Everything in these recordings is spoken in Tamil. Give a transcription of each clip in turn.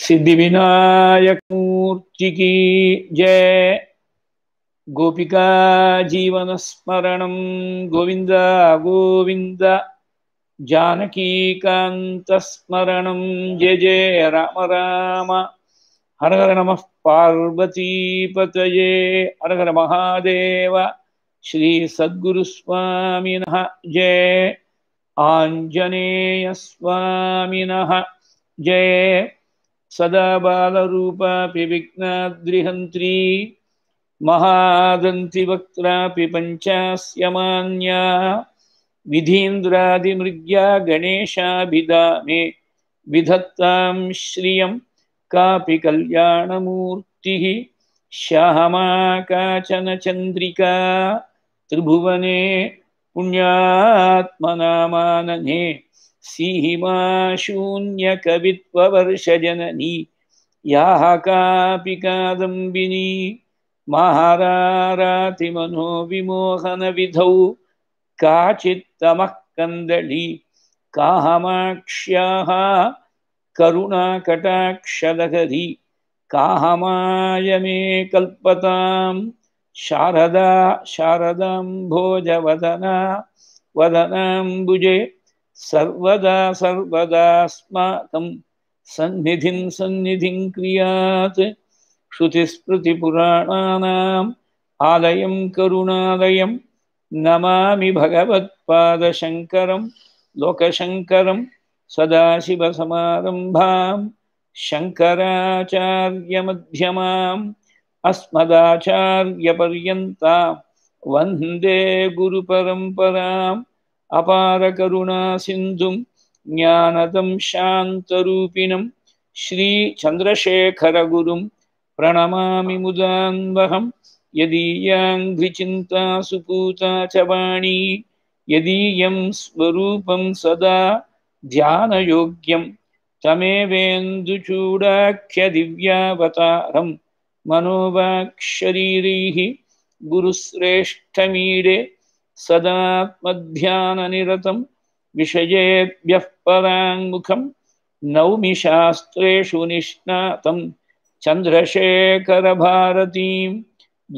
सिद्धिविनायक मूर्ति की जय। गोपिका जीवन स्मरणं गोविन्द गोविन्द। जानकीकान्तस्मरणं जय जय। राम राम। हर हर नमः पार्वतीपतये। हर हर महादेव। श्री सद्गुरुस्वामिनः जय। आञ्जनेयस्वामिनः जय। सदा बालरूपापि विघ्नाद्रिहन्त्री महादन्तिवक्त्रापि पञ्चास्यमान्या, विधीन्द्रादिमृग्या गणेशाभिधा मे विधत्तां श्रियं कापि कल्याणमूर्तिः श्यामा काचन चन्द्रिका त्रिभुवने पुण्यात्मनामानने। सीमा शून्यकवित्ववर्षजननी याः कापि कादम्बिनी। महारारातिमनोविमोहनविधौ। काचित्तमः कन्दली काहमाक्ष्याः करुणाकटाक्षलहरी। काहमाय मे कल्पतां शारदा, शारदाम्भोजवदना। वदनाम्बुजे सर्वदा सर्वदास्माकं सन्निधिं सन्निधिं क्रियात् श्रुतिस्मृतिपुराणानाम् आलयं करुणालयं नमामि भगवत्पादशङ्करं, लोकशङ्करं सदाशिवसमारम्भां शङ्कराचार्यमध्यमाम् अस्मदाचार्यपर्यन्तां वंदे गुरुपरम्पराम् अपारकरुणासिन्धुं ज्ञानदं शान्तरूपिणं श्रीचन्द्रशेखरगुरुं प्रणमामि मुदान्वहं। यदीयाङ्घ्रिचिन्ता सुपूता च वाणी यदीयं स्वरूपं सदा ध्यानयोग्यं, तमेवेन्दुचूडाख्यदिव्यावतारं मनोवाक्शरीरैः गुरुश्रेष्ठमीडे सदात्मध्याननिरतं विषयेभ्यः पराङ्मुखं नौमि शास्त्रेषु निष्णातं चन्द्रशेखरभारतीं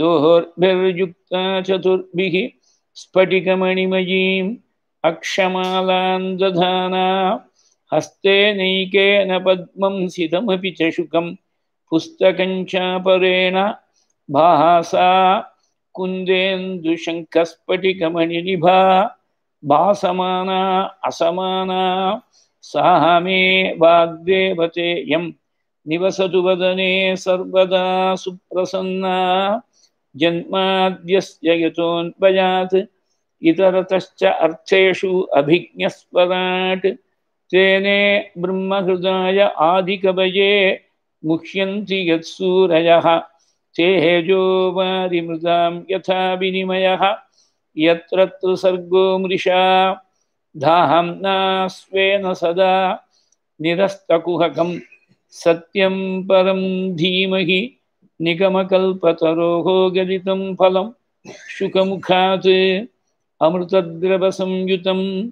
दोर्भिर्युक्ता चतुर्भिः स्फटिकमणिमयीम् अक्षमालां दधाना हस्ते नैकेन पद्मं सितमपि च शुकं पुस्तकं चापरेण भासा कुन्देन्दुशङ्खस्फटिकमणिनिभा भासमाना, असमाना सा मे वाग्देवतेयं निवसतु वदने सर्वदा सुप्रसन्ना, जन्माद्यस्य यतोऽन्वयात्, इतरतश्च अर्थेषु अभिज्ञस्वराट्, तेने ब्रह्महृदाय आदिकवये मुह्यन्ति यत्सूरयः। वारिमृदां यथा विनिमयः, यत्र सर्गो मृषा धाम्ना स्वेन सदा, निरस्तकुहकं सत्यं परं धीमहि, निगमकल्पतरोः गदितं फलं, शुकमुखात् अमृतद्रवसंयुतं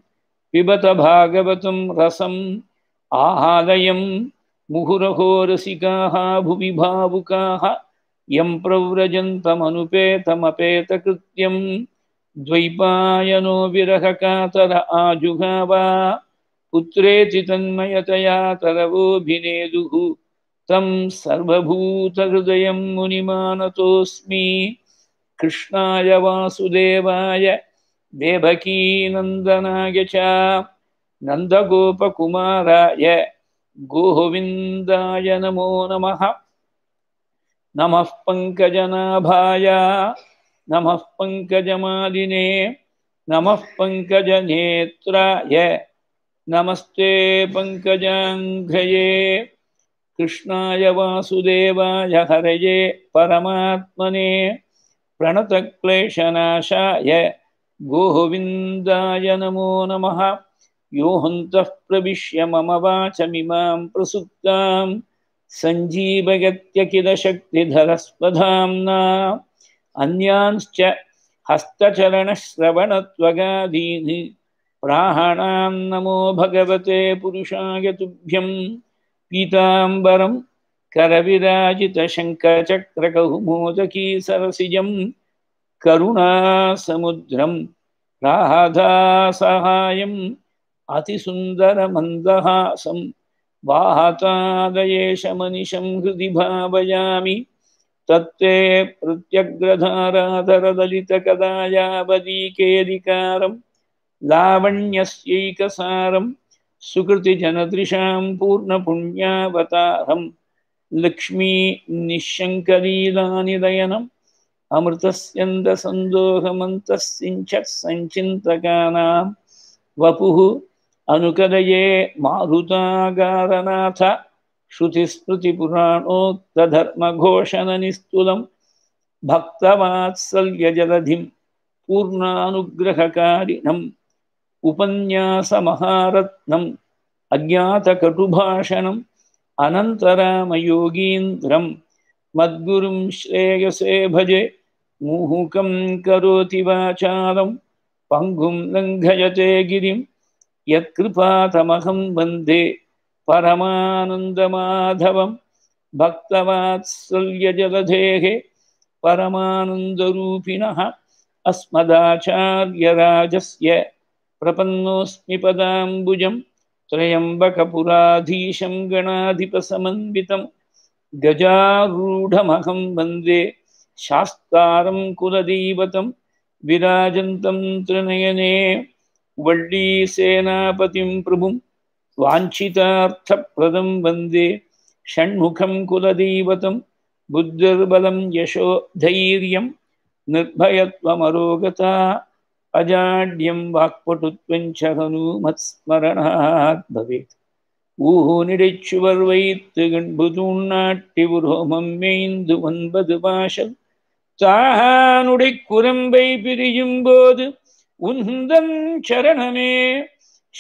पिबत भागवतं रसम्, आहालयं मुहुरहो रसिकाः भुवि भावुकाः यं प्रव्रजन्तमनुपेतमपेतकृत्यं द्वैपायनो विरहकातर आजुहावा पुत्रेति तन्मयतया तरवोऽभिनेदुः। तं सर्वभूतहृदयं मुनिमानतोऽस्मि। कृष्णाय वासुदेवाय देवकीनन्दनाय च नन्दगोपकुमाराय गोविन्दाय नमो नमः। नमः पङ्कजनाभाय नमः पङ्कजमालिने नमः पङ्कजनेत्राय नमस्ते पङ्कजाङ्घ्रये कृष्णाय वासुदेवाय हरये परमात्मने, प्रणतक्लेशनाशाय, गोविन्दाय नमो नमः। यो हन्तः प्रविश्य मम वाचमिमां प्रसुप्तां सञ्जीवयत्यखिलशक्तिधरस्वधाम्ना अन्यांश्च हस्तचरणश्रवणत्वगादीनि। प्राणान् नमो भगवते पुरुषाय तुभ्यं पीताम्बरं करविराजितशङ्खचक्रकौमोदकी सरसिजं। करुणासमुद्रं राधासहायम् अतिसुन्दरमन्दहासं वाहतादयेशमनिशं हृदि भावयामि। तत्ते प्रत्यग्रधाराधरदलितकदायावदीकेदिकारं लावण्यस्यैकसारं सुकृतिजनदृशां पूर्णपुण्यावतारं लक्ष्मी निःशङ्कलीलानिदयनम् अमृतस्यन्दसन्दोहमन्तस्सिञ्चः सञ्चिन्तकानां वपुः अनुकदये मारुतागारनाथ श्रुतिस्मृतिपुराणोक्तधर्मघोषणनिस्तुलं भक्तवात्सल्यजलधिं पूर्णानुग्रहकारिणम्, उपन्यासमहारत्नम्, अज्ञातकटुभाषणम् अनन्तरामयोगीन्द्रं मद्गुरुं श्रेयसे भजे, मुहुकं करोति वाचालं पङ्गुं लङ्घयते गिरिं यत्कृपातमहं वंदे परमानन्दमाधवं भक्तवात्सल्यजलधेः परमानन्दरूपिणः अस्मदाचार्यराजस्य प्रपन्नोऽस्मि पदाम्बुजं त्र्यम्बकपुराधीशं गणाधिपसमन्वितं गजारूढमहं वंदे शास्तारं कुलदैवतं विराजन्तं त्रिनयने वल्लीसेनापतिं प्रभुं वाञ्छितार्थप्रदं वन्दे षण्मुखं कुलदैवतं बुद्धिर्बलं यशो धैर्यं निर्भयत्वमरोगता अजाड्यं वाक्पटुत्वञ्च हनूमत्स्मरणात् भवेत् ஊனிடைச்சுவர் வைத்து கண்புதூண் நாட்டி உரோமம் மேய்ந்து ஒன்பது பாஷல் தானுடை குரம்பை பிரியும் போது உந்தன் சரணமே.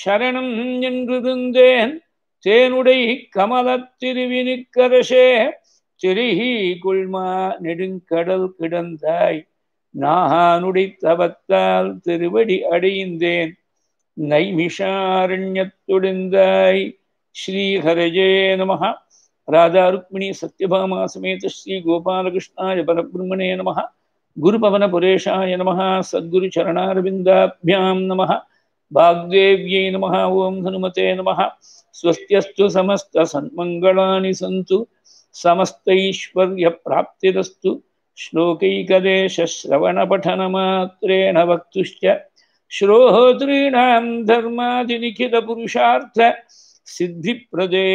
சரணம் என்றிருந்தேன் தேனுடை கமலத் திருவினிக்கரசே திருஹி குள்மா நெடுங்கடல் கிடந்தாய். நாகானுடை தவத்தால் திருவடி அடைந்தேன். நைமிஷாரண்யத்துடைந்தாய் ஸ்ரீஹரஜே நமஹா. ராதா ருக்மிணி சத்யபாமா சமேத ஸ்ரீ கோபாலகிருஷ்ணாய பரபிரம்மணே நமஹா. गुरुपवनपुरेशाय नमः सद्गुरुचरणारविन्दाभ्यां नमः वाग्देव्यै नमः ॐ हनुमते नमः स्वस्त्यस्तु समस्तसन्मङ्गलानि सन्तु समस्तैश्वर्यप्राप्तिरस्तु श्लोकैकदेशश्रवणपठनमात्रेण वक्तुश्च श्रोतॄणां धर्मादिनिखिलपुरुषार्थ सिद्धिप्रदे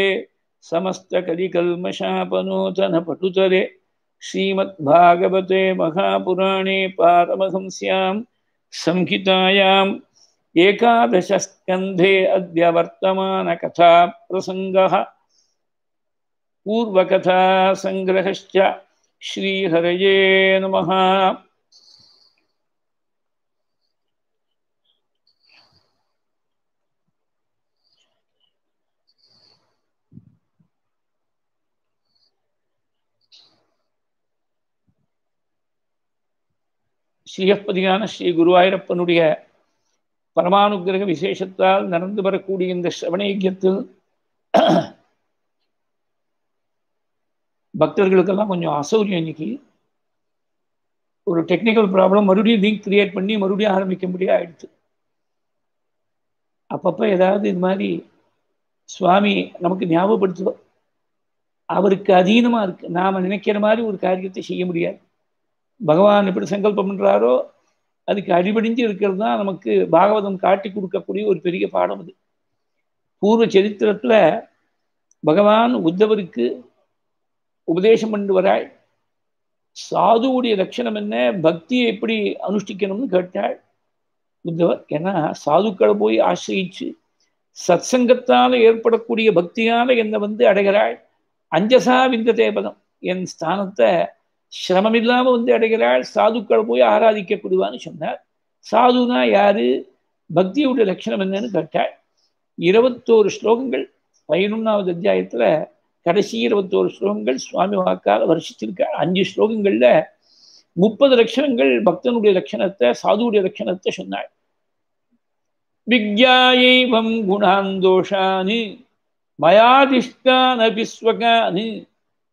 समस्तकलिकल्मषापनोतनपटुतरे श्रीमद्भागवते महापुराणे पारमहंस्यां संहितायाम् एकादशस्कन्धे अद्य वर्तमानकथाप्रसङ्गः पूर्वकथासङ्ग्रहश्च श्रीहरये नमः। ஸ்ரீஹப்பதியான ஸ்ரீ குருவாயூரப்பனுடைய பரமானுகிரக விசேஷத்தால் நடந்து வரக்கூடிய இந்த சிரவணயஜத்தில் பக்தர்களுக்கெல்லாம் கொஞ்சம் அசௌரியம் இன்னைக்கு. ஒரு டெக்னிக்கல் ப்ராப்ளம் மறுபடியும் லிங்க் கிரியேட் பண்ணி மறுபடியும் ஆரம்பிக்க முடியாது ஆயிடுச்சு. அப்பப்போ ஏதாவது இது மாதிரி சுவாமி நமக்கு ஞாபகப்படுத்துவோம் அவருக்கு அதீனமாக இருக்கு. நாம் நினைக்கிற மாதிரி ஒரு காரியத்தை செய்ய முடியாது. பகவான் எப்படி சங்கல்பம் பண்ணுறாரோ அதுக்கு அடிபடிஞ்சு இருக்கிறது தான் நமக்கு பாகவதம் காட்டி கொடுக்கக்கூடிய ஒரு பெரிய பாடம் அது. பூர்வ சரித்திரத்தில் பகவான் உத்தவருக்கு உபதேசம் பண்ணிட்டு வராள் சாதுவுடைய லட்சணம் என்ன பக்தியை எப்படி அனுஷ்டிக்கணும்னு கேட்டாள் உத்தவர். ஏன்னா சாதுக்களை போய் ஆசிரியிச்சு சத் சங்கத்தால் ஏற்படக்கூடிய பக்தியால் என்னை வந்து அடைகிறாள். அஞ்சசா விந்த தேபதம் என் ஸ்தானத்தை சிரமம் இல்லாமல் வந்து அடைகிறாள் சாதுக்கள் போய் ஆராதிக்கப்படுவான்னு சொன்னார். சாதுனா யாரு? பக்தியுடைய லட்சணம் என்னன்னு கேட்டாள் இருபத்தோரு ஸ்லோகங்கள் பதினொன்றாவது அத்தியாயத்தில் கடைசி இருபத்தோரு ஸ்லோகங்கள் சுவாமி வாக்கால் வருஷத்திருக்காள் அஞ்சு ஸ்லோகங்களில் முப்பது லட்சணங்கள் பக்தனுடைய லட்சணத்தை சாதுவுடைய லட்சணத்தை சொன்னாள் விக்யாயைவம் குணாந்தோஷானு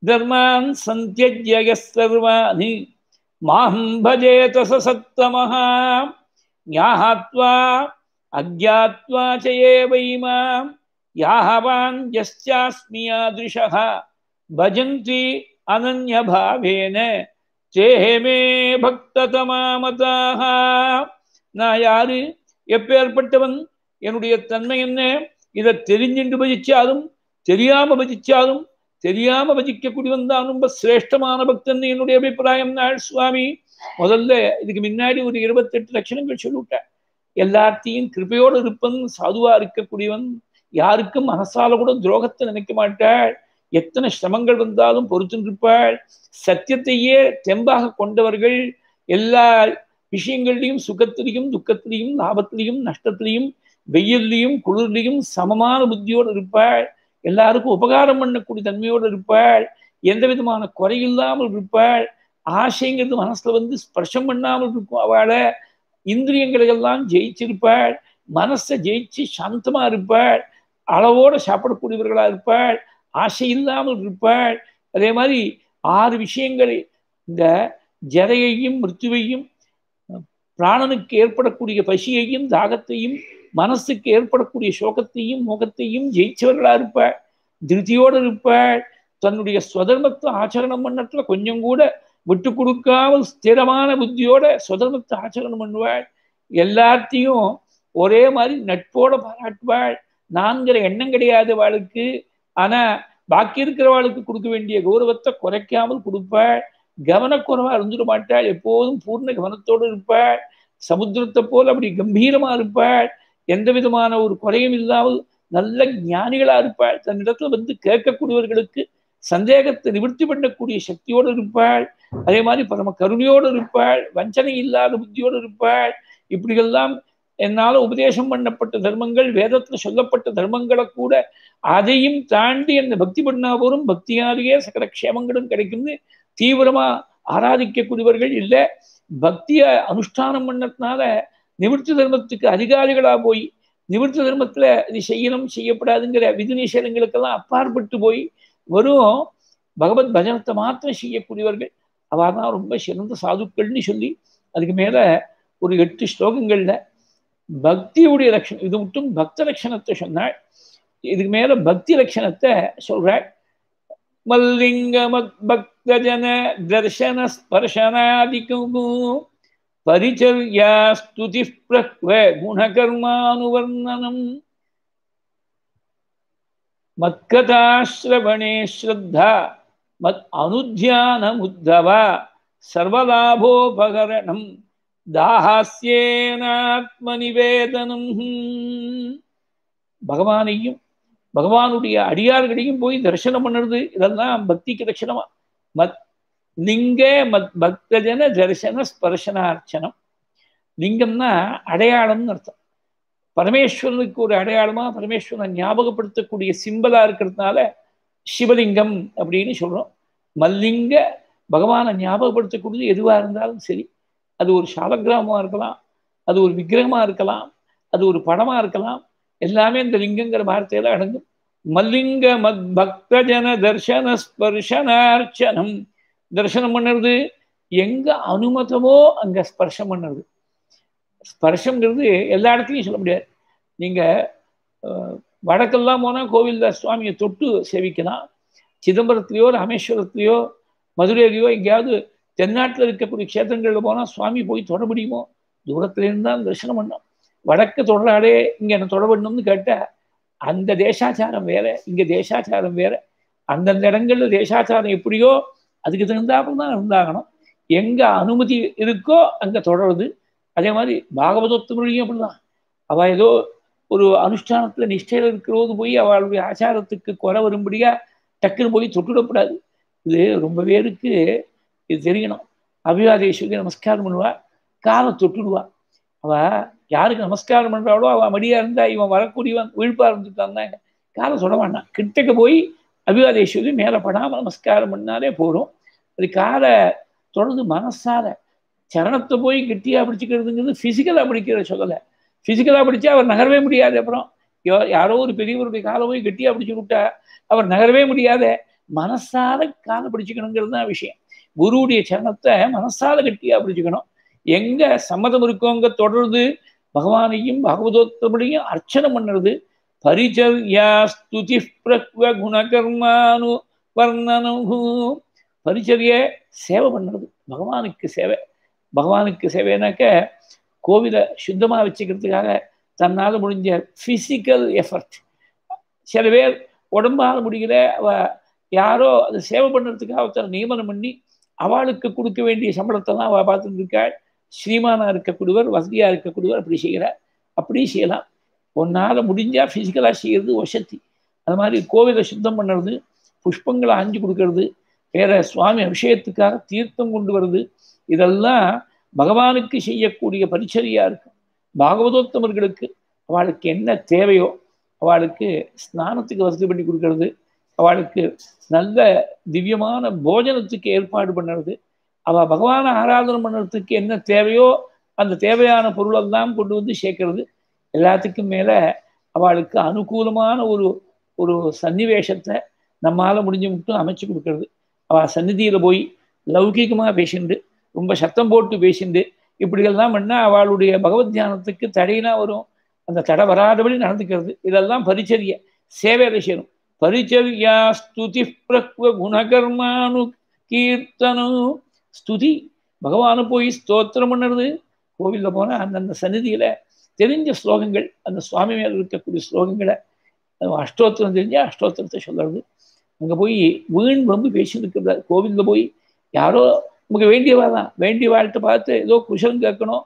மயாதிஷ்டானபி ஸ்வகானி தர்மான் சந்தியஜ்ய சர்வானி மாஹம் பஜேத சசத்தமஹ ஞாஹாத்வா அஜ்ஞாத்வா சயே வைமாம் யாஹவாஞ்சஸ்யாஸ்மி யாதிருஷः பஜந்தி அனன்யபாவேன சேமே பக்ததமாமதாக நான் யாரு எப்பேற்பட்டவன்? என்னுடைய தன்மை என்ன? இதை தெரிஞ்சுண்டு பஜிச்சாலும் தெரியாம பஜிச்சாலும் தெரியாம பஜிக்கக்கூடியவன் தான் ரொம்ப சிரேஷ்டமான பக்தன் என்னுடைய அபிப்பிராயம் நாள் சுவாமி முதல்ல இதுக்கு முன்னாடி ஒரு இருபத்தெட்டு லட்சணங்கள் சொல்லிவிட்டேன் எல்லாத்தையும் கிருப்பையோடு இருப்பன் சாதுவா இருக்கக்கூடியவன் யாருக்கும் மனசால கூட துரோகத்தை நினைக்க மாட்டாள் எத்தனை சிரமங்கள் வந்தாலும் பொறுத்துருப்பாள் சத்தியத்தையே தெம்பாக கொண்டவர்கள் எல்லா விஷயங்கள்லையும் சுகத்திலையும் துக்கத்திலையும் லாபத்திலையும் நஷ்டத்திலையும் வெயில்லையும் குளிர்லையும் சமமான புத்தியோடு இருப்பாள் எல்லாருக்கும் உபகாரம் பண்ணக்கூடிய தன்மையோடு இருப்பாள். எந்த விதமான குறையில்லாமல் இருப்பாள். ஆசைங்கிறது மனசுல வந்து ஸ்பர்ஷம் பண்ணாமல் இருக்கும் அவளை. இந்திரியங்களை எல்லாம் ஜெயிச்சிருப்பாள். மனசை ஜெயிச்சு சாந்தமா இருப்பாள். அளவோட சாப்பிடக்கூடியவர்களா இருப்பாள். ஆசை இல்லாமல் இருப்பாள். அதே மாதிரி ஆறு விஷயங்களை இந்த ஜதையையும் மிருத்துவையும் பிராணனுக்கு ஏற்படக்கூடிய பசியையும் தாகத்தையும் மனசுக்கு ஏற்படக்கூடிய சோகத்தையும் முகத்தையும் ஜெயிச்சவர்களா இருப்பாள் திருப்தியோடு இருப்பாள் தன்னுடைய சுதர்மத்தை ஆச்சரணம் பண்ணத்துல கொஞ்சம் கூட விட்டு கொடுக்காமல் ஸ்திரமான புத்தியோட சுதர்மத்தை ஆச்சரணம் பண்ணுவாள். எல்லாத்தையும் ஒரே மாதிரி நட்போட பாராட்டுவாள். நான்கிற எண்ணம் கிடையாது வாளுக்கு ஆனா பாக்கி இருக்கிறவாளுக்கு கொடுக்க வேண்டிய கௌரவத்தை குறைக்காமல் கொடுப்பாள். கவனக்குறவா இருந்துட மாட்டாள். எப்போதும் பூர்ண கவனத்தோடு இருப்பாள். சமுத்திரத்தை போல அப்படி கம்பீரமா இருப்பாள். எந்த விதமான ஒரு குறையும் இல்லாமல் நல்ல ஞானிகளா இருப்பாள். தன்னிடத்துல வந்து கேட்கக்கூடியவர்களுக்கு சந்தேகத்தை நிவர்த்தி பண்ணக்கூடிய சக்தியோடு இருப்பாள். அதே மாதிரி பரம கருணையோடு இருப்பாள். வஞ்சனை இல்லாத புத்தியோடு இருப்பாள். இப்படியெல்லாம் என்னால உபதேசம் பண்ணப்பட்ட தர்மங்கள் வேதத்துல சொல்லப்பட்ட தர்மங்களை கூட அதையும் தாண்டி அந்த பக்தி பண்ணா போரும் பக்தியாலேயே சகல க்ஷேமங்களும் கிடைக்கும்னு தீவிரமா ஆராதிக்கக்கூடியவர்கள் இல்லை. பக்தியை அனுஷ்டானம் பண்ணதுனால நிவர்த்தி தர்மத்துக்கு அதிகாரிகளா போய் நிவர்த்தி தர்மத்துல இது செய்யணும் செய்யப்படாதுங்கிற விதி நிஷேதங்களுக்கெல்லாம் அப்பாற்பட்டு போய் வெறும் பகவத் பஜனத்தை மாத்திரம் செய்யக்கூடியவர்கள். அவர் தான் ரொம்ப சிறந்த சாதுக்கள்னு சொல்லி அதுக்கு மேல ஒரு எட்டு ஸ்லோகங்களில் பக்தியுடைய லட்சணம் இது மட்டும் பக்த லட்சணத்தை சொன்னாள். இதுக்கு மேல பக்தி லட்சணத்தை சொல்கிறாள் மல்லிங்க மத் பக்தஜன தர்ஷன தர்சன ஸ்பர்ஷனாதிக்கும் பரிச்சர்யா ஸ்துதி பிரக்வ குணகர்மானுவர்ணனம். மத்கதாஸ்ரவணே ஸ்ரத்தா மத் அனுத்தியானமுத்தவ சர்வலாபோபகரணம் தாஹாஸ்யேனாத்மநிவேதனம். பகவானையும் பகவானுடைய அடியார்களையும் போய் தரிசனம் பண்ணுறது இதெல்லாம் பக்திக்கு லட்சணமா மத் லிங்க மத் பக்தஜன தரிசன ஸ்பர்சனார்ச்சனம் லிங்கம்னா அடையாளம்னு அர்த்தம். பரமேஸ்வரனுக்கு ஒரு அடையாளமா பரமேஸ்வரனை ஞாபகப்படுத்தக்கூடிய சிம்பலா இருக்கிறதுனால சிவலிங்கம் அப்படின்னு சொல்றோம். மல்லிங்க பகவானை ஞாபகப்படுத்தக்கூடியது எதுவா இருந்தாலும் சரி அது ஒரு சாலக்கிராமமா இருக்கலாம் அது ஒரு விக்கிரகமா இருக்கலாம் அது ஒரு படமா இருக்கலாம் எல்லாமே இந்த லிங்கங்கிற வார்த்தையில அடங்கும். மல்லிங்க மத் பக்த ஜன தர்ஷன ஸ்பர்ஷனார்ச்சனம். தரிசனம் பண்ணுறது எங்க அனுமதமோ அங்க ஸ்பர்ஷம் பண்ணுறது. ஸ்பர்ஷங்கிறது எல்லா இடத்துலையும் சொல்ல முடியாது. நீங்க வடக்கெல்லாம் போனால் கோவில்தாஸ் சுவாமியை தொட்டு சேவிக்கலாம். சிதம்பரத்துலேயோ ராமேஸ்வரத்துலேயோ மதுரையிலையோ எங்கேயாவது தென்னாட்டில் இருக்கக்கூடிய க்ஷேத்திரங்களில் போனால் சுவாமி போய் தொட முடியுமோ? தூரத்துலேருந்து தான் தரிசனம் பண்ணோம் வடக்கு தொடராடே இங்கே என்ன தொட பண்ணணும்னு கேட்டால் அந்த தேசாச்சாரம் வேற இங்கே தேசாச்சாரம் வேற. அந்தந்த இடங்கள்ல தேசாச்சாரம் எப்படியோ அதுக்கு தகுந்தாப்புல தான் இருந்தாகணும். எங்கே அனுமதி இருக்கோ அங்கே தொடருது. அதே மாதிரி பாகவதத்து மொழியும் அப்படிதான். அவள் ஏதோ ஒரு அனுஷ்டானத்தில் நிஷ்டையில் இருக்கிறது போய் அவளுடைய ஆச்சாரத்துக்கு குறை வரும்படியா டக்குன்னு போய் தொட்டுவிடக்கூடாது இது ரொம்ப பேருக்கு இது தெரியணும். அபிவாதேஸ்வரி நமஸ்காரம் பண்ணுவா. காலை தொட்டுடுவா. அவ யாருக்கு நமஸ்காரம் பண்ணுறாளோ அவன் மடியாக இருந்தா இவன் வரக்கூடியவன் விழுப்பாக இருந்துட்டான் காலை சொல்ல வேண்டாம் கிட்டக்க போய் அபிவாதேஸ்வரி மேலே படாமல் நமஸ்காரம் பண்ணாலே போகிறோம் அது காலை தொடர்ந்து மனசால சரணத்தை போய் கெட்டியாக பிடிச்சிக்கிறதுங்கிறது ஃபிசிக்கலாக பிடிக்கிற சொல்லலை. ஃபிசிக்கலாக பிடிச்சா அவர் நகரவே முடியாது அப்புறம். யாரோ ஒரு பெரியவருடைய காலை போய் கட்டியா பிடிச்சு விட்டா அவர் நகரவே முடியாத. மனசால காலை பிடிச்சிக்கணுங்கிறது தான் விஷயம். குருவுடைய சரணத்தை மனசால கட்டியாக பிடிச்சிக்கணும். எங்க சம்மதம் இருக்கோங்க தொடர்ந்து பகவானையும் பகவதோத்தபடியும் அர்ச்சனை பண்ணுறது பரிச்சர்யா ஸ்துதி பிரக்வ குணகர்மானு வர்ணனு. பரிச்சரிய சேவை பண்ணுறது. பகவானுக்கு சேவை. பகவானுக்கு சேவைனாக்க கோவிலை சுத்தமாக வச்சுக்கிறதுக்காக தன்னால் முடிஞ்ச ஃபிசிக்கல் எஃபர்ட் சில பேர் உடம்பால் முடியல அவ யாரோ அதை சேவை பண்ணுறதுக்காக ஒருத்தர் நியமனம் பண்ணி அவளுக்கு கொடுக்க வேண்டிய சம்பளத்தை தான் அவள் பார்த்துட்டு இருக்காள். ஸ்ரீமானாக இருக்கக்கூடியவர் வசதியாக இருக்கக்கூடியவர் அப்படி செய்கிறார். அப்படி செய்யலாம். உன்னால் முடிஞ்சால் ஃபிசிக்கலாக செய்கிறது வசதி. அது மாதிரி கோவிலை சுத்தம் பண்ணுறது புஷ்பங்களை ஆஞ்சு கொடுக்கறது வேற சுவாமி அபிஷேகத்துக்காக தீர்த்தம் கொண்டு வருது இதெல்லாம் பகவானுக்கு செய்யக்கூடிய பரிச்சரியாக இருக்கும். பாகவதோத்தமர்களுக்கு அவளுக்கு என்ன தேவையோ அவளுக்கு ஸ்நானத்துக்கு வசதி பண்ணி கொடுக்கறது அவளுக்கு நல்ல திவ்யமான போஜனத்துக்கு ஏற்பாடு பண்ணுறது அவள் பகவானை ஆராதனை பண்ணுறதுக்கு என்ன தேவையோ அந்த தேவையான பொருளெல்லாம் கொண்டு வந்து சேர்க்கறது எல்லாத்துக்கும் மேலே அவளுக்கு அனுகூலமான ஒரு ஒரு சன்னிவேஷத்தை நம்மால் முடிஞ்ச மட்டும் அமைச்சு கொடுக்கறது. அவள் சந்நிதியில் போய் லௌகிகமாக பேசிண்டு ரொம்ப சத்தம் போட்டு பேசிண்டு இப்படியெல்லாம் பண்ணால் அவளுடைய பகவத் தியானத்துக்கு தடையினா வரும். அந்த தடை வராதபடி நடந்துக்கிறது. இதெல்லாம் பரிச்சரிய சேவையில செய்யணும் பரிச்சரியா ஸ்துதி பிரக்வ குணகர்மானு கீர்த்தனு. ஸ்துதி. பகவானு போய் ஸ்தோத்திரம் பண்ணுறது. கோவிலில் போனால் அந்தந்த சந்நிதியில் தெரிஞ்ச ஸ்லோகங்கள் அந்த சுவாமி மேலே இருக்கக்கூடிய ஸ்லோகங்களை அஷ்டோத்திரம் தெரிஞ்சால் அஷ்டோத்திரத்தை சொல்கிறது அங்கே போய் வீண் வம்பு பேசியிருக்கிறார். கோவிலில் போய் யாரோ நமக்கு வேண்டியவா தான் வேண்டிய வாழ்க்கை பார்த்து ஏதோ குஷலம் கேட்கணும்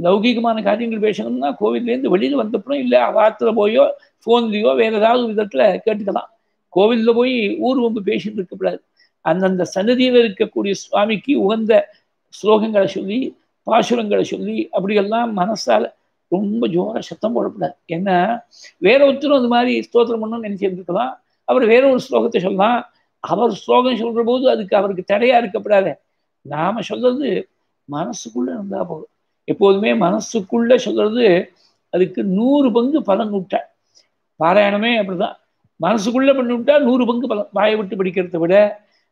லௌகீகமான காரியங்கள் பேசணும்னா கோவில்லேருந்து வெளியில் வந்தப்பறம் இல்லை வாரத்தில் போயோ ஃபோன்லேயோ வேறு ஏதாவது விதத்தில் கேட்டுக்கலாம். கோவிலில் போய் ஊர் வம்பு பேசிட்டு இருக்கக்கூடாது அந்தந்த சன்னதியில் இருக்கக்கூடிய சுவாமிக்கு உகந்த ஸ்லோகங்களை சொல்லி பாசுரங்களை சொல்லி அப்படியெல்லாம் மனசால் ரொம்ப ஜோர சத்தம் போடக்கூடாது ஏன்னா வேற ஒருத்தரும் அது மாதிரி ஸ்தோத்திரம் பண்ணணும்னு நினைச்சிருந்துக்கலாம் அவர் வேற ஒரு ஸ்லோகத்தை சொல்லலாம். அவர் ஸ்லோகம் சொல்ற போது அதுக்கு அவருக்கு தடையா இருக்கப்படாத. நாம சொல்றது மனசுக்குள்ள இருந்தா போதும். எப்போதுமே மனசுக்குள்ள சொல்றது அதுக்கு நூறு பங்கு பலன் விட்டா பாராயணமே அப்படிதான். மனசுக்குள்ள பண்ணி விட்டா நூறு பங்கு பலன். வாயை விட்டு படிக்கிறத விட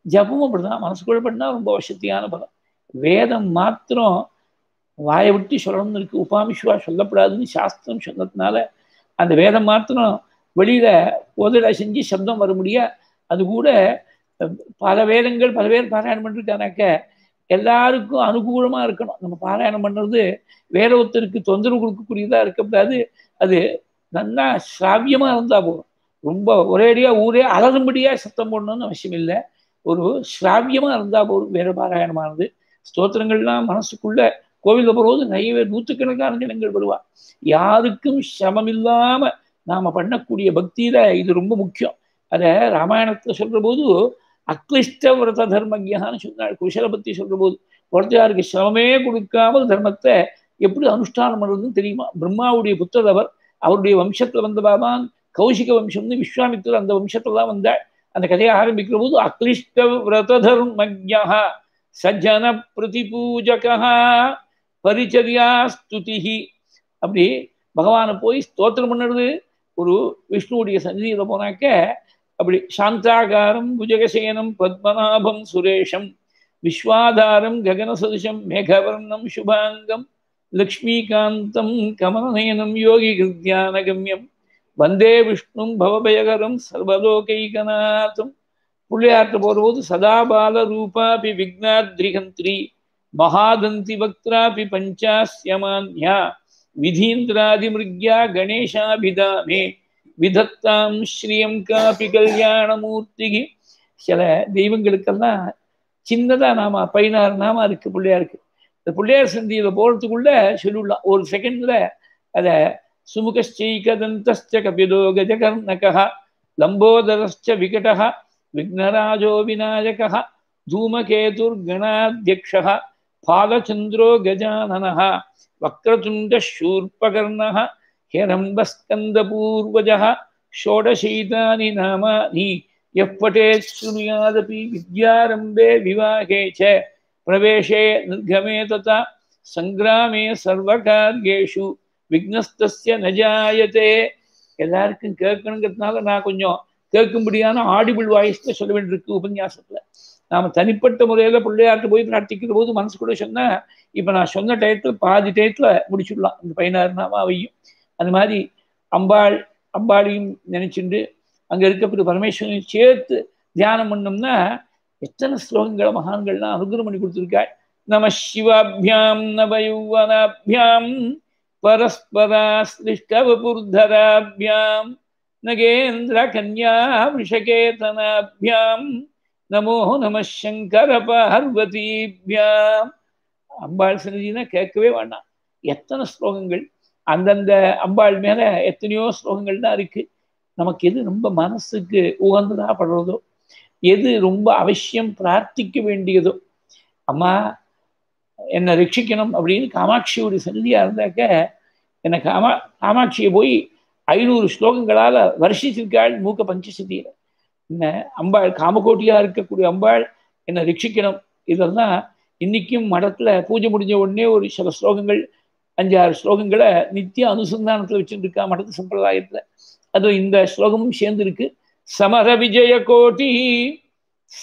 ஜபமும் அப்படிதான். மனசுக்குள்ள பண்ணா ரொம்ப வசதியான பலம் வேதம் மாத்திரம் வாயை விட்டு சொல்லணும்னு இருக்கு உபாமிஷுவா சொல்லப்படாதுன்னு சாஸ்திரம் சொன்னதுனால அந்த வேதம் மாத்திரம் வெளியில உதட செஞ்சு சப்தம் வர முடியா அது கூட பல வேதங்கள் பல பேர் பாராயணம் பண்ணிருக்கானாக்க எல்லாருக்கும் அனுகூலமாக இருக்கணும். நம்ம பாராயணம் பண்ணுறது வேற ஒருத்தருக்கு தொந்தரவு கொடுக்கக்கூடியதாக இருக்கக்கூடாது. அது நல்லா சிராவியமா இருந்தால் போதும். ரொம்ப ஒரேடியாக ஊரே அலரும்படியாக சத்தம் போடணும்னு அவசியம் இல்லை. ஒரு சிராவியமாக இருந்தால் போதும். வேற பாராயணமானது. ஸ்தோத்திரங்கள்லாம் மனசுக்குள்ளே கோவிலில் வரும்போது நிறையவே நூற்றுக்கணக்கான ஜனங்கள் வருவா யாருக்கும் சமம் இல்லாம நாம பண்ணக்கூடிய பக்தியில இது ரொம்ப முக்கியம். அதை ராமாயணத்துல சொல்ற போது அக்லிஷ்ட விரத தர்மஜான்னு சொன்னாள் குஷல பத்தி சொல்ற போது ஒருத்தருக்கு சிரமமே கொடுக்காமல் தர்மத்தை எப்படி அனுஷ்டானம் பண்ணுறதுன்னு தெரியுமா? பிரம்மாவுடைய புத்தர் அவர் அவருடைய வம்சத்துல வந்த பாபான் கௌசிக வம்சம்னு விஸ்வாமித்திரர் அந்த வம்சத்துலதான் வந்தாள் அந்த கதையை ஆரம்பிக்கிற போது அக்லிஷ்ட விரத தர்மஜா சஜ்ஜன பிரதிபூஜகா பரிச்சரியா ஸ்துதிஹி. அப்படி பகவானை போய் ஸ்தோத்திரம் பண்ணுறது. ஒரு விஷ்ணுவுடைய சந்நிதியில் போனாக்க அப்படி சாந்தாகாரம் புஜகசேனம் பத்மநாபம் சுரேஷம் விஸ்வாதாரம் ககனசதிஷம் மேகவர்ணம் சுபாங்கம் லக்ஷ்மீகாந்தம் கமலநயனம் யோகி கிருத்தியானகம்யம் வந்தே விஷ்ணும் பவபயகரம் சர்வலோகைகநாதம். பிள்ளையாற்ற போகிறபோது சதாபால ரூபாபி விக்னாத்ரிகந்திரி மகாதந்தி வக்திராபி பஞ்சாஸ்யமான்யா விதீந்திராதிமிருக்யா கணேஷாபிதாமே விதத்தாம் ஸ்ரீயம் காபி கல்யாணமூர்த்திகி சில தெய்வங்களுக்கெல்லாம் சின்னதா நாம பதினாறு நாம இருக்கு பிள்ளையாருக்கு இந்த பிள்ளையார் சந்தியில போறதுக்குள்ள சொல்லிவிடலாம் ஒரு செகண்ட்ல அத சுமுகச்சைகதந்தஸ்ச கபிலோ கஜகர்ணகா லம்போதரஸ்ச விகடா விக்னராஜோ விநாயகः धूमकेतुर्गणाध्यक्षः பாலச்சந்திரோ கஜானன வக்ரதுண்ட சூர்பகர்ண ஹிரம்பஸ்கந்தபூர்வஜ ஷோடசீதானி நாமானி எப்பட்டே சுனுயாதபி வித்யாரம்பே விவாகே ச பிரவேஷே நிர்கமே ததா சங்கிராமே சர்வகாரியேஷு விக்னஸ்தஸ்ய நஜாயதே. எல்லாருக்கும் கேட்கணுங்கிறதுனால நான் கொஞ்சம் கேட்கும்படியான ஆடிபிள் வாய்ஸ்ல சொல்ல வேண்டியிருக்கு உபன்யாசத்துல. நாம தனிப்பட்ட முறையில் பிள்ளையாட்டு போய் பிரார்த்திக்கிற போது மனசு கூட சொன்னால் இப்ப நான் சொன்ன டயத்துல பாதி டயத்துல முடிச்சுடலாம். இந்த பதினாறு நாம அவையும் அந்த மாதிரி அம்பாள் அம்பாளையும் நினைச்சுண்டு அங்க இருக்கக்கூடிய பரமேஸ்வரனையும் சேர்த்து தியானம் பண்ணோம்னா எத்தனை ஸ்லோகங்களை மகான்கள்லாம் அனுகிரம் பண்ணி கொடுத்துருக்காள். நம சிவாபியாம் நவயுவனாபியாம் பரஸ்பராஸ்லிஷ்டவபுர்தராபியாம் நகேந்திர கன்யா விஷகேதனாபியாம் நமோ நம சங்கர பார்வதீபியாம் அம்பாள் சன்னதினா கேட்கவே வேண்டாம். எத்தனை ஸ்லோகங்கள்? அந்தந்த அம்பாள் மேல எத்தனையோ ஸ்லோகங்கள் தான் இருக்கு. நமக்கு எது ரொம்ப மனசுக்கு உகந்ததா படுறதோ எது ரொம்ப அவசியம் பிரார்த்திக்க வேண்டியதோ அம்மா என்னை ரட்சிக்கணும் அப்படின்னு காமாட்சியோட சந்தியா இருந்தாக்க என்னை காமா காமாட்சியை போய் ஐநூறு ஸ்லோகங்களால வருஷிச்சிருக்காள் மூக்க பஞ்சசதியில என்ன? அம்பாள் காமகோட்டியா இருக்கக்கூடிய அம்பாள் என்னை ரட்சிக்கணும். இதெல்லாம் இன்னைக்கும் மடத்துல பூஜை முடிஞ்ச உடனே ஒரு சில ஸ்லோகங்கள் அஞ்சாறு ஸ்லோகங்களை நித்திய அனுசந்தானத்துல வச்சுட்டு இருக்கா மடத்து சம்பிரதாயத்துல. அது இந்த ஸ்லோகமும் சேர்ந்து இருக்கு சமர விஜய கோட்டி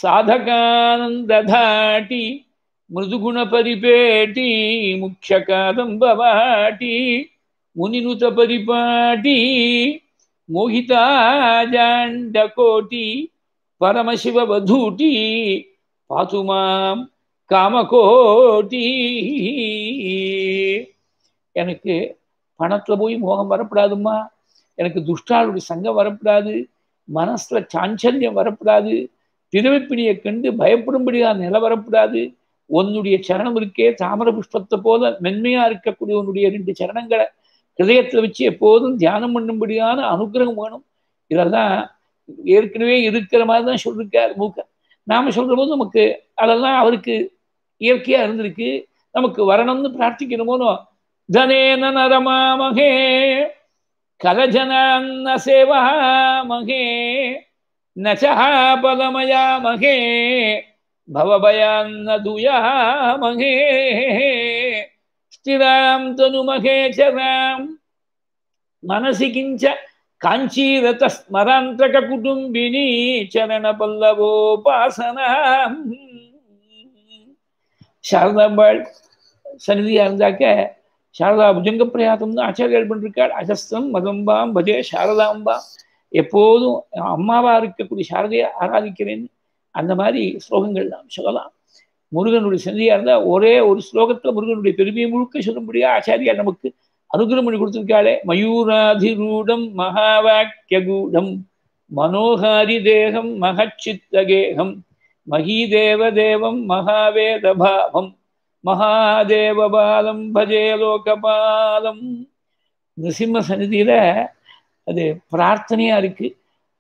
சாதகானந்தாட்டி மிருதுகுண பரிபேட்டி முக்கிய காதம்பவாட்டி முனிநுத பரிபாட்டி மோகிதாஜாண்ட கோட்டி பரமசிவ வதூட்டி பாத்துமாம் காமகோட்டி. எனக்கு பணத்தில் போய் மோகம் வரப்படாதும்மா. எனக்கு துஷ்டாளுடைய சங்கம் வரப்படாது. மனசுல சாஞ்சல்யம் வரப்படாது. திருவைப்பிணியை கண்டு பயப்படும்படிதான் நில வரப்படாது. உன்னுடைய சரணம் இருக்கே தாமர புஷ்பத்தை போல மென்மையாக இருக்கக்கூடிய உன்னுடைய ரெண்டு சரணங்களை ஹிருதயத்துல வச்சு எப்போதும் தியானம் பண்ணும்படியான அனுகிரகம் வேணும். இதெல்லாம் ஏற்கனவே இருக்கிற மாதிரி தான் சொல்லியிருக்கார் மூக்க. நாம சொல்ற போது நமக்கு அதெல்லாம் அவருக்கு இயற்கையா இருந்திருக்கு. நமக்கு வரணும்னு பிரார்த்திக்கணுமோனோ தனேன நரமாமகே கலஜனான்ன சேவாமகே பவபயா பவபயான்ன துயாமகே ஸ்திராம் தனுமகே சராம் மனசி கிஞ்ச காஞ்சீரத ஸ்மராந்தக குடும்பினி சரண பல்லவோபாசனாம் சாரதாம்பாள் சன்னதியா இருந்தாக்க சாரதா புஜங்க பிரயாத்தம்னு ஆச்சாரியால் பண்ணிருக்காள். அஜஸ்தம் மதம்பாம் பஜே சாரதாம்பாம். எப்போதும் அம்மாவா இருக்கக்கூடிய சாரதையை ஆராதிக்கிறேன்னு அந்த மாதிரி ஸ்லோகங்கள் நாம் சொல்லலாம். முருகனுடைய சந்தியா இருந்தா ஒரே ஒரு ஸ்லோகத்தில் முருகனுடைய பெருமையை முழுக்க சொல்லும்படியா ஆச்சாரியா நமக்கு அனுகிரம் பண்ணி கொடுத்துருக்காளே. மயூராதிரூடம் மகாவாக்கியகூடம் மனோகாரி தேகம் மகச்சித்தகேகம் மகீதேவ தேவம் மகாவேதபாவம் மகாதேவபாலம் பஜே லோகபாலம் நிருசிம்ம சந்நிதியில் அது பிரார்த்தனையா இருக்கு.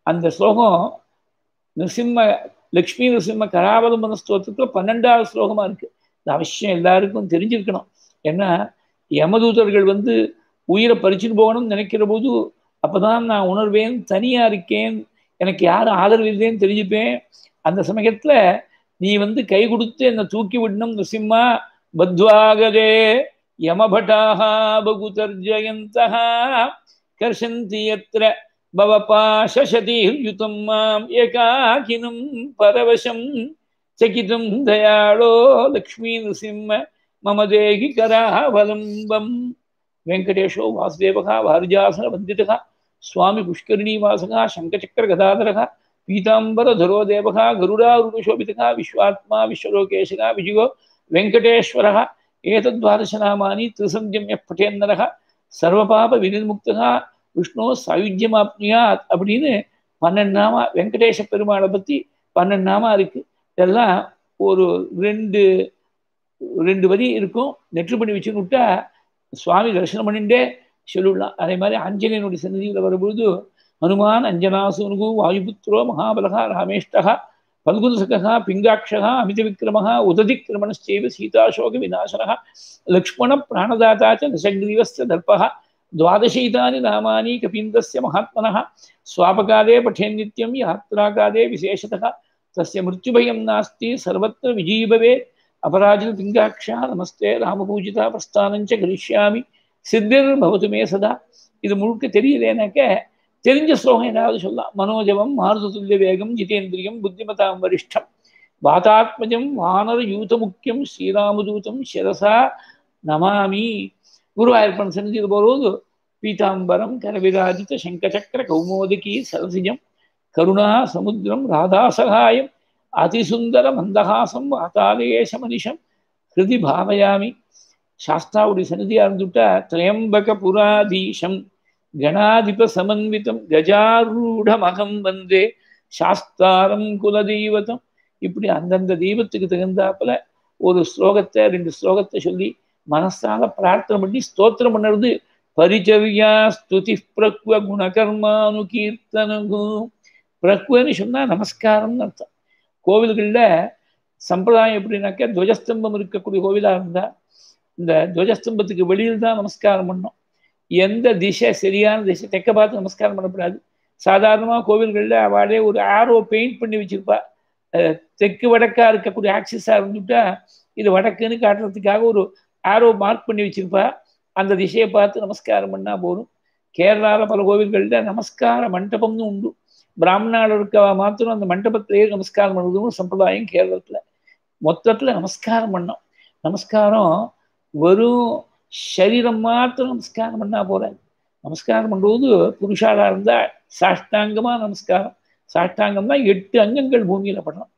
அந்த ஸ்லோகம் நிருசிம்ம லக்ஷ்மி நரசிம்ம கராவலம்பன ஸ்தோத்திரத்துல பன்னெண்டாவது ஸ்லோகமா இருக்கு. இந்த அவசியம் எல்லாருக்கும் தெரிஞ்சிருக்கணும். ஏன்னா யமதூதர்கள் வந்து உயிரை பறிச்சுன்னு போகணும்னு நினைக்கிற போது அப்பதான் நான் உணர்வேன் தனியா இருக்கேன் எனக்கு யாரும் ஆதரவு இல்லைன்னு தெரிஞ்சுப்பேன். அந்த சமயத்துல நீ வந்து கை கொடுத்து என்னை தூக்கி விடணும் நரசிம்மா. பத்வாகதே யமபட்டாக பகுதர்ஜயந்தः கர்ஷந்தி எத்திர भवपाशशतीहृयुतं माम् एकाकिनं परवशं चकितं दयाळो मम देहि करावलम्बम् वासुदेव वासुदेवः भारजासनवन्दितः स्वामी पुष्करिणीवासः शङ्खचक्रगदाधरः पीताम्बरधरो विश्वात्मा, विश्वलोकेशः, विजयो एक एतद्वादशनामानि त्रिसन्ध्यं यः सर्वपाप सर्वपापविनिर्मुक्तः விஷ்ணு சயுஜ்யம் ஆப்னியாத் அப்படின்னு பன்னெண்டு நாமா வெங்கடேச பெருமாளை பற்றி பன்னெண்டு நாமா இருக்குது இதெல்லாம் ஒரு ரெண்டு ரெண்டு வரி இருக்கும். நெற்று பண்ணி வச்சுன்னு விட்டா சுவாமி தரிசனம் பண்ணிட்டே சொல்லிவிடலாம் அதே மாதிரி ஆஞ்சநேயனுடைய சன்னதியில் வரும்பொழுது ஹனுமான் அஞ்சனாசுனு வாயுபுத்திரோ மகாபலகா ராமேஷ்டகா பல்குந்தகா பிங்காட்சகா அமித விக்ரமகா உததிக்கிரமணச்சைவ சீதாசோக விநாசனகா லக்ஷ்மண பிராணதாதா ச நிசக்ரீவஸ்த தர்பகா द्वादशैतानि नामानि कपीन्द्रस्य महात्मनः स्वापकाले पठेन्नित्यं यात्राकाले विशेषतः तस्य मृत्युभयं नास्ति सर्वत्र विजयी भवेत् अपराजितपिङ्गाक्षा नमस्ते रामपूजिता प्रस्थानं च करिष्यामि சித்திர் பவத்து மே சதா இது முழுக்க தெரியலேனாக்க தெரிஞ்ச ஸ்லோகம் ஏதாவது சொல்லலாம் மனோஜவம் மாருதுல்ய வேகம் ஜிதேந்திரியம் புத்திமதாம் வரிஷ்டம் வாதாத்மஜம் வானர யூத முக்கியம் ஸ்ரீராமதூதம் சிரசா நமாமி குருவாயூர்ப்பன் சன்னிதியில் போகிறது பீதாம்பரம் கரவிராஜித சங்கச்சக்கர கௌமோதிகி சரசிஜம் கருணா சமுத்திரம் ராதாசகாயம் அதிசுந்தர மந்தகாசம் வாதாலேஷ மனிஷம் ஹிருதி பாவயாமி. சாஸ்தாவுடைய சன்னதியாக இருந்துட்டா திரையம்பக புராதீஷம் கணாதிப சமன்விதம் கஜாரூடமகம் வந்தே சாஸ்தாரம் குலதெய்வதம். இப்படி அந்தந்த தெய்வத்துக்கு தகுந்தாப்புல ஒரு ஸ்லோகத்தை ரெண்டு ஸ்லோகத்தை சொல்லி மனசால பிரார்த்தனை பண்ணி ஸ்தோத்திரம் பண்ணுறது. பரிச்சவியா ஸ்துதி பிரக்வ குணகர்மானு கீர்த்தனகும் பிரக்வன்னு சொன்னா நமஸ்காரம்னு அர்த்தம். கோவில்களில் சம்பிரதாயம் எப்படின்னாக்கா துவஜஸ்தம்பம் இருக்கக்கூடிய கோவிலாக இருந்தா இந்த துவஜஸ்தம்பத்துக்கு வெளியில் தான் நமஸ்காரம் பண்ணோம். எந்த திசை சரியான திசை தெக்க பார்த்து நமஸ்காரம் பண்ணக்கூடாது. சாதாரணமாக கோவில்களில் அவளே ஒரு ஆரோ பெயிண்ட் பண்ணி வச்சிருப்பா. தெற்கு வடக்கா இருக்கக்கூடிய ஆக்சிஸாக இருந்துட்டா இது வடக்குன்னு காட்டுறதுக்காக ஒரு ஆரோ மார்க் பண்ணி வச்சிருப்பா. அந்த திசையை பார்த்து நமஸ்காரம் பண்ணா போதும். கேரளாவில் பல கோவில்களில் நமஸ்கார மண்டபம்னு உண்டு. பிராமணால் இருக்க மாத்திரம் அந்த மண்டபத்திலேயே நமஸ்காரம் பண்ணுறதுன்னு சம்பிரதாயம் கேரளத்தில். மொத்தத்தில் நமஸ்காரம் பண்ணோம். நமஸ்காரம் வெறும் சரீரம் மாத்திரம் நமஸ்காரம் பண்ணா போறாது நமஸ்காரம் பண்ணும்போது புருஷாலாக இருந்தால் சாஷ்டாங்கமாக நமஸ்காரம். சாஷ்டாங்கம்னா எட்டு அங்கங்கள் பூமியில் படுறோம்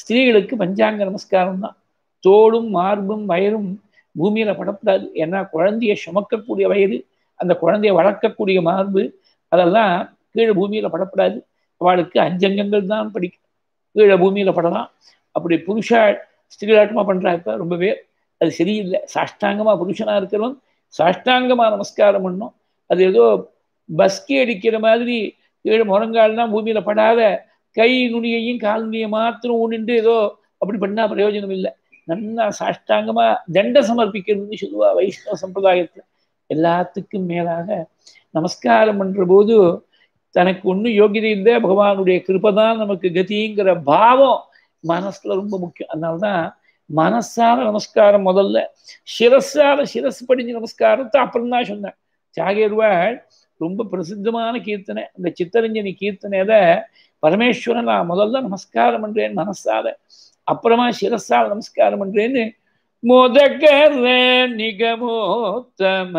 ஸ்திரீகளுக்கு பஞ்சாங்க நமஸ்காரம் தான். தோளும் மார்பும் வயரும் பூமியில படப்படாது. ஏன்னா குழந்தைய சுமக்கக்கூடிய வயது அந்த குழந்தைய வளர்க்கக்கூடிய மார்பு அதெல்லாம் கீழே பூமியில படப்படாது. அவளுக்கு அஞ்சங்கங்கள் தான் படிக்கும். கீழே பூமியில படலாம். அப்படி புருஷா ஸ்திரீலாட்டமா பண்றா இப்ப ரொம்பவே. அது சரியில்லை. சாஷ்டாங்கமா புருஷனா இருக்கிறவன் சாஷ்டாங்கமா நமஸ்காரம் பண்ணும். அது ஏதோ பஸ்கி அடிக்கிற மாதிரி கீழே முரங்கால்னா பூமியில படாத கை நுனியையும் கால் நுனியை மாத்திரம் ஊனின்று ஏதோ அப்படி பண்ணா பிரயோஜனம் இல்லை. நல்லா சாஷ்டாங்கமா தண்ட சமர்ப்பிக்கிறதுன்னு சொல்லுவா வைஷ்ணவ சம்பிரதாயத்துல. எல்லாத்துக்கும் மேலாக நமஸ்காரம் பண்ற போது தனக்கு ஒன்றும் யோகியதை இல்லை பகவானுடைய கிருப்பதான் நமக்கு கதிங்கிற பாவம் மனசுல ரொம்ப முக்கியம். அதனால்தான் மனசால நமஸ்காரம் முதல்ல சிரஸால சிரஸ் படிஞ்ச நமஸ்காரத்தை அப்புறம் தான் சொன்னேன். தியாகேர்வாள் ரொம்ப பிரசித்தமான கீர்த்தனை. அந்த சித்தரஞ்சனி கீர்த்தனையில பரமேஸ்வரன் நான் முதல்ல நமஸ்காரம் பண்றேன் மனசால. அப்புறமா சிரஸால் நமஸ்காரம் பண்றேன்னு முதகர நிகமோத்தம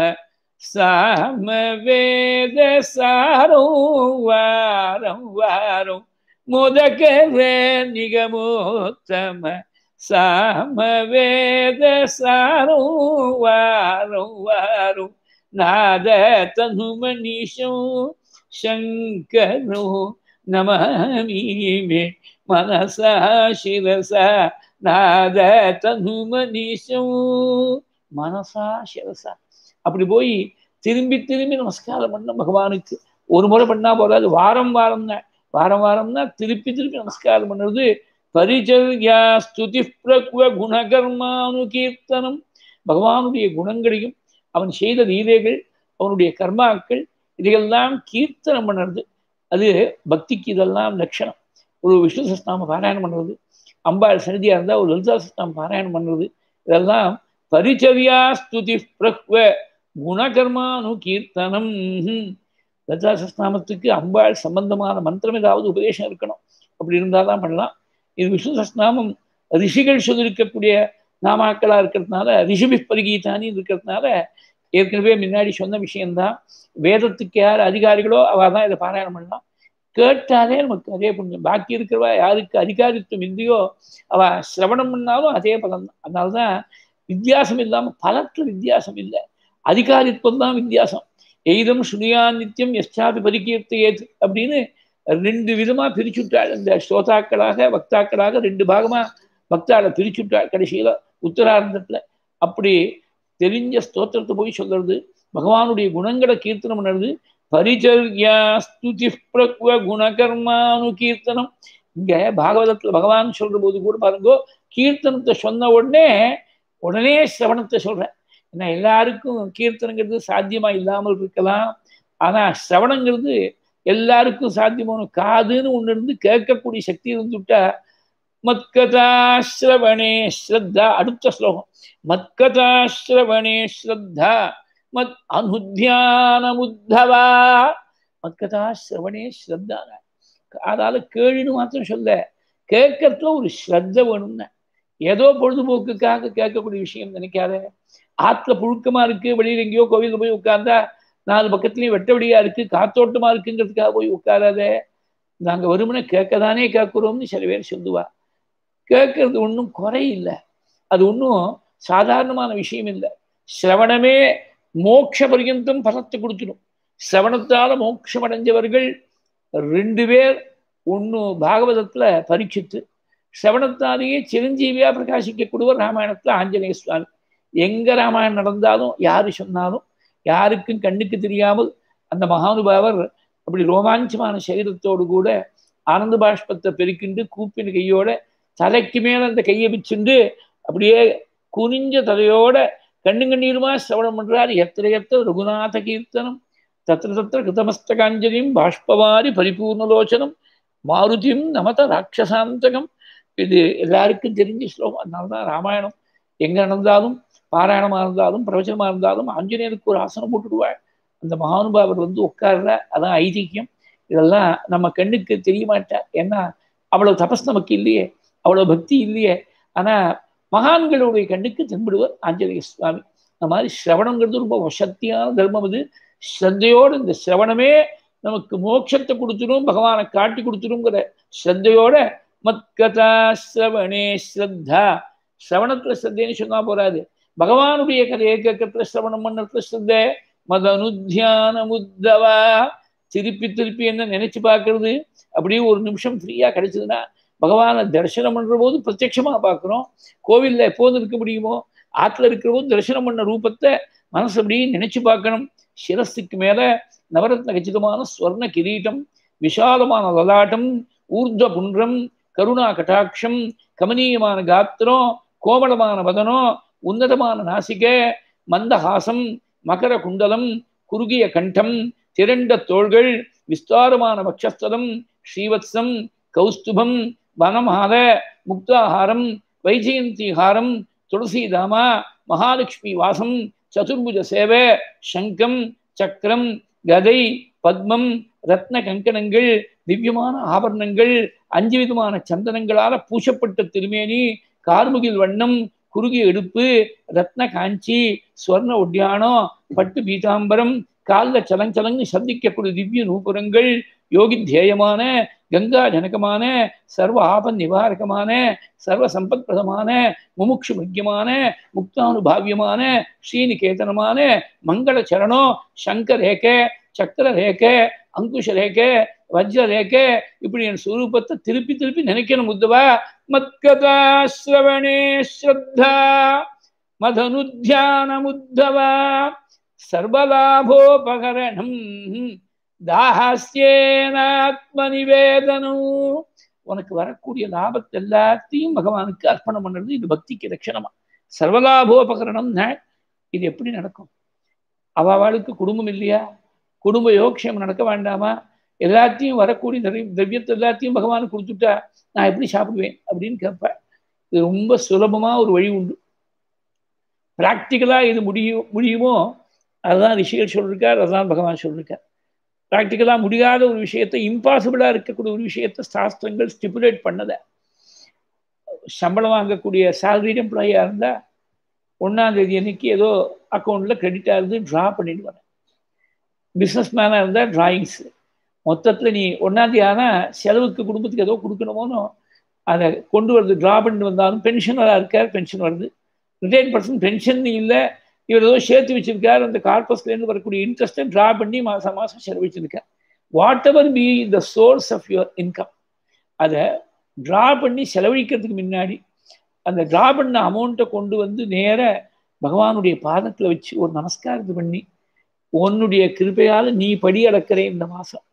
சாம வேத சாரம் வாரம் வாரம் முதகர நிகமோத்தம சாம வேத சாரம் வாரம் வாரம் நாத தனுமனிஷம் சங்கரும் நமாமி மனசா சிரசா நாத தனுமனிஷம். மனசா சிரசா அப்படி போய் திரும்பி திரும்பி நமஸ்காரம் பண்ண பகவானுக்கு. ஒரு முறை பண்ணா போதாது. வாரம் வாரம் தான் வாரம் வாரம்னா திருப்பி திருப்பி நமஸ்காரம் பண்ணுறது. பரிச்சர்யா ஸ்துதி பிரக்வ குணகர்மானு கீர்த்தனம். பகவானுடைய குணங்களையும் அவன் செய்த லீலைகள் அவனுடைய கர்மாக்கள் இதையெல்லாம் கீர்த்தனம் பண்ணுறது. அது பக்திக்கு இதெல்லாம் லட்சணம். ஒரு விஷ்ணு சஸ்நாம பாராயணம் பண்ணுறது அம்பாள் சன்னிதியாக இருந்தால் ஒரு லலிதா சஸ்நாம பாராயணம் பண்ணுறது இதெல்லாம் பரிச்சரியா ஸ்துதி பிரக்வ குணகர்மானு கீர்த்தனம். லலிதா சஸ்தாமத்துக்கு அம்பாள் சம்பந்தமான மந்திரம் ஏதாவது உபதேசம் இருக்கணும். அப்படி இருந்தால் தான் பண்ணலாம். இது விஷ்ணு சஸ்நாமம் ரிஷிகள் சொல்லியிருக்கக்கூடிய நாமாக்களாக இருக்கிறதுனால ரிஷிபி பரிகீதானி இருக்கிறதுனால ஏற்கனவே முன்னாடி சொன்ன விஷயம்தான். வேதத்துக்கு யார் அதிகாரிகளோ அவள் தான் இதை பாராயணம் பண்ணலாம். கேட்டாலே நமக்கு அதே புண்ணியம். பாக்கி இருக்கிறவா யாருக்கு அதிகாரித்துவம் இல்லையோ அவ சிரவணம் பண்ணாலும் அதே பலன் தான் அதனால்தான் வித்தியாசம் இல்லாமல் பலத்துல வித்தியாசம் இல்லை. அதிகாரித்துவம் தான் வித்தியாசம். எய்தம் சுனியா நித்தியம் எஸ்டாபி பரிகீர்த்தையேது அப்படின்னு ரெண்டு விதமா பிரிச்சுட்டாள். இந்த ஸ்ரோதாக்களாக வக்தாக்களாக ரெண்டு பாகமா பக்தாளை பிரிச்சுட்டாள் கடைசியில உத்தரார்த்தத்துல. அப்படி தெரிஞ்ச ஸ்தோத்திரத்தை போய் சொல்றது பகவானுடைய குணங்களை கீர்த்தனம் பண்ணுறது பரிச்சர்யாஸ்துதி பிரக்வ குணகர்மானு கீர்த்தனம் இங்க பாகவதத்துல பகவான் சொல்ற போது கூட பாருங்கோ கீர்த்தனத்தை சொன்ன உடனே உடனே சிரவணத்தை சொல்றேன். ஏன்னா எல்லாருக்கும் கீர்த்தனங்கிறது சாத்தியமா இல்லாமல் இருக்கலாம். ஆனா சிரவணங்கிறது எல்லாருக்கும் சாத்தியமான காதுன்னு ஒண்ணு இருந்து கேட்கக்கூடிய சக்தி இருந்துட்டா மத்கதாஸ்ரவணே ஸ்ரத்தா அடுத்த ஸ்லோகம். மத்கதாஸ்ரவணே ஸ்ரத்தா. மத் அனுத்தியானமுத்தவா. மக்கதா சிரவணே ஸ்ரத்தான. அதால கேளுன்னு மாத்திரம் சொல்ல. கேட்கறதுல ஒரு ஸ்ரத்த வேணும்னு. ஏதோ பொழுதுபோக்குக்காக கேட்கக்கூடிய விஷயம் நினைக்காத. ஆற்றுல புழுக்கமா இருக்கு வெளியில எங்கேயோ கோவிலில் போய் உட்கார்ந்தா நாலு பக்கத்துலயும் வெட்டவெடியா இருக்கு காத்தோட்டமா இருக்குங்கிறதுக்காக போய் உட்காராத. நாங்க வெறுமனே கேட்கதானே கேட்குறோம்னு சில பேர் சொல்லுவா. கேட்கறது ஒன்றும் குறை இல்லை அது ஒன்றும் சாதாரணமான விஷயம் இல்லை. சிரவணமே மோட்ச பரியந்தம் பலத்தை கொடுத்துடும். சிரவணத்தால மோட்சம் அடைஞ்சவர்கள் ரெண்டு பேர் ஒன்று பாகவதத்துல பரீட்சித்து சிரவணத்தாலேயே சிரஞ்சீவியா பிரகாசிக்கக்கூடியவர் ராமாயணத்துல ஆஞ்சநேய சுவாமி. எங்க ராமாயணம் நடந்தாலும் யாரு சொன்னாலும் யாருக்கும் கண்ணுக்கு தெரியாமல் அந்த மகானுபாவர் அப்படி ரோமாஞ்சமான சரீரத்தோடு கூட ஆனந்த பாஷ்பத்தை பெருக்கிண்டு கூப்பின கையோட தலைக்கு மேல அந்த கையை பிச்சுண்டு அப்படியே குனிஞ்ச தலையோட கண்ணு கண்ணீருமா சிரவணம் பண்றாரு. எத்திர எத்திர ரகுநாத கீர்த்தனம். தத்திர தத்திர கிருதமஸ்தகாஞ்சலியும் பாஷ்பவாரி பரிபூர்ணலோச்சனம் மாருதியும் நமத ராட்சசாந்தகம். இது எல்லாருக்கும் தெரிஞ்ச ஸ்லோகம். அதனால்தான் ராமாயணம் எங்க நடந்தாலும் பாராயணமா இருந்தாலும் பிரவச்சனமா இருந்தாலும் ஆஞ்சநேயருக்கு ஒரு ஆசனம் போட்டுடுவாள் அந்த மகானுபாவர் வந்து உட்கார்ற அதான் ஐதீக்கியம் இதெல்லாம் நம்ம கண்ணுக்கு தெரிய மாட்டா ஏன்னா அவ்வளவு தபஸ் நமக்கு இல்லையே. அவ்வளவு பக்தி இல்லையே. ஆனா மகான்களுடைய கண்ணுக்கு தென்படுவர் ஆஞ்சநேய சுவாமி. இந்த மாதிரி சிரவணங்கிறது ரொம்ப வசத்தியான தர்மம் அது ஸ்ரத்தையோடு இந்த சிரவணமே நமக்கு மோட்சத்தை கொடுத்துடும் பகவானை காட்டி கொடுத்துருங்கிற ஸ்ரத்தையோட மத்கதா சிரவணே ஸ்ரத்தா சிரவணத்துல சிரத்தேன்னு சொன்னா போறாது. பகவானுடைய கதையை கேட்கறதுல சிரவணம் பண்ணத்துல ஸ்ரத்த மதனுத்தியான முத்தவா திருப்பி திருப்பி என்ன நினைச்சு பார்க்கறது? அப்படியே ஒரு நிமிஷம் ஃப்ரீயா கிடைச்சதுன்னா பகவானை தரிசனம் பண்ணுற போது பிரத்யட்சமா பார்க்குறோம். கோவில்ல எப்போது இருக்க முடியுமோ ஆற்றுல இருக்கிற போது தரிசனம் பண்ண ரூபத்தை மனசு அப்படியே நினைச்சு பார்க்கணும். சிரஸ்துக்கு மேலே நவரத்ன கச்சிதமான ஸ்வர்ண கிரீட்டம் விஷாலமான லலாட்டம் ஊர்ஜ புன்றம் கருணா கட்டாட்சம் கமனீயமான காத்திரம் கோமளமான வதனம் உன்னதமான நாசிக மந்தஹாசம் மகர குண்டலம் குறுகிய கண்டம் திரண்ட தோள்கள் விஸ்தாரமான பக்ஷஸ்தலம் ஸ்ரீவத்சம் கௌஸ்துபம் வனமால முக்தாஹாரம் வைஜெயந்திஹாரம் துளசிதாமா மகாலட்சுமி வாசம் சதுர்புஜ சேவை சங்கம் சக்கரம் கதை பத்மம் ரத்ன கங்கணங்கள் திவ்யமான ஆபரணங்கள் அஞ்சு விதமான சந்தனங்களால பூசப்பட்ட திருமேனி கார்முகில் வண்ணம் குறுகிய எடுப்பு ரத்ன காஞ்சி ஸ்வர்ண ஒட்டியானம் பட்டு பீதாம்பரம் காலில் சலஞ்சலங்கு சந்திக்கக்கூடிய திவ்ய நூபுரங்கள் யோகி தியேயமான கங்கா ஜனகமான சர்வ ஆபன் நிவாரகமான சர்வ சம்பத் பிரதமான முமுக்ஷு முக்கியமான முக்தானுபாவியமான ஸ்ரீநிகேதனமான மங்கள சரணம் சங்க ரேகை சக்கர ரேகே அங்குஷ ரேகே வஜ்ர ரேகே இப்படி என் சுரூபத்தை திருப்பி திருப்பி நினைக்கணும் முத்தவா மத்கதா ஸ்ரவணே ஸ்ரத்தா மதனுத்தியான முத்தவா சர்வலாபோபகரணம். தாஹாஸ்யேனாத்மநிவேதனம் உனக்கு வரக்கூடிய லாபத்தை எல்லாத்தையும் பகவானுக்கு அர்ப்பணம் பண்ணுறது இது பக்திக்கு லட்சணமா சர்வலாபோபகரணம்னா இது எப்படி நடக்கும்? அவளுக்கு குடும்பம் இல்லையா? குடும்ப யோக்ஷம் நடக்க வேண்டாமா? எல்லாத்தையும் வரக்கூடிய நிறைய திரவியத்தை எல்லாத்தையும் பகவானுக்கு கொடுத்துட்டா நான் எப்படி சாப்பிடுவேன்? அப்படின்னு கேட்பேன் இது ரொம்ப சுலபமா ஒரு வழி உண்டு. ப்ராக்டிக்கலாக இது முடியும் முடியுமோ? அதுதான் ரிஷிகள் சொல்லியிருக்கார் அதுதான் பகவான் சொல்லியிருக்கார் ப்ராக்டிக்கலாக முடியாத ஒரு விஷயத்தை இம்பாசிபிளாக இருக்கக்கூடிய ஒரு விஷயத்தை சாஸ்திரங்கள் ஸ்டிபுலேட் பண்ணதை. சம்பளம் வாங்கக்கூடிய சேலரி எம்ப்ளாயாக இருந்தால் ஒன்றாந்தேதி அன்னைக்கு ஏதோ அக்கௌண்ட்டில் கிரெடிட் ஆகுது ட்ரா பண்ணிட்டு வரேன் பிஸ்னஸ் மேனாக இருந்தால் ட்ராயிங்ஸு மொத்தத்தில் நீ ஒன்றாந்தேதி ஆனால் செலவுக்கு குடும்பத்துக்கு ஏதோ கொடுக்கணுமோனோ அதை கொண்டு வருது ட்ரா பண்ணிட்டு வந்தாலும் பென்ஷனராக இருக்கார் பென்ஷன் வருது. ரிட்டையர்ட் பர்சன் பென்ஷன் இல்லை இவர் ஏதோ சேர்த்து வச்சிருக்கார் அந்த கார்பஸ்லேருந்து வரக்கூடிய இன்ட்ரெஸ்ட்டை ட்ரா பண்ணி மாதம் மாதம் செலவழிச்சிருக்கார். Whatever be the source of your income அதை ட்ரா பண்ணி செலவழிக்கிறதுக்கு முன்னாடி அந்த ட்ரா பண்ண அமௌண்ட்டை கொண்டு வந்து நேர பகவானுடைய பாதத்தில் வச்சு ஒரு நமஸ்காரத்தை பண்ணி உன்னுடைய கிருப்பையால் நீ படி அளக்கிற இந்த மாதம்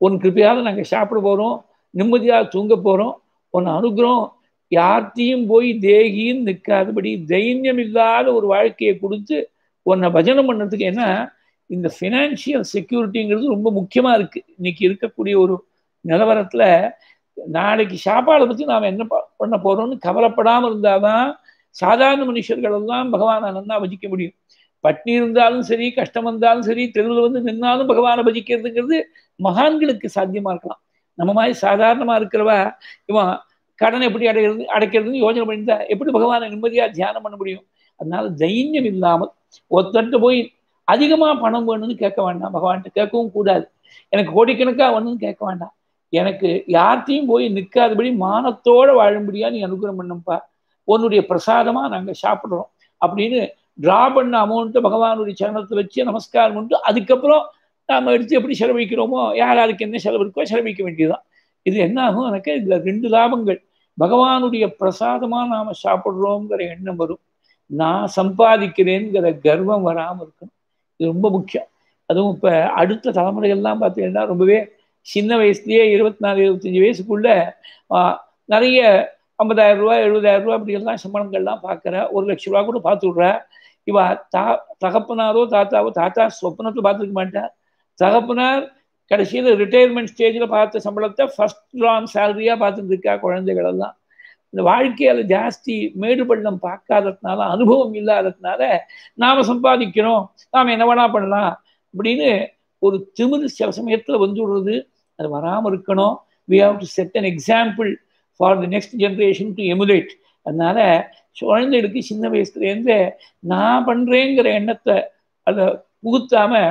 உன் கிருப்பையால் நாங்கள் சாப்பிட போகிறோம் நிம்மதியாக தூங்க போகிறோம் உன் அனுகிரகம் யார்த்தையும் போய் தேகின்னு நிற்காதபடி தைரியம் இல்லாத ஒரு வாழ்க்கையை கொடுத்து உன்னை பஜனம் பண்ணுறதுக்கு என்ன? இந்த ஃபினான்ஷியல் செக்யூரிட்டிங்கிறது ரொம்ப முக்கியமாக இருக்குது இன்னைக்கு இருக்கக்கூடிய ஒரு நிலவரத்தில் நாளைக்கு சாப்பாடை பற்றி நாம் என்ன பண்ண போகிறோம்னு கவலைப்படாமல் இருந்தால் தான் சாதாரண மனுஷர்கள் எல்லாம் பகவானை நன்னா பஜிக்க முடியும். பட்னி இருந்தாலும் சரி கஷ்டம் வந்தாலும் சரி தெருவில் வந்து நின்னாலும் பகவானை பஜிக்கிறதுங்கிறது மகான்களுக்கு சாத்தியமா இருக்கலாம். நம்ம மாதிரி சாதாரணமா இருக்கிறவா இவன் கடன் எப்படி அடைகிறது அடைக்கிறதுன்னு யோசனை பண்ணியிருந்தா எப்படி பகவானை நிம்மதியாக தியானம் பண்ண முடியும்? அதனால தைரியம் இல்லாமல் ஒருத்தர்கிட்ட போய் அதிகமா பணம் வேணும்னு கேட்க வேண்டாம். பகவான்கிட்ட கேட்கவும் கூடாது. எனக்கு கோடிக்கணக்காக வேணும்னு கேட்க வேண்டாம். எனக்கு யார்த்தையும் போய் நிற்காதபடி மானத்தோட வாழும்படியா நீ அனுகிரகம் பண்ணும்பா. உன்னுடைய பிரசாதமாக நாங்கள் சாப்பிட்றோம். அப்படின்னு ட்ரா பண்ண அமௌண்ட்டை பகவானுடைய சரணத்தை வச்சு நமஸ்காரம் பண்ணிட்டு அதுக்கப்புறம் நாம் எடுத்து எப்படி செலவழிக்கிறோமோ யார் யாருக்கு என்ன செலவு இருக்கோ செலவழிக்க வேண்டியதுதான். இது என்ன ஆகும்? எனக்கு இதில் ரெண்டு லாபங்கள். பகவானுடைய பிரசாதமா நாம சாப்பிட்றோங்கிற எண்ணம் வரும். நான் சம்பாதிக்கிறேங்கிற கர்வம் வராமல் இருக்கணும். இது ரொம்ப முக்கியம். அதுவும் இப்போ அடுத்த தலைமுறைகள்லாம் பார்த்தீங்கன்னா ரொம்பவே சின்ன வயசுலயே இருபத்தி நாலு இருபத்தஞ்சி வயசுக்குள்ள நிறைய ஐம்பதாயிரம் ரூபா எழுபதாயிரம் ரூபா அப்படி எல்லாம் சம்பளங்கள்லாம் பார்க்குற ஒரு லட்ச ரூபா கூட பார்த்து விட்றா இவ தா தகப்பனாரோ தாத்தாவோ தாத்தா சொப்பனத்தை பார்த்துருக்க மாட்டார். தகப்பனார் கடைசியில் ரிட்டையர்மெண்ட் ஸ்டேஜில் பார்த்த சம்பளத்தை ஃபர்ஸ்ட் லாங் சேலரியாக பார்த்துருக்கா குழந்தைகள் எல்லாம். இந்த வாழ்க்கையால் ஜாஸ்தி மேடு பள்ளம் பார்க்காததுனால அனுபவம் இல்லாததுனால நாம் சம்பாதிக்கிறோம் நாம் என்ன வேணா பண்ணலாம் அப்படின்னு ஒரு திமிரு சில சமயத்தில் வந்து விடுறது. அது வராமல் இருக்கணும். We have to set an example for the next generation to emulate அதனால குழந்தைகளுக்கு சின்ன வயசுலேருந்து நான் பண்ணுறேங்கிற எண்ணத்தை அதை புகுத்தாமல்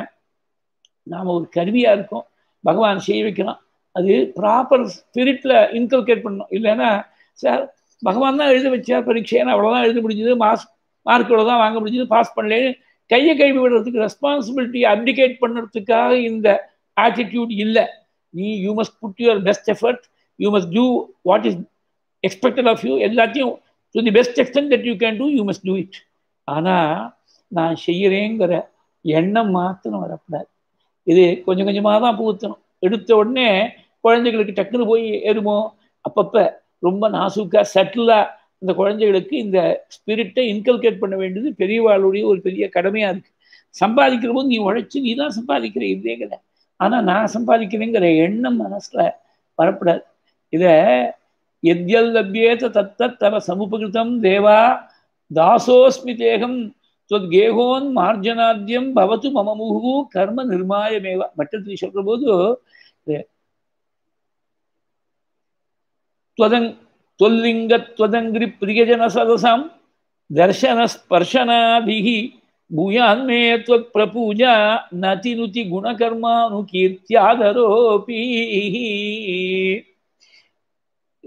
நாம் ஒரு கருவியாக இருக்கோம். பகவான் செய்ய வைக்கலாம் அது ப்ராப்பர் ஸ்பிரிட்டில் இன்கல்கேட் பண்ணணும். இல்லைன்னா சார் பகவான் தான் எழுத வச்சார் பரீட்சைன்னு அவ்வளோதான் எழுத முடிஞ்சது. மாஸ் மார்க்கோட தான் வாங்க முடிஞ்சது. பாஸ் பண்ணலேன்னு கையை கைவி விடுறதுக்கு ரெஸ்பான்சிபிலிட்டி அப்டிகேட் பண்ணுறதுக்காக இந்த ஆட்டிடியூட் இல்லை. நீ you must put your best effort you must do what is expected of you எல்லாத்தையும் to the best extent that you can do you must do it ஆனால் நான் செய்கிறேங்கிற எண்ணம் மாத்திரம் வரக்கூடாது. இது கொஞ்சம் கொஞ்சமாக தான் புகுத்தணும். எடுத்த உடனே குழந்தைகளுக்கு டக்குன்னு போய் ஏறுமோ? அப்பப்போ ரொம்ப நாசூக்காக சட்டிலாக இந்த குழந்தைகளுக்கு இந்த ஸ்பிரிட்டை இன்கல்கேட் பண்ண வேண்டியது பெரியவாளுடைய ஒரு பெரிய கடமையாக இருக்குது சம்பாதிக்கிற போது நீ உழைச்சி நீ தான் சம்பாதிக்கிற இதே கதை ஆனால் நான் சம்பாதிக்கிறேங்கிற எண்ணம் மனசில் வரப்படாது. இதை எத்யல் லப்யேத தத்த தவ சமுபகிருதம் தேவா தாசோஸ்மி தேகம் தொத்கேகோன் மார்ஜனாத்தியம் பவத்து மம முகு கர்ம நிர்மாயமேவா மட்டத்தில் சொல்ற போது त्वदङ् त्वल्लिङ्गत्वदङ्घ्रि प्रियजनसदसां दर्शनस्पर्शनाभिः भूयान्मे त्वत्प्रपूजा नतिनुति குணகர்மானுகீர்த்தியாதரோபி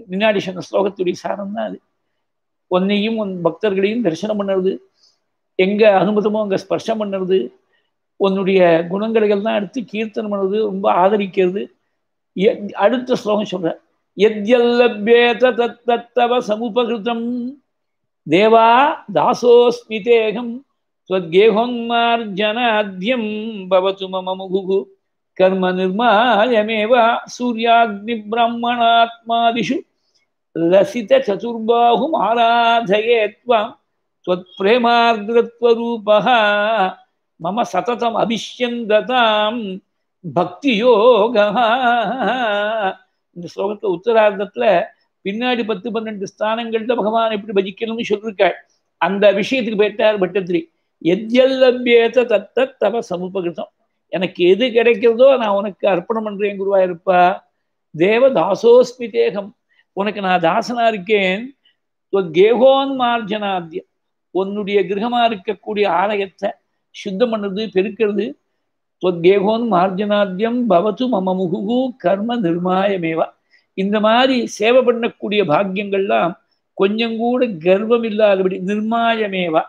முன்னாடி சொன்ன ஸ்லோகத்துடைய சாரம் தான் அது உன்னையும் உன் பக்தர்களையும் தரிசனம் பண்ணுறது எங்க அனுமதமோ அங்கே ஸ்பர்ஷம் பண்ணுறது உன்னுடைய குணங்களை எல்லாம் எடுத்து கீர்த்தனம் பண்ணுறது ரொம்ப ஆதரிக்கிறது அடுத்த ஸ்லோகம் சொல்கிறேன் यद्यल्लभ्येत तत्तत्तव समुपकृतं देवा दासोऽस्मि तेऽहं त्वद्गेहोन्मार्जनाद्यं भवतु मम मुहुः कर्म निर्मायमेव सूर्याग्निब्रह्मणात्मादिषु लसितचतुर्बाहुमाराधये त्वां त्वत्प्रेमार्द्रत्वरूपः मम सततम् अभिष्यन्दतां भक्तियोगः இந்த ஸ்லோகத்துல உத்தரார்த்தத்துல பின்னாடி பத்து பன்னெண்டு ஸ்தானங்கள்ல பகவான் எப்படி பஜிக்கணும்னு சொல்லியிருக்காள் அந்த விஷயத்துக்கு போயிட்டார் பட்டத்திரி எத்யல்லபியேத தத்த தவ சமுபகிருதம் எனக்கு எது கிடைக்கிறதோ நான் உனக்கு அர்ப்பணம் பண்றேன் குருவா இருப்பா தேவ தாசோஸ்மி தேகம் உனக்கு நான் தாசனா இருக்கேன் கேகோன் மார்ஜனாத்தியம் உன்னுடைய கிரகமா இருக்கக்கூடிய ஆலயத்தை சுத்தம் பண்ணுறது பெருக்கிறது. தொத்கேகோன் மார்ஜனாத்தியம் பவத்து மம முகுகு கர்ம நிர்மாயமேவா. இந்த மாதிரி சேவை பண்ணக்கூடிய பாக்கியங்கள்லாம் கொஞ்சம் கூட கர்வம் இல்லாதபடி நிர்மாயமேவா.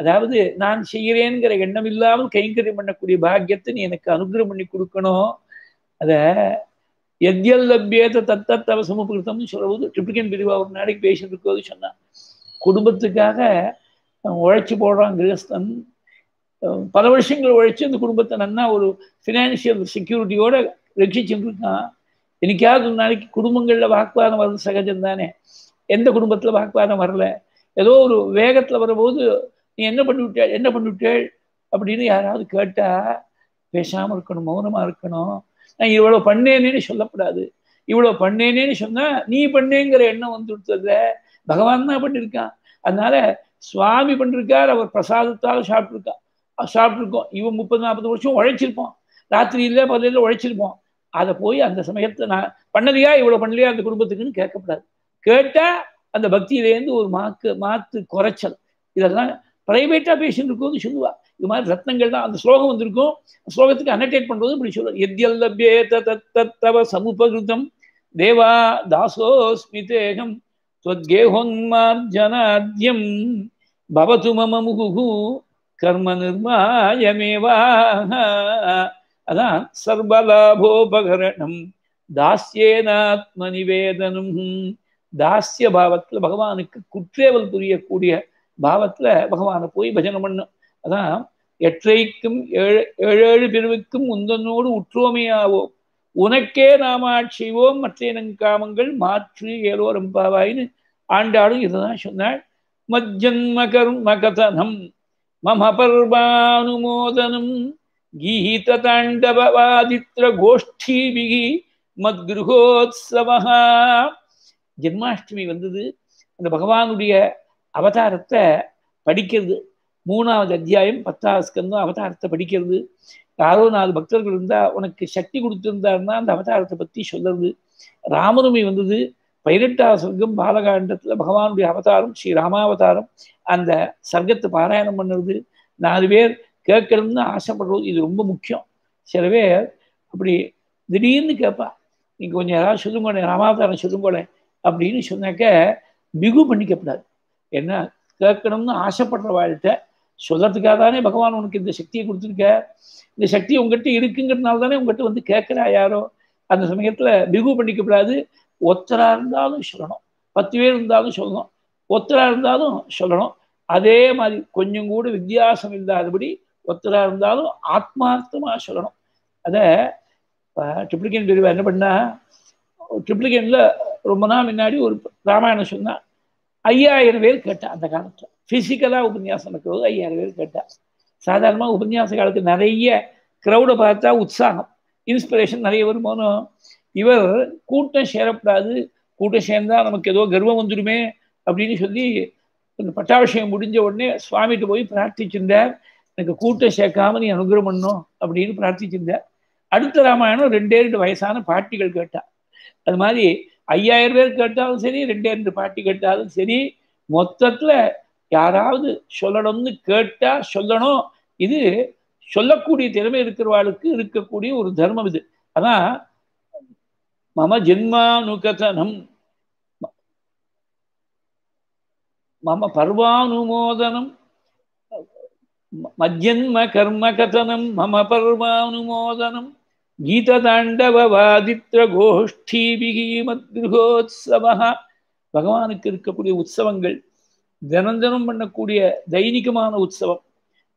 அதாவது நான் செய்கிறேங்கிற எண்ணம் இல்லாமல் கைங்கரியம் பண்ணக்கூடிய பாக்கியத்தை நீ எனக்கு அனுகிரகம் பண்ணி கொடுக்கணும். அத எத்யல் லப்யேத தத்தத்தவ சமபகிருத்தம்னு சொல்லும்போது ட்ரிபிகன் பிரிவா ஒரு நாளைக்கு பேசிட்டு இருக்கோது சொன்னான். குடும்பத்துக்காக உழைச்சி போடுறான் கிரகஸ்தன் பல வருஷங்கள் உழைச்சி அந்த குடும்பத்தை நன்னா ஒரு ஃபினான்ஷியல் செக்யூரிட்டியோட ரட்சிச்சுருக்கான் இருக்கான் என்னைக்காவது ஒரு நாளைக்கு குடும்பங்களில் வாக்குவாதம் வர்றது சகஜம் தானே எந்த குடும்பத்தில் வாக்குவாதம் வரல? ஏதோ ஒரு வேகத்தில் வரும்போது நீ என்ன பண்ணிவிட்டாள் என்ன பண்ணிவிட்டாள் அப்படின்னு யாராவது கேட்டா பேசாமல் இருக்கணும் மௌனமாக இருக்கணும். நான் இவ்வளோ பண்ணேனேன்னு சொல்லக்கூடாது இவ்வளோ பண்ணேனேன்னு சொன்னால் நீ பண்ணேங்கிற எண்ணம் வந்து கொடுத்ததுல பகவான் தான் பண்ணியிருக்கான் அதனால சுவாமி பண்ணிருக்கார் அவர் பிரசாதத்தால் சாப்பிட்ருக்கான் சாப்பிட்ருக்கோம் இவன் முப்பது நாற்பது வருஷம் உழைச்சிருப்போம் ராத்திரி இல்லை பதிலில் உழைச்சிருப்போம் அதை போய் அந்த சமயத்துல நான் பண்ணலையா இவ்வளவு பண்ணலையா அந்த குடும்பத்துக்குன்னு கேட்கக்கூடாது கேட்டா அந்த பக்தியிலேருந்து ஒரு மாக்கு மாத்து குறைச்சல் இதெல்லாம் பிரைவேட்டா பேசிட்டு இருக்கும்போது சொல்லுவா இது மாதிரி ரத்னங்கள் தான் அந்த ஸ்லோகம் வந்திருக்கும் ஸ்லோகத்துக்கு அனடேட் பண்றது இப்படி சொல்லுவா எத்யல்லபியே தத்தவ சமுபகிருதம் தேவா தாசோஸ்மி தேகம் त्वद्गेहोन्मार्जनाद्यं பவது மம முகுகு கர்ம நிர்மாயமேவா அதான் சர்வலாபோபகரணம் தாஸ்யேனாத்ம நிவேதனம் தாஸ்ய பாவத்தில் பகவானுக்கு குற்றேவல் புரியக்கூடிய பாவத்துல பகவானை போய் பஜனம் பண்ணும் அதான் எற்றைக்கும் ஏழு ஏழு பிரிவுக்கும் உந்தனோடு உற்றோமையாவோம் உனக்கே நாமாட்சிவோம் ஆட்சிவோம் மற்ற மாற்று ஏலோரம் பாவாயின்னு ஆண்டாளும் இதுதான் சொன்னாள். மஜ்ஜன்ம கர்ம கதனம் மம பர்வானுமோதனம் கீத தாண்டவாதித்ர கோஷ்டீபிகி மத்கிருஹோத்சவா ஜென்மாஷ்டமி வந்தது. அந்த பகவானுடைய அவதாரத்தை படிக்கிறது. மூணாவது அத்தியாயம் பத்தாவது ஸ்கந்தம் அவதாரத்தை படிக்கிறது. யாரோ நாலு பக்தர்கள் இருந்தா உனக்கு சக்தி கொடுத்துருந்தாருன்னா அந்த அவதாரத்தை பத்தி சொல்றது ராமனுமை வந்தது. பதினெட்டாவது சர்க்கம் பாலகாண்டத்துல பகவானுடைய அவதாரம் ஸ்ரீ ராமாவதாரம். அந்த சர்க்கத்தை பாராயணம் பண்ணுறது. நாலு பேர் கேட்கணும்னு ஆசைப்படுறது. இது ரொம்ப முக்கியம். சில பேர் அப்படி திடீர்னு கேட்பா நீங்க கொஞ்சம் யாராவது சொல்லுங்களேன் ராமாவதாரம் சொல்லுங்களேன் அப்படின்னு சொன்னாக்க பிகு பண்ணிக்கப்படாது என்ன கேட்கணும்னு ஆசைப்படுற வாழ்க்கை சொல்றதுக்காக தானே பகவான் உனக்கு இந்த சக்தியை கொடுத்துருக்க. இந்த சக்தி உங்ககிட்ட இருக்குங்கிறதுனால தானே உங்ககிட்ட வந்து கேட்குறா யாரோ. அந்த சமயத்தில் பிகு பண்ணிக்கப்படாது ஒத்தரா இருந்தாலும் சொல்லணும். பத்து பேர் இருந்தாலும் சொல்லணும். ஒத்தரா இருந்தாலும் சொல்லணும். அதே மாதிரி கொஞ்சம் கூட வித்தியாசம் இல்லாதபடி ஒத்தரா இருந்தாலும் ஆத்மார்த்தமா சொல்லணும். அத ட்ரிப்ளிகேன் பெரியவா என்ன பண்ணா ட்ரிப்ளிகேன்ல ரொம்ப நாள் முன்னாடி ஒரு ராமாயணம் சொன்னா ஐயாயிரம் பேர் கேட்டேன் அந்த காலத்துல. பிசிக்கலா உபன்யாசம் நடக்கிறது ஐயாயிரம் பேர் கேட்டேன் சாதாரணமாக உபன்யாச காலத்துக்கு நிறைய க்ரௌடை பார்த்தா உற்சாகம். இன்ஸ்பிரேஷன் நிறைய வருமானம். இவர் கூட்டம் சேரப்படாது கூட்டம் சேர்ந்தா நமக்கு ஏதோ கர்வம் வந்துடுமே அப்படின்னு சொல்லி இந்த பட்டாபிஷேகம் முடிஞ்ச உடனே சுவாமிகிட்ட போய் பிரார்த்திச்சிருந்தார். எனக்கு கூட்டம் சேர்க்காம நீ அனுகிரகம் பண்ணும் அப்படின்னு பிரார்த்திச்சிருந்தார். அடுத்த ராமாயணம் ரெண்டே ரெண்டு வயசான பாட்டிகள் கேட்டா. அது மாதிரி ஐயாயிரம் பேர் கேட்டாலும் சரி ரெண்டே ரெண்டு பாட்டி கேட்டாலும் சரி மொத்தத்துல யாராவது சொல்லணும்னு கேட்டா சொல்லணும். இது சொல்லக்கூடிய திறமை இருக்கிறவாளுக்கு இருக்கக்கூடிய ஒரு தர்மம் இது. அதான் மம ஜென்மானுகதனம் மம பர்வானுமோதனம் மஜ்ஜன்ம கர்ம கதனம் மம பர்வானுமோதனம் கீததாண்டவாதித்ர கோஷ்டீபிகி மத்கிருஹோத்சவ பகவானுக்கு இருக்கக்கூடிய உற்சவங்கள் தினம் தினம் பண்ணக்கூடிய தைனிகமான உற்சவம்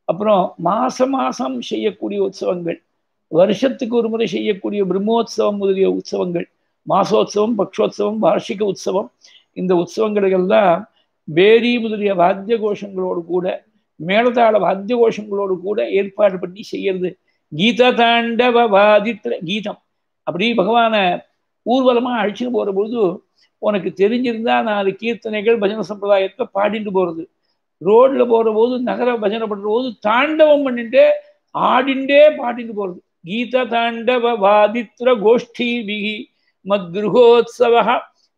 அப்புறம் மாசம் மாசம் செய்யக்கூடிய உற்சவங்கள் வருஷத்துக்கு ஒரு முறை செய்யக்கூடிய பிரம்மோத்சவம் முதலிய உற்சவங்கள் மாசோத்சவம் பக்ஷோத்சவம் வார்ஷிக உற்சவம் இந்த உற்சவங்களுக்கெல்லாம் பேரி முதலிய வாத்திய கோஷங்களோடு கூட மேலதாள வாத்திய கோஷங்களோடு கூட ஏற்பாடு பண்ணி செய்யறது. கீத தாண்டவ வாதித்திர கீதம். அப்படி பகவான ஊர்வலமா அழிச்சுன்னு போற பொழுது உனக்கு தெரிஞ்சிருந்தா நாலு கீர்த்தனைகள் பஜனை சம்பிரதாயத்தை பாடிட்டு போறது. ரோட்ல போற போது நகர பஜனை பண்ணுற போது தாண்டவம் பண்ணிட்டு ஆடிண்டே பாடிட்டு போறது. கீததாண்டவ வாதித்ர கோஷ்டி பிகி மத்கிருஹோத்சவ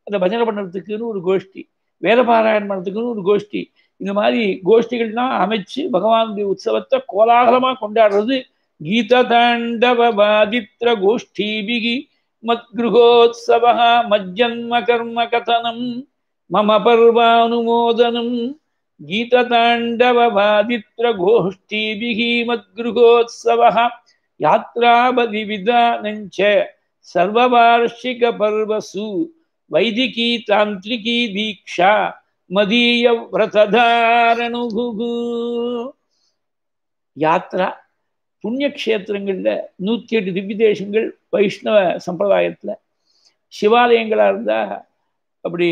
அந்த பஜனை பண்ணுறதுக்குன்னு ஒரு கோஷ்டி வேத பாராயணம் பண்ணுறதுக்குன்னு ஒரு கோஷ்டி. இந்த மாதிரி கோஷ்டிகள்லாம் அமைச்சு பகவானுடைய உற்சவத்தை கோலாகலமாக கொண்டாடுறது கீத தாண்டவ வாதித்ர கோஷ்டி பிகி மத்கிருஹோத்சவ மஜ்ஜன்ம கர்ம கதனம் மம பர்வானுமோதனம். యాత్రావధివిధానంచ సర్వవార్షిక பர்வசு வைதிகி తాంత్రికీ தீக்ஷா మదీయ వ్రతధారణు யாத்ரா புண்ணியக்ஷேத்திரங்களில் நூற்றி எட்டு திவ்ய தேசங்கள் வைஷ்ணவ சம்பிரதாயத்தில் சிவாலயங்களாக இருந்தால் அப்படி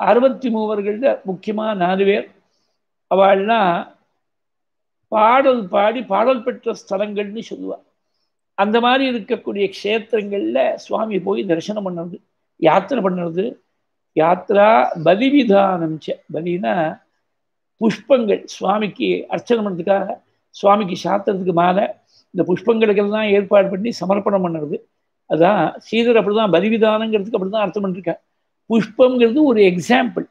அறுபத்தி மூவர்களில் முக்கியமாக நாலு பேர். அவள்லாம் பாடல் பாடி பாடல் பெற்ற ஸ்தலங்கள்னு சொல்லுவார் அந்த மாதிரி இருக்கக்கூடிய க்ஷேத்திரங்கள்ல சுவாமி போய் தரிசனம் பண்ணுறது. யாத்திரை பண்ணுறது. யாத்ரா பலிவிதானம் செ பலினா புஷ்பங்கள். சுவாமிக்கு அர்ச்சனை பண்ணுறதுக்காக சுவாமிக்கு சாத்திரத்துக்கு மேலே இந்த புஷ்பங்களுக்கெல்லாம் ஏற்பாடு பண்ணி சமர்ப்பணம் பண்ணுறது. அதான் ஸ்ரீதர் அப்படிதான் அப்படி அப்படிதான் அர்த்தம் பண்ணிருக்கேன் புஷ்பங்கிறது ஒரு எக்ஸாம்பிள்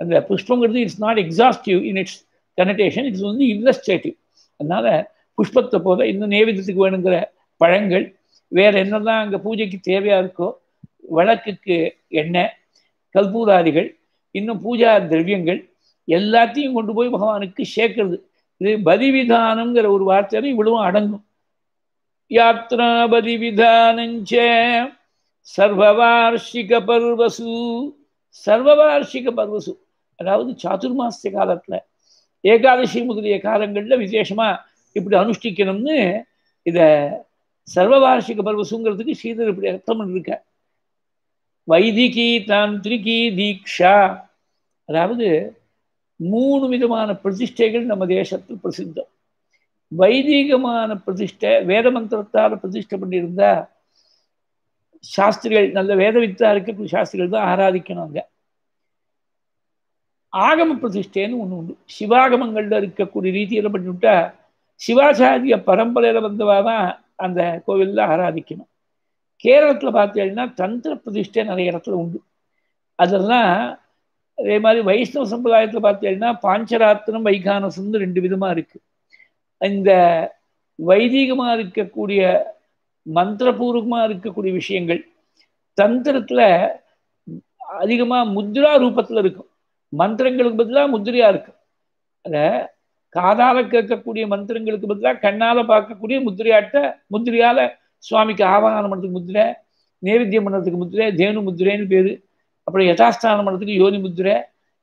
அந்த புஷ்பங்கிறது it's not exhaustive in its connotation it's வந்து இல்லஸ்ட்ரேட்டிவ் அதனால புஷ்பத்தை போல இன்னும் நேவேதத்துக்கு வேணுங்கிற பழங்கள் வேற என்னதான் அங்கே பூஜைக்கு தேவையா இருக்கோ வழக்குக்கு எண்ணெய் கல்பூராதிகள் இன்னும் பூஜா திரவியங்கள் எல்லாத்தையும் கொண்டு போய் பகவானுக்கு சேர்க்கறது. இது பதிவிதானங்கிற ஒரு வார்த்தையில இவ்வளவும் அடங்கும். யாத்ரா பதிவிதானஞ்ச சர்வவார்ஷிக பர்வசு சர்வவார்ஷிக பர்வசு. அதாவது சாதுர்மாசிய காலத்துல ஏகாதசி முதலிய காலங்கள்ல விசேஷமா இப்படி அனுஷ்டிக்கணும்னு இத சர்வவார்ஷிக பர்வசுங்கிறதுக்கு ஸ்ரீதர் இப்படி அர்த்தம் பண்ணிருக்க. வைதிகி தாந்திரிகி தீக்ஷா. அதாவது மூணு விதமான பிரதிஷ்டைகள் நம்ம தேசத்தில் பிரசித்தம். வைதீகமான பிரதிஷ்டை வேத மந்திரத்தால் பிரதிஷ்டை பண்ணியிருந்தா சாஸ்திரிகள் நல்ல வேதவித்தா இருக்கக்கூடிய சாஸ்திரிகள் தான் ஆராதிக்கணும் அங்க. ஆகம பிரதிஷ்டைன்னு ஒன்று உண்டு. சிவாகமங்களில் இருக்கக்கூடிய ரீதியில் பண்ணிவிட்டா சிவாச்சாரிய பரம்பரையில் வந்தவா தான் அந்த கோவிலில் ஆராதிக்கணும். கேரளத்தில் பார்த்தீங்கன்னா தந்திர பிரதிஷ்டை நிறைய இடத்துல உண்டு. அதெல்லாம் அதே மாதிரி வைஷ்ணவ சம்பிரதாயத்தில் பார்த்தீங்கன்னா பாஞ்சராத்திரம் வைகானசம்னு ரெண்டு விதமாக இருக்குது இந்த வைதீகமாக இருக்கக்கூடிய மந்திரபூர்வமாக இருக்கக்கூடிய விஷயங்கள் தந்திரத்தில் அதிகமாக முத்ரா ரூபத்தில் இருக்கும். மந்திரங்களுக்கு பதிலாக முத்திரையா இருக்கும் அத காதால கேட்கக்கூடிய மந்திரங்களுக்கு பதிலாக கண்ணால பார்க்கக்கூடிய முத்திரையாட்ட முத்திரையால சுவாமிக்கு ஆவாகனம் பண்ணுறதுக்கு முத்திரை நேவேத்தியம் பண்ணுறதுக்கு முத்திரை தேனு முத்திரைன்னு பேரு. அப்புறம் யதாஸ்தானம் பண்ணுறதுக்கு யோனி முத்திரை.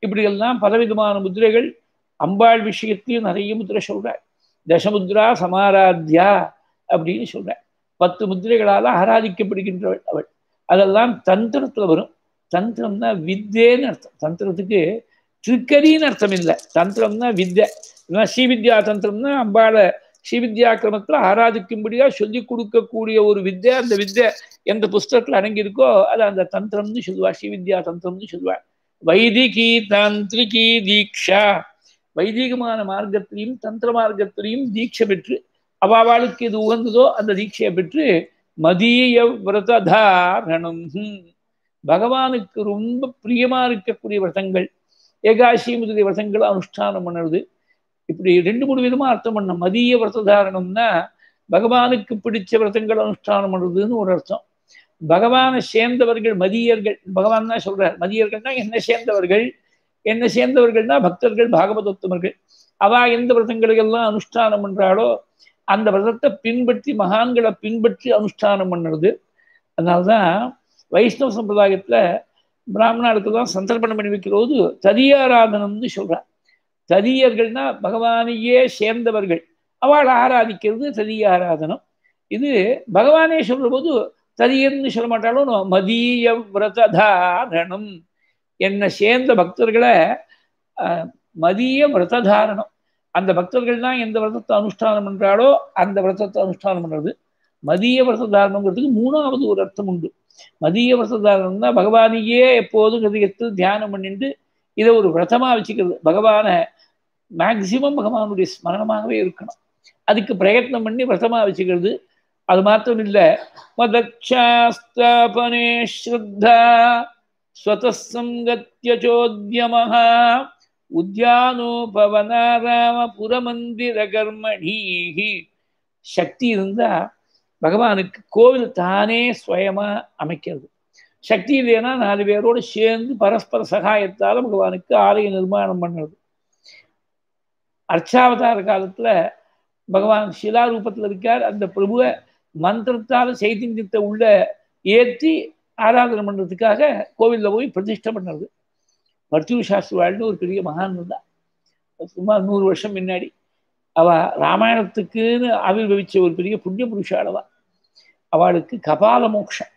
இப்படி எல்லாம் பலவிதமான முத்திரைகள் அம்பாள் விஷயத்தையும் நிறைய முத்திரை சொல்றாள் தசமுத்ரா சமாராத்யா அப்படின்னு சொல்றாள் பத்து முத்திரைகளால் ஆராதிக்கப்படுகின்றவள் அவள். அதெல்லாம் தந்திரத்துல வரும். தந்திரம்னா வித்தேன்னு அர்த்தம். தந்திரத்துக்கு திருக்கரின்னு அர்த்தம் இல்லை. தந்திரம்னா வித்தை ஸ்ரீவித்யா தந்திரம்னா அம்பாளை ஸ்ரீவித்யா கிரமத்தில் ஆராதிக்கும்படியா சொல்லி கொடுக்கக்கூடிய ஒரு வித்தை அந்த வித்தை எந்த புஸ்தகத்தில் அடங்கியிருக்கோ அது அந்த தந்திரம்னு சொல்லுவா. ஸ்ரீவித்யா தந்திரம்னு சொல்லுவா. வைதிகி தாந்திரிகி தீக்ஷா. வைதிகமான மார்க்கத்திலையும் தந்திர மார்க்கத்திலையும் தீட்சை பெற்று அவாவாளுக்கு இது உகந்ததோ அந்த தீட்சையை பெற்று மதிய விரததாரணம். பகவானுக்கு ரொம்ப பிரியமா இருக்கக்கூடிய விரதங்கள் ஏகாசி முதலிய விரதங்களை அனுஷ்டானம் பண்ணுறது. இப்படி ரெண்டு மூணு விதமா அர்த்தம் பண்ண மதிய விரததாரணம்னா பகவானுக்கு பிடிச்ச விரதங்கள் அனுஷ்டானம் பண்ணுறதுன்னு ஒரு அர்த்தம். பகவானை சேர்ந்தவர்கள் மதியர்கள் பகவான் தான் சொல்றார் மதியர்கள்னா என்ன சேர்ந்தவர்கள் என்ன சேர்ந்தவர்கள்னா பக்தர்கள் பாகவதோத்தமர்கள். அவா எந்த விரதங்களுக்கெல்லாம் அனுஷ்டானம் பண்றாளோ அந்த விரதத்தை பின்பற்றி மகான்களை பின்பற்றி அனுஷ்டானம் பண்ணுறது. அதனால்தான் வைஷ்ணவ சம்பிரதாயத்துல பிராமணர்களுக்கு தான் சந்தர்ப்பணம் பண்ணி வைக்கிறபோது ததியாராதனம்னு சொல்றார். ததியர்கள்னா பகவானையே சேர்ந்தவர்கள். அவள் ஆராதிக்கிறது ததிய ஆராதனம் இது பகவானே சொல்ற போது ததியர்னு சொல்ல மாட்டாலும் மதிய விரததாரணம். என்னை சேர்ந்த பக்தர்களை மதிய விரததாரணம். அந்த பக்தர்கள் தான் எந்த விரதத்தை அனுஷ்டானம் பண்றாளோ அந்த விரதத்தை அனுஷ்டானம் பண்றது. மதிய விரததாரணங்கிறதுக்கு மூணாவது ஒரு அர்த்தம் உண்டு. மதிய விரததாரணம்னா பகவானையே எப்போதும் ஹிருதயத்தில் தியானம் பண்ணிட்டு இதை ஒரு விரதமாக வச்சுக்கிறது. பகவானை மேக்சிமம் பகவானுடைய ஸ்மரணமாகவே இருக்கணும். அதுக்கு பிரயத்னம் பண்ணி விரதமாக வச்சுக்கிறது. அது மாத்திரம் இல்லை. மதக்ஷாஸ்தாபனே ஸ்ரத்தா ஸ்வதசங்கத்யோத்யமः உத்யானோபவனாராம புரமந்திர கர்மணீஹி சக்தி இருந்தா பகவானுக்கு கோவில் தானே சுயமா அமைக்கிறது. சக்தி இல்லைன்னா நாலு பேரோடு சேர்ந்து பரஸ்பர சகாயத்தால் பகவானுக்கு ஆலய நிர்மாணம் பண்ணுறது. அர்ச்சாவதார காலத்துல பகவான் சிலா ரூபத்தில் இருக்கார். அந்த பிரபுவை மந்திரத்தால் சைத்தன்யத்தை உள்ள ஏற்றி ஆராதனை பண்ணுறதுக்காக கோவிலில் போய் பிரதிஷ்டை பண்ணுறது. மருத்துவ சாஸ்திரிவாழ்னு ஒரு பெரிய மகான் இருந்தான் சுமார் நூறு வருஷம் முன்னாடி. அவ ராமாயணத்துக்குன்னு ஆவிர்வவிச்ச ஒரு பெரிய புண்ணிய புருஷாளவா அவளுக்கு கபால மோட்சம்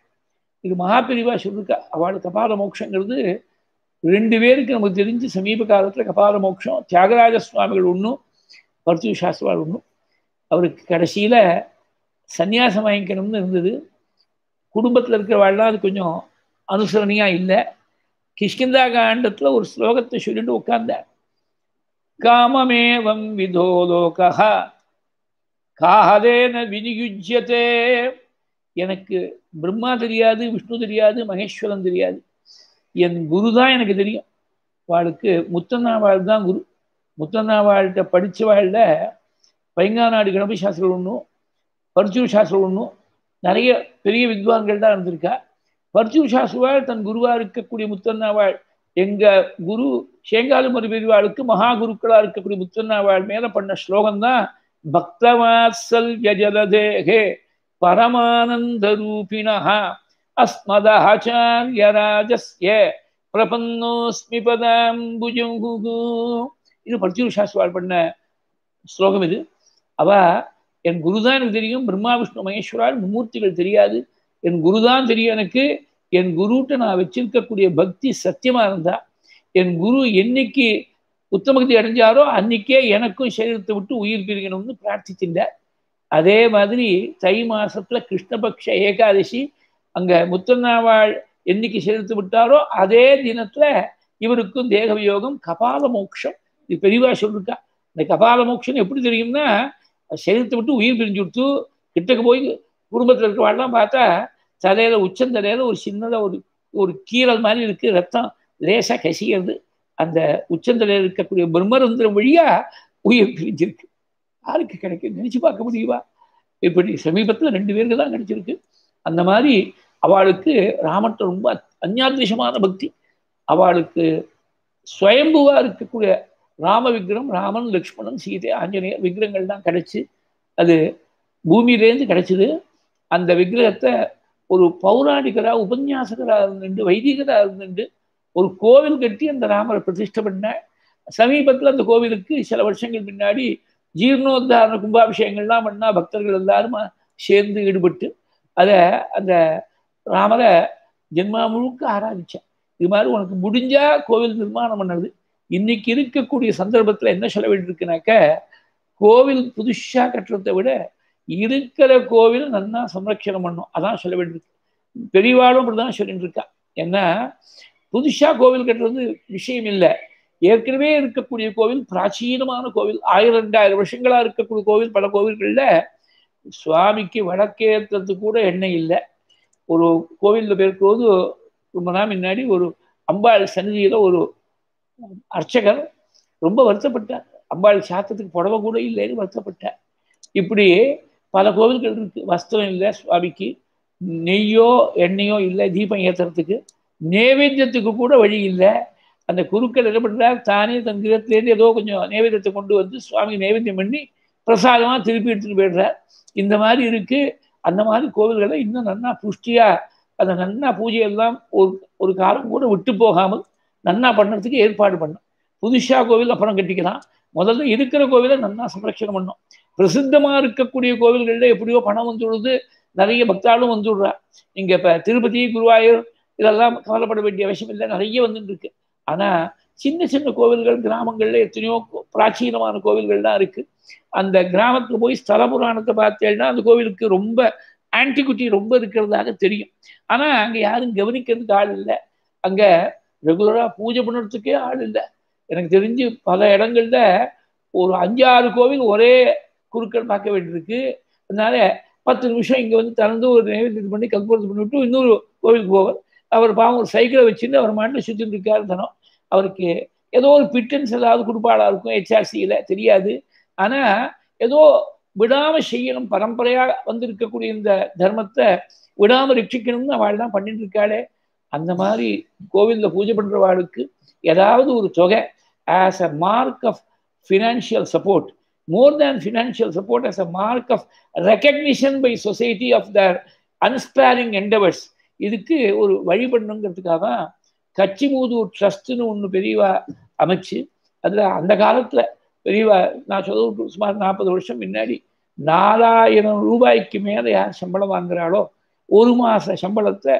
இது மகாபிரிவா சொல்லிருக்கா அவள் கபால மோட்சங்கிறது ரெண்டு பேருக்கு நமக்கு தெரிஞ்சு சமீப காலத்தில் கபால மோட்சம் தியாகராஜ சுவாமிகள் ஒன்றும் மருத்துவ சாஸ்திரிவாள் ஒன்றும் அவருக்கு கடைசியில் சந்நியாசம் வாங்கிக்கணும்னு இருந்தது. குடும்பத்தில் இருக்கிறவாள்லாம் அது கொஞ்சம் அனுசரணையாக இல்லை. கிஷ்கிந்தா காண்டத்தில் ஒரு ஸ்லோகத்தை சொல்லிட்டு உட்கார்ந்தார். காமமேவம் விதோ லோகா காஹதேன வினியுஜ்யத்தே எனக்கு பிரம்மா தெரியாது விஷ்ணு தெரியாது மகேஸ்வரன் தெரியாது. என் குரு தான் எனக்கு தெரியும். வாளுக்கு முத்தண்ணாவாள் தான் குரு. முத்தண்ணாவாழ்கிட்ட படித்தவாழ்ல பைங்காநாடு கணபதி சாஸ்திரம் ஒன்றும் பரிச்சூர் சாஸ்திரம் ஒன்றும் நிறைய பெரிய வித்வான்கள் தான் இருந்திருக்கா. பரிச்சூர் சாஸ்திரவாள் தன் குருவாக இருக்கக்கூடிய முத்தண்ணாவாள் எங்கள் குரு சேங்காலுமரி பெரியவாளுக்கு மகா குருக்களாக இருக்கக்கூடிய முத்தண்ணாவாள் மேலே பண்ண ஸ்லோகம் தான் பக்தவாசல் ஜலதேகே பரமானந்த ரூபிணா அஸ்மதாச்சாரியராஜஸ்ய பிரபன்னோஸ்மி பதாம்புஜங்குகு இது பரிச்சூர் சாஸ்திரவாள் பண்ண ஸ்லோகம் இது. அவ என் குருதான் எனக்கு தெரியும் பிரம்மா விஷ்ணு மகேஸ்வரால் மும்மூர்த்திகள் தெரியாது. என் குருதான் தெரியும் எனக்கு. என் குருட்ட நான் வச்சிருக்கக்கூடிய பக்தி சத்தியமா இருந்தா என் குரு என்னைக்கு உத்தமகதி அடைஞ்சாரோ அன்னைக்கே எனக்கும் சரீரத்தை விட்டு உயிர் பிரிக்கணும்னு பிரார்த்திச்சிருந்தார் அதே மாதிரி தை மாசத்துல கிருஷ்ணபக்ஷ ஏகாதசி அங்க முத்தண்ணாவாள் என்னைக்கு சேர்த்து விட்டாரோ அதே தினத்துல இவருக்கும் தேகவியோகம் கபால மோட்சம் இது பெரியவா சொல்லிருக்கா. இந்த கபால மோட்சம் எப்படி தெரியும்னா சேர்த்து விட்டு உயிர் பிரிஞ்சு விட்டு கிட்டக்கு போய் குடும்பத்தில் இருக்கிறவாள்லாம் பார்த்தா தலையில உச்சந்தலையில ஒரு சின்னதாக ஒரு ஒரு கீரல் மாதிரி இருக்கு ரத்தம் லேசாக கசிகிறது அந்த உச்சந்தலையில் இருக்கக்கூடிய பிரம்மரந்திரம் வழியா உயிர் பிரிஞ்சிருக்கு. யாருக்கு கிடைக்கும் நினைச்சு பார்க்க முடியுமா? இப்படி சமீபத்தில் ரெண்டு பேருக்கு தான் கிடைச்சிருக்கு. அந்த மாதிரி அவளுக்கு ராமட்ட ரொம்ப அந்யாதிசமான பக்தி. அவளுக்கு சுயம்புவாக இருக்கக்கூடிய ராம விக்கிரம் ராமன் லக்ஷ்மணன் சீதை ஆஞ்சநேயர் விக்கிரங்கள் தான் கிடைச்சு. அது பூமியிலேருந்து கிடைச்சிது. அந்த விக்கிரகத்தை ஒரு பௌராணிகரா உபன்யாசகராக இருந்துட்டு வைதிகராக இருந்துட்டு ஒரு கோவில் கட்டி அந்த ராமரை பிரதிஷ்டை பண்ண சமீபத்தில் அந்த கோவிலுக்கு சில வருஷங்கள் முன்னாடி ஜீர்ணோத்தாரண கும்பாபிஷேகங்கள்லாம் பண்ணா பக்தர்கள் எல்லாரும் சேர்ந்து ஈடுபட்டு அதை அந்த ராமரை ஜென்மா முழுக்க ஆராதிச்சேன் இது மாதிரி உனக்கு முடிஞ்சா கோவில் நிர்மாணம் பண்ணது. இன்னைக்கு இருக்கக்கூடிய சந்தர்ப்பத்தில் என்ன சொல்ல வேண்டியிருக்குனாக்க கோவில் புதுசாக கட்டுறதை விட இருக்கிற கோவில் நல்லா சம்ரட்சணம் பண்ணும். அதான் சொல்ல வேண்டியிருக்கு. பெரியவாளும் அப்படிதான் சொல்லிட்டு இருக்கா. ஏன்னா புதுசாக கோவில் கட்டுறது விஷயம் இல்லை. ஏற்கனவே இருக்கக்கூடிய கோவில் பிராச்சீனமான கோவில் ஆயிரம் ரெண்டாயிரம் வருஷங்களா இருக்கக்கூடிய கோவில் பல கோவில்கள்ல சுவாமிக்கு வடக்கேற்றதுக்கு கூட எண்ணெய் இல்லை. ஒரு கோவிலில் போயிருக்கும்போது ரொம்ப நாள் முன்னாடி ஒரு அம்பாள் சந்நிதியில் ஒரு அர்ச்சகர் ரொம்ப வருத்தப்பட்டார். அம்பாள் சாத்தத்துக்கு புடவை கூட இல்லைன்னு வருத்தப்பட்டார். இப்படி பல கோவில்கள் இருக்கு. வஸ்திரம் இல்லை சுவாமிக்கு. நெய்யோ எண்ணெயோ இல்லை தீபம் ஏற்றுறதுக்கு நேவேத்தியத்துக்கு கூட வழி இல்லை. அந்த குருக்கள் என்ன பண்ணுறார் தானே தன் கிரகத்திலேருந்து ஏதோ கொஞ்சம் நேவேத்தியத்தை கொண்டு வந்து சுவாமி நைவேத்தியம் பண்ணி பிரசாதமாக திருப்பி எடுத்துகிட்டு போயிடுறார். இந்த மாதிரி இருக்குது அந்த மாதிரி கோவில்களை இன்னும் நன்னா புஷ்டியாக அந்த நன்னா பூஜையெல்லாம் ஒரு ஒரு காலம் கூட விட்டு போகாமல் நன்னா பண்ணுறதுக்கு ஏற்பாடு பண்ணும். புதுஷா கோவில் அப்புறம் கட்டிக்கலாம். முதல்ல இருக்கிற கோவிலை நன்னா சம்ரட்சணம் பண்ணும். பிரசித்தமாக இருக்கக்கூடிய கோவில்களில் எப்படியோ பணம் வந்துடுது நிறைய பக்தாலும் வந்துடுறா. இங்கே இப்போ திருப்பதி குருவாயூர் இதெல்லாம் கவலைப்பட வேண்டிய அவசியம் இல்லை. நிறைய வந்துட்டு இருக்கு. ஆனால் சின்ன சின்ன கோவில்கள் கிராமங்களில் எத்தனையோ பிராச்சீனமான கோவில்கள்லாம் இருக்குது இருக்கு. அந்த கிராமத்துக்கு போய் ஸ்தல புராணத்தை பார்த்தேன்னா அந்த கோவிலுக்கு ரொம்ப ஆன்டிகுட்டி ரொம்ப இருக்கிறதாக தெரியும். ஆனால் அங்கே யாரும் கவனிக்கிறதுக்கு ஆள் இல்லை. அங்கே ரெகுலராக பூஜை பண்ணுறதுக்கே ஆள் இல்லை. எனக்கு தெரிஞ்சு பல இடங்கள்ல ஒரு அஞ்சாறு கோவில் ஒரே குருக்கள் பார்க்க வேண்டியிருக்கு. அதனால பத்து நிமிஷம் இங்கே வந்து திறந்து ஒரு நைவேத்தியம் பண்ணி கல்பூரத்தை பண்ணிவிட்டு இன்னொரு கோவிலுக்கு போவார் அவர் பாவம் ஒரு சைக்கிளை வச்சுட்டு அவர் மாட்டில் சுற்றிட்டு இருக்காரு தனம். அவருக்கு ஏதோ ஒரு பிட்டன்ஸ் ஏதாவது கொடுப்பாளாக இருக்கும் ஹெச்ஆர்சியில் தெரியாது. ஆனால் ஏதோ விடாமல் செய்யணும் பரம்பரையாக வந்திருக்கக்கூடிய இந்த தர்மத்தை விடாமல் ரட்சிக்கணும்னு அவள் தான் பண்ணிட்டு இருக்காளே. அந்த மாதிரி கோவிலில் பூஜை பண்ணுறவாளுக்கு ஏதாவது ஒரு தொகை as a mark of financial support more than financial support as a mark of recognition by society of their unsparing endeavours இதுக்கு ஒரு வழி பண்ணுங்கிறதுக்காக தான் கச்சிமூதூர் ட்ரஸ்ட்னு ஒன்று பெரியவா அமைச்சு அதில் அந்த காலத்தில் பெரியவா நான் சொல்ல சுமார் நாற்பது வருஷம் முன்னாடி நாலாயிரம் ரூபாய்க்கு மேலே யார் சம்பளம் வாங்குறாளோ ஒரு மாத சம்பளத்தை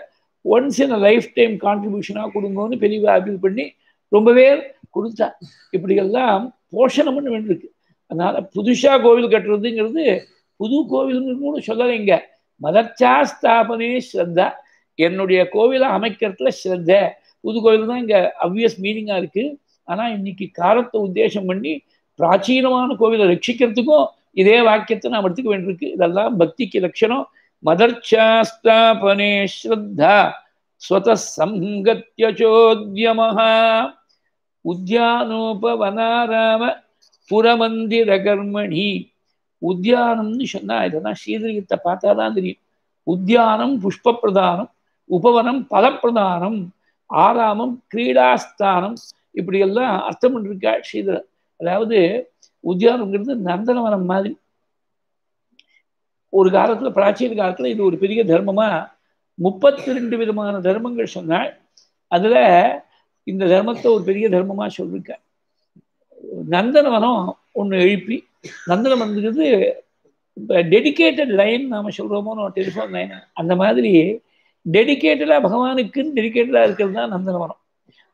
ஒன்ஸ் இன் லைஃப் டைம் கான்ட்ரிபியூஷனாக கொடுங்கன்னு பெரியவா அப்பீல் பண்ணி ரொம்ப பேர் கொடுத்தா. இப்படியெல்லாம் போஷணம் பண்ண வேண்டியிருக்கு. அதனால் புதுசாக கோவில் கட்டுறதுங்கிறது புது கோவில்னு கூட சொல்லலைங்க. மதர்ச்சா ஸ்தாபனே ஸ்ரத்தா. என்னுடைய கோவிலை அமைக்கிறதுல சிறந்த. புது கோவில் தான் இங்கே அவ்வியஸ் மீனிங்காக இருக்குது ஆனால் இன்னைக்கு காலத்தை உத்தேசம் பண்ணி பிராச்சீனமான கோவிலை ரட்சிக்கிறதுக்கும் இதே வாக்கியத்தை நாம் எடுத்துக்க வேண்டியிருக்கு. இதெல்லாம் பக்திக்கு லட்சணம். மதர்ச்சாஸ்தாபனே ஸ்ரத்தா ஸ்வத சங்கத்யோத்யமஹா உத்தியானோபவனாராம புறமந்திர கர்மணி உத்தியானம்னு சொன்னா இதெல்லாம் ஸ்ரீதரிகத்தை பார்த்தாதான் தெரியும். உத்தியானம் புஷ்ப பிரதானம் உபவனம் பலப்பிரதானம் ஆராமம் கிரீடாஸ்தானம் இப்படி எல்லாம் அர்த்தம் பண்ணிருக்கா ஸ்ரீதரர் அதாவது உத்தியானம்ங்கிறது நந்தனவனம் மாதிரி. ஒரு காலத்துல பிராச்சீன காலத்துல இது ஒரு பெரிய தர்மமா முப்பத்தி ரெண்டு விதமான தர்மங்கள் சொன்னால் அதுல இந்த தர்மத்தை ஒரு பெரிய தர்மமா சொல்லிருக்க. நந்தனவனம் ஒன்று எழுப்பி நந்தனவனங்கிறது இப்போ டெடிக்கேட்டட் லைன் நாம சொல்றோமோ டெலிஃபோன் லைன் அந்த மாதிரி டெடிக்கேட்டடாக பகவானுக்குன்னு டெடிக்கேட்டடாக இருக்கிறது தான் நந்தனவனம்.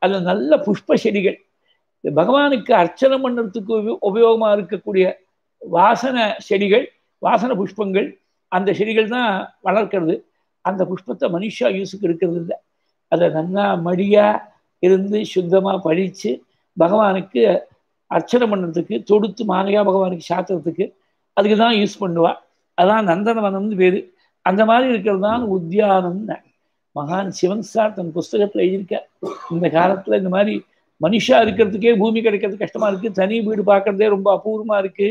அதில் நல்ல புஷ்ப செடிகள். பகவானுக்கு அர்ச்சனை பண்ணுறதுக்கு உபயோகமாக இருக்கக்கூடிய வாசனை செடிகள் வாசன புஷ்பங்கள் அந்த செடிகள் தான் வளர்க்கிறது. அந்த புஷ்பத்தை மனுஷா யூஸுக்கு இருக்கிறது இல்லை. அதை நல்லா மடியாக இருந்து சுத்தமாக பழித்து பகவானுக்கு அர்ச்சனை பண்ணுறதுக்கு தொடுத்து மாலையாக பகவானுக்கு சாத்துறதுக்கு அதுக்கு தான் யூஸ் பண்ணுவாள் அதான் நந்தனவனம்னு பேர். அந்த மாதிரி இருக்கிறது தான் உத்தியானம்னு மகான் சிவன் சார் தன் புஸ்தகத்தில் எழுதியிருக்க இந்த காலத்தில் இந்த மாதிரி மனுஷா இருக்கிறதுக்கே பூமி கிடைக்கிறது கஷ்டமா இருக்கு. தனி வீடு பார்க்கறதே ரொம்ப அபூர்வமா இருக்கு.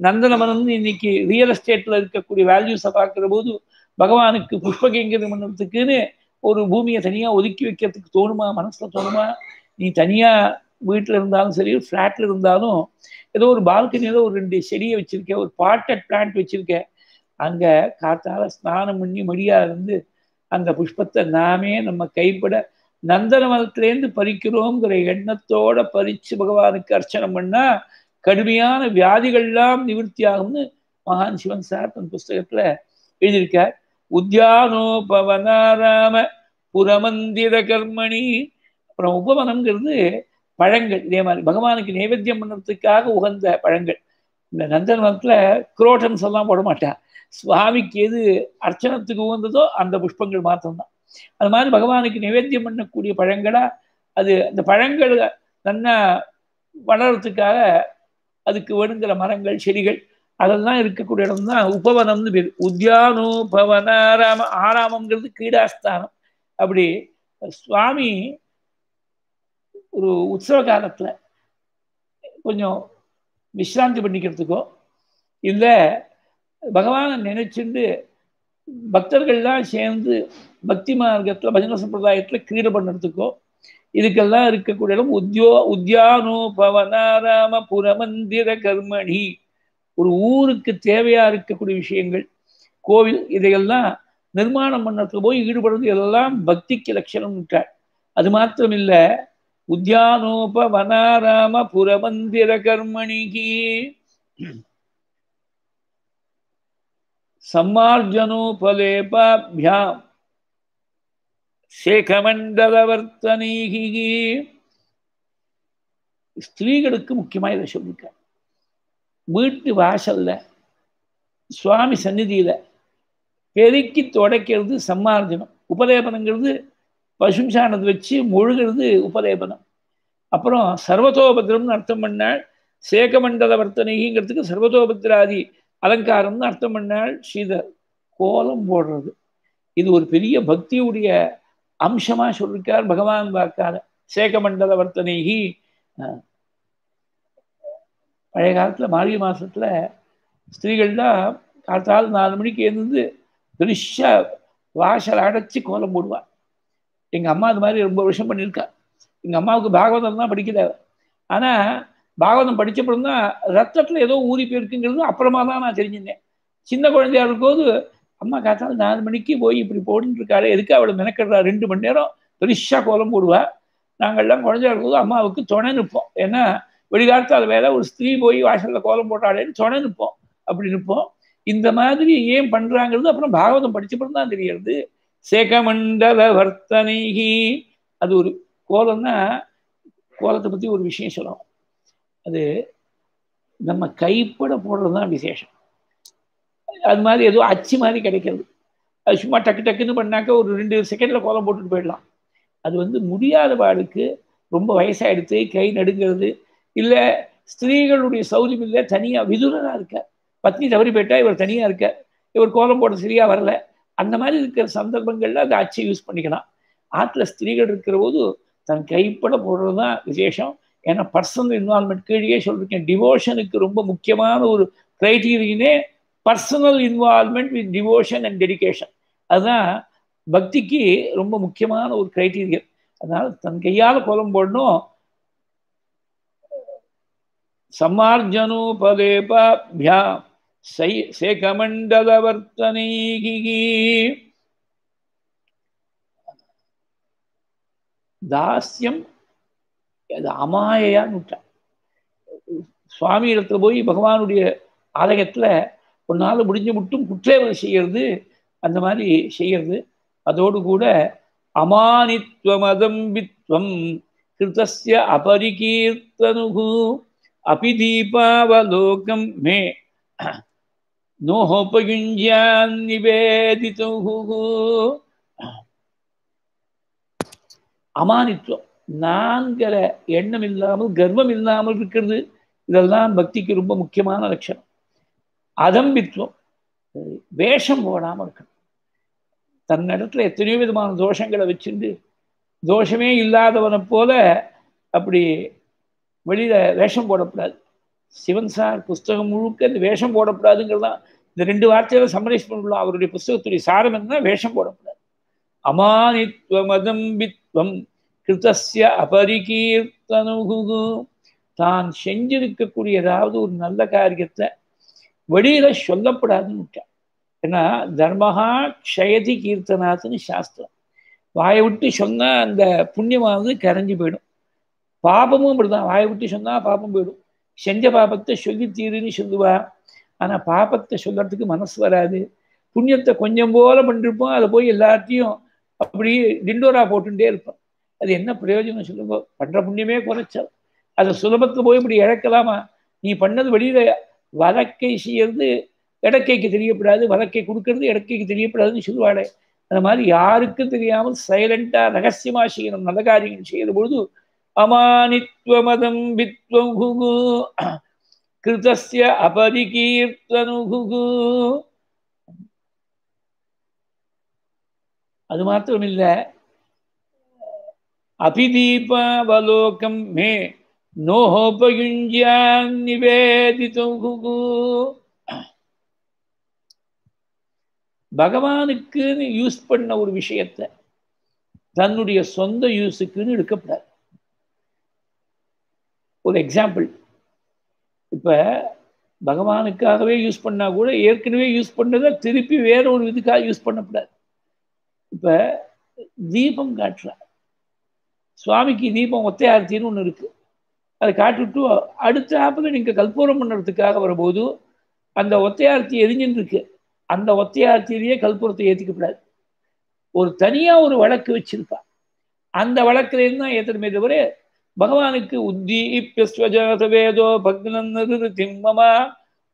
நந்தனவனம் இன்னைக்கு ரியல் எஸ்டேட்ல இருக்கக்கூடிய வேல்யூஸை பார்க்குற போது பகவானுக்கு புஷ்பகேங்கிற பண்ணுறதுக்குன்னு ஒரு பூமியை தனியாக ஒதுக்கி வைக்கிறதுக்கு தோணுமா? மனசில் தோணுமா? நீ தனியாக வீட்டில் இருந்தாலும் சரி ஃப்ளாட்டில் இருந்தாலும் ஏதோ ஒரு பால்கனியில் ஒரு ரெண்டு செடியை வச்சுருக்கேன் ஒரு பாட்டட் பிளான்ட் வச்சுருக்கேன் அங்கே காத்தால ஸ்நானம் பண்ணி மடியாக இருந்து அந்த புஷ்பத்தை நாமே நம்ம கைப்பட நந்தனவனத்திலேருந்து பறிக்கிறோங்கிற எண்ணத்தோட பறித்து பகவானுக்கு அர்ச்சனை பண்ணால் கடுமையான வியாதிகள்லாம் நிவர்த்தி ஆகும்னு மகான் சிவன் சார் தன் புஸ்தகத்தில் எழுதியிருக்கார். உத்தியானோபவனாராம புறமந்திர கர்மணி. அப்புறம் உபவனம்ங்கிறது பழங்கள். இதே மாதிரி பகவானுக்கு நைவேத்தியம் பண்ணுறதுக்காக உகந்த பழங்கள். இந்த நந்தனவனத்தில் குரோட்டன்ஸ் எல்லாம் போட மாட்டா. சுவாமிக்கு எது அர்ச்சனத்துக்கு உகந்ததோ அந்த புஷ்பங்கள் மாத்திரம்தான். அது மாதிரி பகவானுக்கு நைவேத்தியம் பண்ணக்கூடிய பழங்களா அது அந்த பழங்கள் நல்லா வளர்றதுக்காக அதுக்கு வேணுங்கிற மரங்கள் செடிகள் அதெல்லாம் இருக்கக்கூடிய இடம் தான் உபவனம்னு பேர். உத்தியானோபவனாராம ஆராமங்கிறது கிரீடாஸ்தானம். அப்படி சுவாமி ஒரு உற்சவ காலத்தில் கொஞ்சம் விஸ்ராந்தி பண்ணிக்கிறதுக்கோ இல்லை பகவானை நினைச்சுண்டு பக்தர்கள்லாம் சேர்ந்து பக்தி மார்க்கத்தில் பஜன சம்பிரதாயத்தில் கிரீட பண்ணுறதுக்கோ இதுக்கெல்லாம் இருக்கக்கூடிய இடம் உத்தியோ உத்தியானோபவனாராம புறமந்திர கர்மணி. ஒரு ஊருக்கு தேவையா இருக்கக்கூடிய விஷயங்கள். கோவில் இதையெல்லாம் நிர்மாணம் பண்ணுறதுக்கு போய் ஈடுபடுறது எல்லாம் பக்திக்கு லட்சணம்ட்டார் அது மாத்திரம் இல்ல உத்தியானோபவனாராம புரமந்திர கர்மணிகி. சம்மார்ஜனோபலேபாபியாம் சேகமண்டலவர்த்தனீகி. ஸ்திரீகளுக்கு முக்கியமாக இதை சொல்லியிருக்க வீட்டு வாசல்ல சுவாமி சந்நிதியில் பெருக்கி தொடக்கிறது சம்மார்ஜனம். உபலேபனங்கிறது பசும்சானது வச்சு முழுகிறது உபலேபனம் அப்புறம் சர்வதோபத்திரம்னு அர்த்தம் பண்ணால் சேகமண்டல வர்த்தனைங்கிறதுக்கு சர்வதோபத்திராதி அலங்காரம்னு அர்த்தம் பண்ணால் ஸ்ரீதர் கோலம் போடுறது. இது ஒரு பெரிய பக்தியுடைய அம்சமா சொல்லிருக்கார் பகவான் வாக்கார சேகமண்டல வர்த்தனைகி பழைய காலத்துல மார்கழி மாசத்துல ஸ்திரீகள்லாம் காத்தால் நாலு மணிக்கு எழுந்து பெருசா வாசல் அடைச்சி கோலம் போடுவா எங்க அம்மா அது மாதிரி ரொம்ப வருஷம் பண்ணியிருக்கா. எங்க அம்மாவுக்கு பாகவதம் தான் படிக்கல. ஆனா பாகவதம் படித்தப்பறம் தான் ரத்தத்தில் ஏதோ ஊறி போயிருக்குங்கிறது அப்புறமா தான் நான் தெரிஞ்சிருந்தேன். சின்ன குழந்தையா இருக்கும்போது அம்மா காத்தால் நாலு மணிக்கு போய் இப்படி போட்டுட்டு இருக்காரு எதுக்கு அவளை மெனக்கடுறா? ரெண்டு மணி நேரம் பெருசாக கோலம் போடுவா. நாங்கள்லாம் குழந்தையா இருக்கும்போது அம்மாவுக்கு துணை நிற்போம். ஏன்னா வெளிகாலத்தால் வேலை ஒரு ஸ்திரீ போய் வாசல்ல கோலம் போட்டாளேன்னு துணை நிற்போம். அப்படி நிற்போம். இந்த மாதிரி ஏன் பண்றாங்கிறது அப்புறம் பாகவதம் படித்தப்பறம் தான் தெரியறது. சேகமண்டல வர்த்தனைகி அது ஒரு கோலம்னா கோலத்தை பத்தி ஒரு விஷயம் சொல்லணும். அது நம்ம கைப்பட போடுறது தான் விசேஷம். அது மாதிரி ஏதோ அச்சு மாதிரி கிடைக்கிறது. அது சும்மா டக்கு டக்குன்னு பண்ணாக்க ஒரு ரெண்டு செகண்டில் கோலம் போட்டுட்டு போயிடலாம். அது வந்து முடியாத பாடுக்கு ரொம்ப வயசாகிடுத்து கை நடுங்கிறது. இல்லை ஸ்திரீகளுடைய சௌரியம் இல்லை தனியாக விதுரனாக இருக்க. பத்னி தவறி போயிட்டா இவர் தனியாக இருக்க. இவர் கோலம் போட சரியாக வரல. அந்த மாதிரி இருக்கிற சந்தர்ப்பங்களில் அந்த அச்சை யூஸ் பண்ணிக்கலாம். ஆற்றுல ஸ்திரீகள் இருக்கிற போது தன் கைப்பட போடுறது தான் விசேஷம். ஏன்னா பர்சனல் இன்வால்மெண்ட் கீழே சொல்லியிருக்கேன் டிவோஷனுக்கு ரொம்ப முக்கியமான ஒரு கிரைட்டீரியனே personal involvement with devotion and dedication அதுதான் பக்திக்கு ரொம்ப முக்கியமான ஒரு க்ரைட்டீரியன் அதனால் தன் கையால் கோலம் போடணும். சம்மார்ஜனோபலேபாபியா சை சேகமண்டலவர்த்தனைகி தாஸ்யம் அது அமாயையான்னு விட்டான் சுவாமி இடத்துல போய் பகவானுடைய ஆலயத்துல ஒரு நாள் முடிஞ்சு மட்டும் குற்றேவதை செய்யறது அந்த மாதிரி செய்யறது. அதோடு கூட அமானித்வமதம்பித்வம் கிருத்தஸ்ய அபரிகீர்த்தனுகு அபி தீபாவலோகம் மே நோஹோபயுஞ்சான் நிவேதித்து அமானித்துவம் நான்கிற எண்ணம் இல்லாமல் கர்வம் இல்லாமல் இருக்கிறது இதெல்லாம் பக்திக்கு ரொம்ப முக்கியமான லட்சணம். அதம்பித்துவம் வேஷம் போடாமல் இருக்கணும். தன்னிடத்துல எத்தனையோ விதமான தோஷங்களை வச்சுட்டு தோஷமே இல்லாதவனை போல அப்படி வெளியில வேஷம் போடக்கூடாது சிவன் சார் புஸ்தகம் முழுக்க இந்த வேஷம் போடக்கூடாதுங்கிறதான் இந்த ரெண்டு வார்த்தையில சம்மரைஸ் பண்ணலாம் அவருடைய புஸ்தகத்துடைய சாரம் என்ன வேஷம் போடக்கூடாது அமானித்வமதம்பித்வம் கிருத்தஸ்ய அபரிகீர்த்தனுகு தான் செஞ்சிருக்கக்கூடிய ஏதாவது ஒரு நல்ல காரியத்தை வெளியில சொல்லப்படாதுன்னு விட்டான் ஏன்னா தர்மஹா க்ஷயதி கீர்த்தனாத்துன்னு சாஸ்திரம். வாயை விட்டு சொன்னா அந்த புண்ணியமானது கரைஞ்சு போயிடும். பாபமும் அப்படிதான். வாயை விட்டு சொன்னா பாபம் போயிடும். செஞ்ச பாபத்தை சொல்லி தீருன்னு சொல்லுவா. ஆனா பாபத்தை சொல்றதுக்கு மனசு வராது. புண்ணியத்தை கொஞ்சம் போல பண்ணிருப்போம். அதை போய் எல்லாத்தையும் அப்படி டிண்டோரா போட்டுட்டே இருப்போம். அது என்ன பிரயோஜனம் சொல்லுங்க. பண்ற புண்ணியமே குறைச்சல். அதை சுலபத்துல போய் இப்படி இழக்கலாமா? நீ பண்ணது வெளியில வழக்கை செய்யறது இடக்கைக்கு தெரியப்படாது வழக்கை கொடுக்கறது இடக்கைக்கு தெரியப்படாதுன்னு சொல்லுவாளே. அந்த மாதிரி யாருக்கும் தெரியாமல் சைலண்டா ரகசியமா செய்யணும். நல்ல காரியங்கள் செய்யற பொழுது அமானித்வமதம் வித்வகுகு கிருதஸ்ய அபரிகீர்த்தனுகு அது மாத்திரம் இல்ல அபிதீபாவலோகம் மே நோஹோபயுஞ்சான் நிவேதிதுகு பகவானுக்குன்னு யூஸ் பண்ண ஒரு விஷயத்தை தன்னுடைய சொந்த யூஸுக்குன்னு எடுக்கப்படாது. ஒரு எக்ஸாம்பிள் இப்ப பகவானுக்காகவே யூஸ் பண்ணா கூட ஏற்கனவே யூஸ் பண்ணதை திருப்பி வேற ஒரு இதுக்காக யூஸ் பண்ணக்கூடாது இப்ப தீபம் காட்டுறார். சுவாமிக்கு தீபம் ஒத்தையார்த்தின்னு ஒன்று இருக்கு. அதை காட்டுவிட்டு அடுத்த ஆப்பில் நீங்க கல்பூரம் பண்ணுறதுக்காக வரும்போது அந்த ஒத்தையார்த்தி எரிஞ்சுன்னு இருக்கு. அந்த ஒத்தையார்த்தியிலேயே கல்பூரத்தை ஏற்றிக்கப்படாது ஒரு தனியா ஒரு வழக்கு வச்சிருப்பா. அந்த வழக்குலேருந்து தான் ஏற்றணுமே தவிர பகவானுக்கு உத்தீப்யஸ்வஜாத வேதோ பக்னன்னு திம்மமா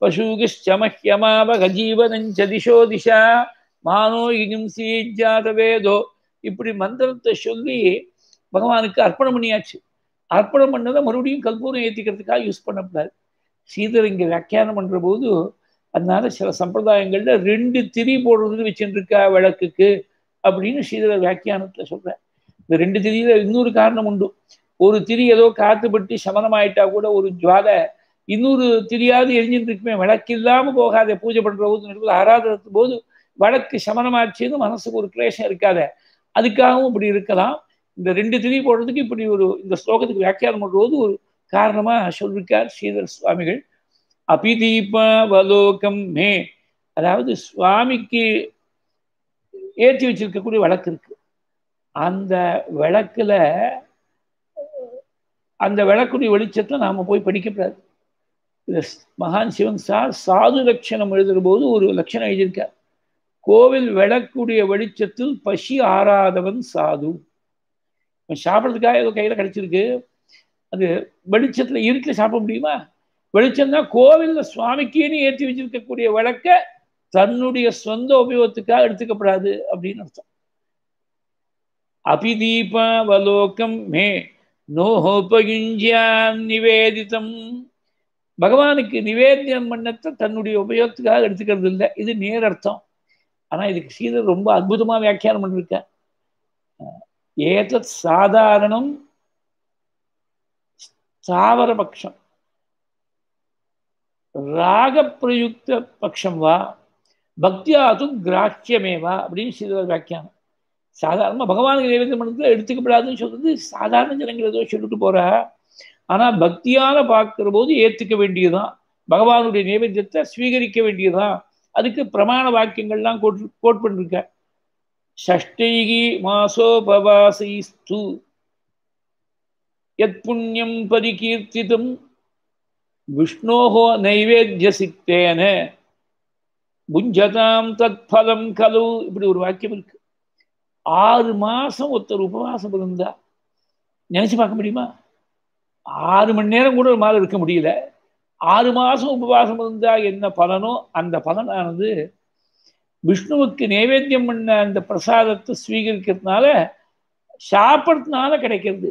பசூகிஷ்டமஹ்யமாவக ஜீவனஞ்ச திசோ திசா மானோ இகிம்சீஜாதவேதோ இப்படி மந்திரத்தை சொல்லி பகவானுக்கு அர்ப்பணம் பண்ணியாச்சு. அர்ப்பணம் பண்ணதை மறுபடியும் கல்பூரம் ஏற்றிக்கிறதுக்காக யூஸ் பண்ணக்கூடாது ஸ்ரீதர் இங்கே வியாக்கியானம் பண்ணுற போது அதனால சில சம்பிரதாயங்கள்ல ரெண்டு திரி போடுறதுன்னு வச்சுட்டு இருக்கா விளக்குக்கு அப்படின்னு ஸ்ரீதர வியாக்கியானத்தில் சொல்றேன் இந்த ரெண்டு திரியில இன்னொரு காரணம் உண்டு. ஒரு திரி ஏதோ காத்துப்பட்டு சமனமாயிட்டா கூட ஒரு ஜுவாலை இன்னொரு திரியாவது எரிஞ்சுட்டு இருக்குமே விளக்கு இல்லாமல் போகாத பூஜை பண்ற போது ஆராதனத்து போது வழக்கு சமனமாச்சுன்னு மனசுக்கு ஒரு கிளேஷம் இருக்காத. அதுக்காகவும் இப்படி இருக்கலாம். இந்த ரெண்டு திரி போடுறதுக்கு இப்படி ஒரு இந்த ஸ்லோகத்துக்கு வியாக்கியானம் பண்ணுறது ஒரு காரணமா சொல்லியிருக்கார் ஸ்ரீதர் சுவாமிகள். அபிதீபாவலோகம் மே. அதாவது சுவாமிக்கு ஏற்றி வச்சிருக்கக்கூடிய விளக்கு இருக்கு. அந்த விளக்குல அந்த விளக்குடைய வெளிச்சத்தை நாம போய் படிக்கக்கூடாது இந்த மகான் சிவன் சார் சாது லட்சணம் எழுதுகிற போது ஒரு லட்சணம் எழுதியிருக்கார். கோவில் விளக்குடைய வெளிச்சத்தில் பசி ஆறாதவன் சாது. சாப்பிட்றதுக்காக ஏதோ கையில் கிடைச்சிருக்கு. அது வெளிச்சத்துல இருட்டில் சாப்பிட முடியுமா? வெளிச்சம் தான் கோவில்ல சுவாமிக்கேன்னு ஏற்றி வச்சிருக்கக்கூடிய விளக்க தன்னுடைய சொந்த உபயோகத்துக்காக எடுத்துக்கப்படாது அப்படின்னு அர்த்தம். அபிதீபாவலோகம் மே நோஹோபகிஞ்சான் நிவேதிதம். பகவானுக்கு நிவேத்தியம் பண்ணத்தை தன்னுடைய உபயோகத்துக்காக எடுத்துக்கிறது இல்லை. இது நேரர்த்தம். ஆனால் இதுக்கு சீதர் ரொம்ப அற்புதமாக வியாக்கியானம் பண்ணிருக்க. ஏதத் சாதாரணம் ஸ்தாவரபக்ஷம் ராகப்பிரயுக்த பட்சம் வா பக்தியாது கிராட்சியமேவா அப்படின்னு சீதர் வியாக்கியானம். சாதாரணமாக பகவானுக்கு நைவேத்தியம் பண்ணத்துல எடுத்துக்கப்படாதுன்னு சொல்றது சாதாரண ஜனங்கள் ஏதோ சொல்லிட்டு போகிற ஆனா பக்தியால் பார்க்குற போது ஏத்துக்க வேண்டியதுதான். பகவானுடைய நைவேத்தியத்தை ஸ்வீகரிக்க வேண்டியதுதான். அதுக்கு பிரமாண வாக்கியங்கள்லாம் கோட் கோட் பண்ணிருக்க. ஷஷ்டைகி மாசோபவாசைஸ்து. யத் புண்ணியம் பரிகீர்த்திதம் விஷ்ணோகோ நைவேத்திய சித்தேன புஞ்சதாம் தத் பலம் கலு. இப்படி ஒரு வாக்கியம் இருக்கு. ஆறு மாசம் ஒருத்தர் உபவாசம் இருந்தா நினைச்சு பார்க்க முடியுமா? ஆறு மணி நேரம் கூட ஒரு மாதம் இருக்க முடியல. ஆறு மாசம் உபவாசம் இருந்தா என்ன பலனோ அந்த பலனானது விஷ்ணுவுக்கு நைவேத்தியம் பண்ண அந்த பிரசாதத்தை ஸ்வீகரிக்கிறதுனால சாப்பிட்றதுனால கிடைக்கிறது.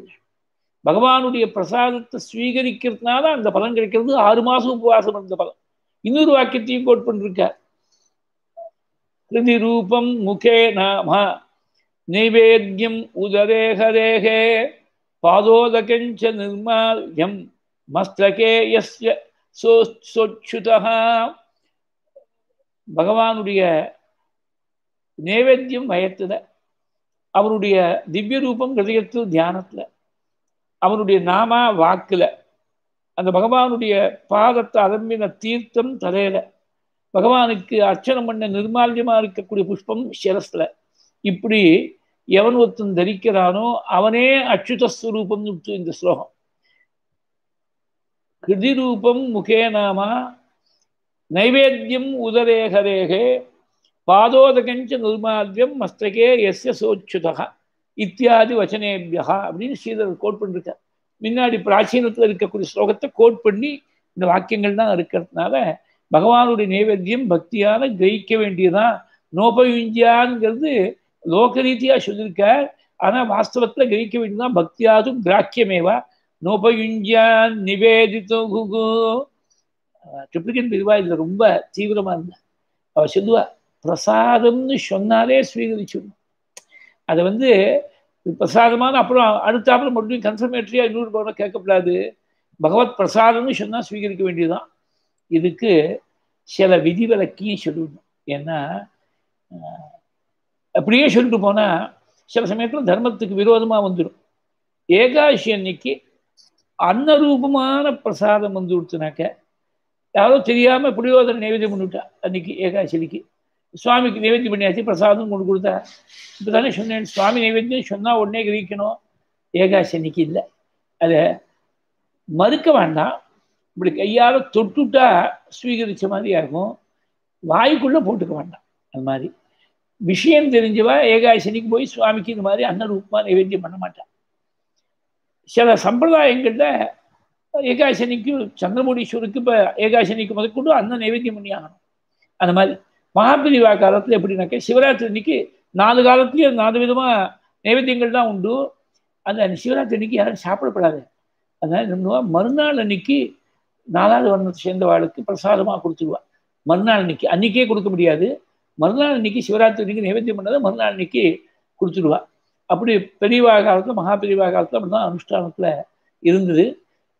பகவானுடைய பிரசாதத்தை ஸ்வீகரிக்கிறதுனால அந்த பலன் கிடைக்கிறது. ஆறு மாசம் உபவாசம் இருந்த பலன். இன்னொரு வாக்கியத்தையும் கோட் பண்ணிருக்கார். கிருதி ரூபம் முகே நாம நைவேத்தியம் உதரேகரேகே பாதோதகஞ்ச நிர்மால்யம் மஸ்தகே எஸ்ய சோச்சுதா பகவானுடைய நைவேத்தியம் வயத்துல அவருடைய திவ்ய ரூபம் ஹிருதயத்தில் தியானத்துல அவனுடைய நாமா வாக்குல அந்த பகவானுடைய பாதத்தை அலம்பின தீர்த்தம் தலையில பகவானுக்கு அர்ச்சனம் பண்ண நிர்மால்யமா இருக்கக்கூடிய புஷ்பம் சிரஸ்ல. இப்படி எவன் ஒருத்தன் தரிக்கிறானோ அவனே அச்சுதஸ்வரூபம் இந்த ஸ்லோகம். கிருதி ரூபம் முகே நாமா நைவேத்தியம் உதரேகரேகே பாதோதகஞ்ச நிர்மால்யம் மஸ்தகே எஸ்ய சோச்சுதா இத்தியாதி வச்சனேபியா அப்படின்னு ஸ்ரீதர் கோட் பண்ணிருக்கார். முன்னாடி பிராச்சீனத்தில் இருக்கக்கூடிய ஸ்லோகத்தை கோட் பண்ணி இந்த வாக்கியங்கள் தான் இருக்கிறதுனால பகவானுடைய நைவேத்தியம் பக்தியால கிரகிக்க வேண்டியதான் நோபயுஞ்சியாங்கிறது லோக ரீதியா சொல்லியிருக்கார். ஆனா வாஸ்தவத்தில் கிரகிக்க வேண்டியதுதான் பக்தியாதும் கிராக்கியமேவா. நோபயுஞ்சியான் நிவேதித்தோ குகு ட்ரிப்ளிகன் பிரிவா இதுல ரொம்ப தீவிரமாக இருந்தார். அவர் சொல்லுவார் பிரசாதம்னு சொன்னாலே ஸ்வீகரிச்சிடும் அதை வந்து பிரசாதமான அப்புறம் அடுத்தாப்புல மறுபடியும் கன்ஃபர்மேட்டரியா இன்னொரு பவனம் கேட்கக்கூடாது பகவத் பிரசாதம்னு சொன்னால் ஸ்வீகரிக்க வேண்டியதுதான். இதுக்கு சில விதிவிலக்கையும் சொல்லணும் ஏன்னா அப்படியே சொல்லிட்டு போனா சில சமயத்தில் தர்மத்துக்கு விரோதமா வந்துடும் ஏகாசி அன்னைக்கு அன்னரூபமான பிரசாதம் வந்து கொடுத்தனாக்க யாரோ தெரியாம புளியோதரை நைவேத்தியம் பண்ணிவிட்டா அன்னைக்கு ஏகாசனிக்கு சுவாமிக்கு நைவேத்தியம் பண்ணியாச்சு பிரசாதம் கொண்டு கொடுத்தா. இப்போ தானே சொன்னேன் சுவாமி நைவேத்தியம் சொன்னால் உடனே கிரகிக்கணும். ஏகாசனிக்கு இல்லை. அதை மறுக்க வேண்டாம். இப்படி கையால் தொட்டுட்டா ஸ்வீகரித்த மாதிரி இருக்கும். வாய்க்குள்ளே போட்டுக்க வேண்டாம். அந்த மாதிரி. விஷயம் தெரிஞ்சவா ஏகாசனிக்கு போய் சுவாமிக்கு இந்த மாதிரி அன்னரூபமாக நைவேத்தியம் பண்ண மாட்டான். சில சம்பிரதாயங்களில் ஏகாசனிக்கு சந்திரமூடீஸ்வருக்கு இப்போ ஏகாசனிக்கு முதற்கொண்டு அன்ன நைவேத்தியம் பண்ணி ஆகணும் அந்த மாதிரி. மகாபிரிவா காலத்தில் எப்படின்னாக்க சிவராத்திரி அன்னைக்கு நாலு காலத்துலேயும் நாலு விதமாக நைவேத்தியங்கள் தான் உண்டு. அந்த சிவராத்திரி அன்னைக்கு யாரும் சாப்பிடப்படாது. அதனால் என்ன மறுநாள் அன்னைக்கு நாலாவது வர்ணத்தை சேர்ந்தவாளுக்கு பிரசாதமாக கொடுத்துருவா. மறுநாள் அன்னைக்கு அன்னைக்கே கொடுக்க முடியாது. மறுநாள் அன்னைக்கு சிவராத்திரி அன்னைக்கு நைவேத்தியம் பண்ணதை மறுநாள் அன்னைக்கு கொடுத்துடுவா அப்படி பெரியவா காலத்தில் மகாபெரிவா காலத்தில் அப்படி தான் அனுஷ்டானத்தில் இருந்தது.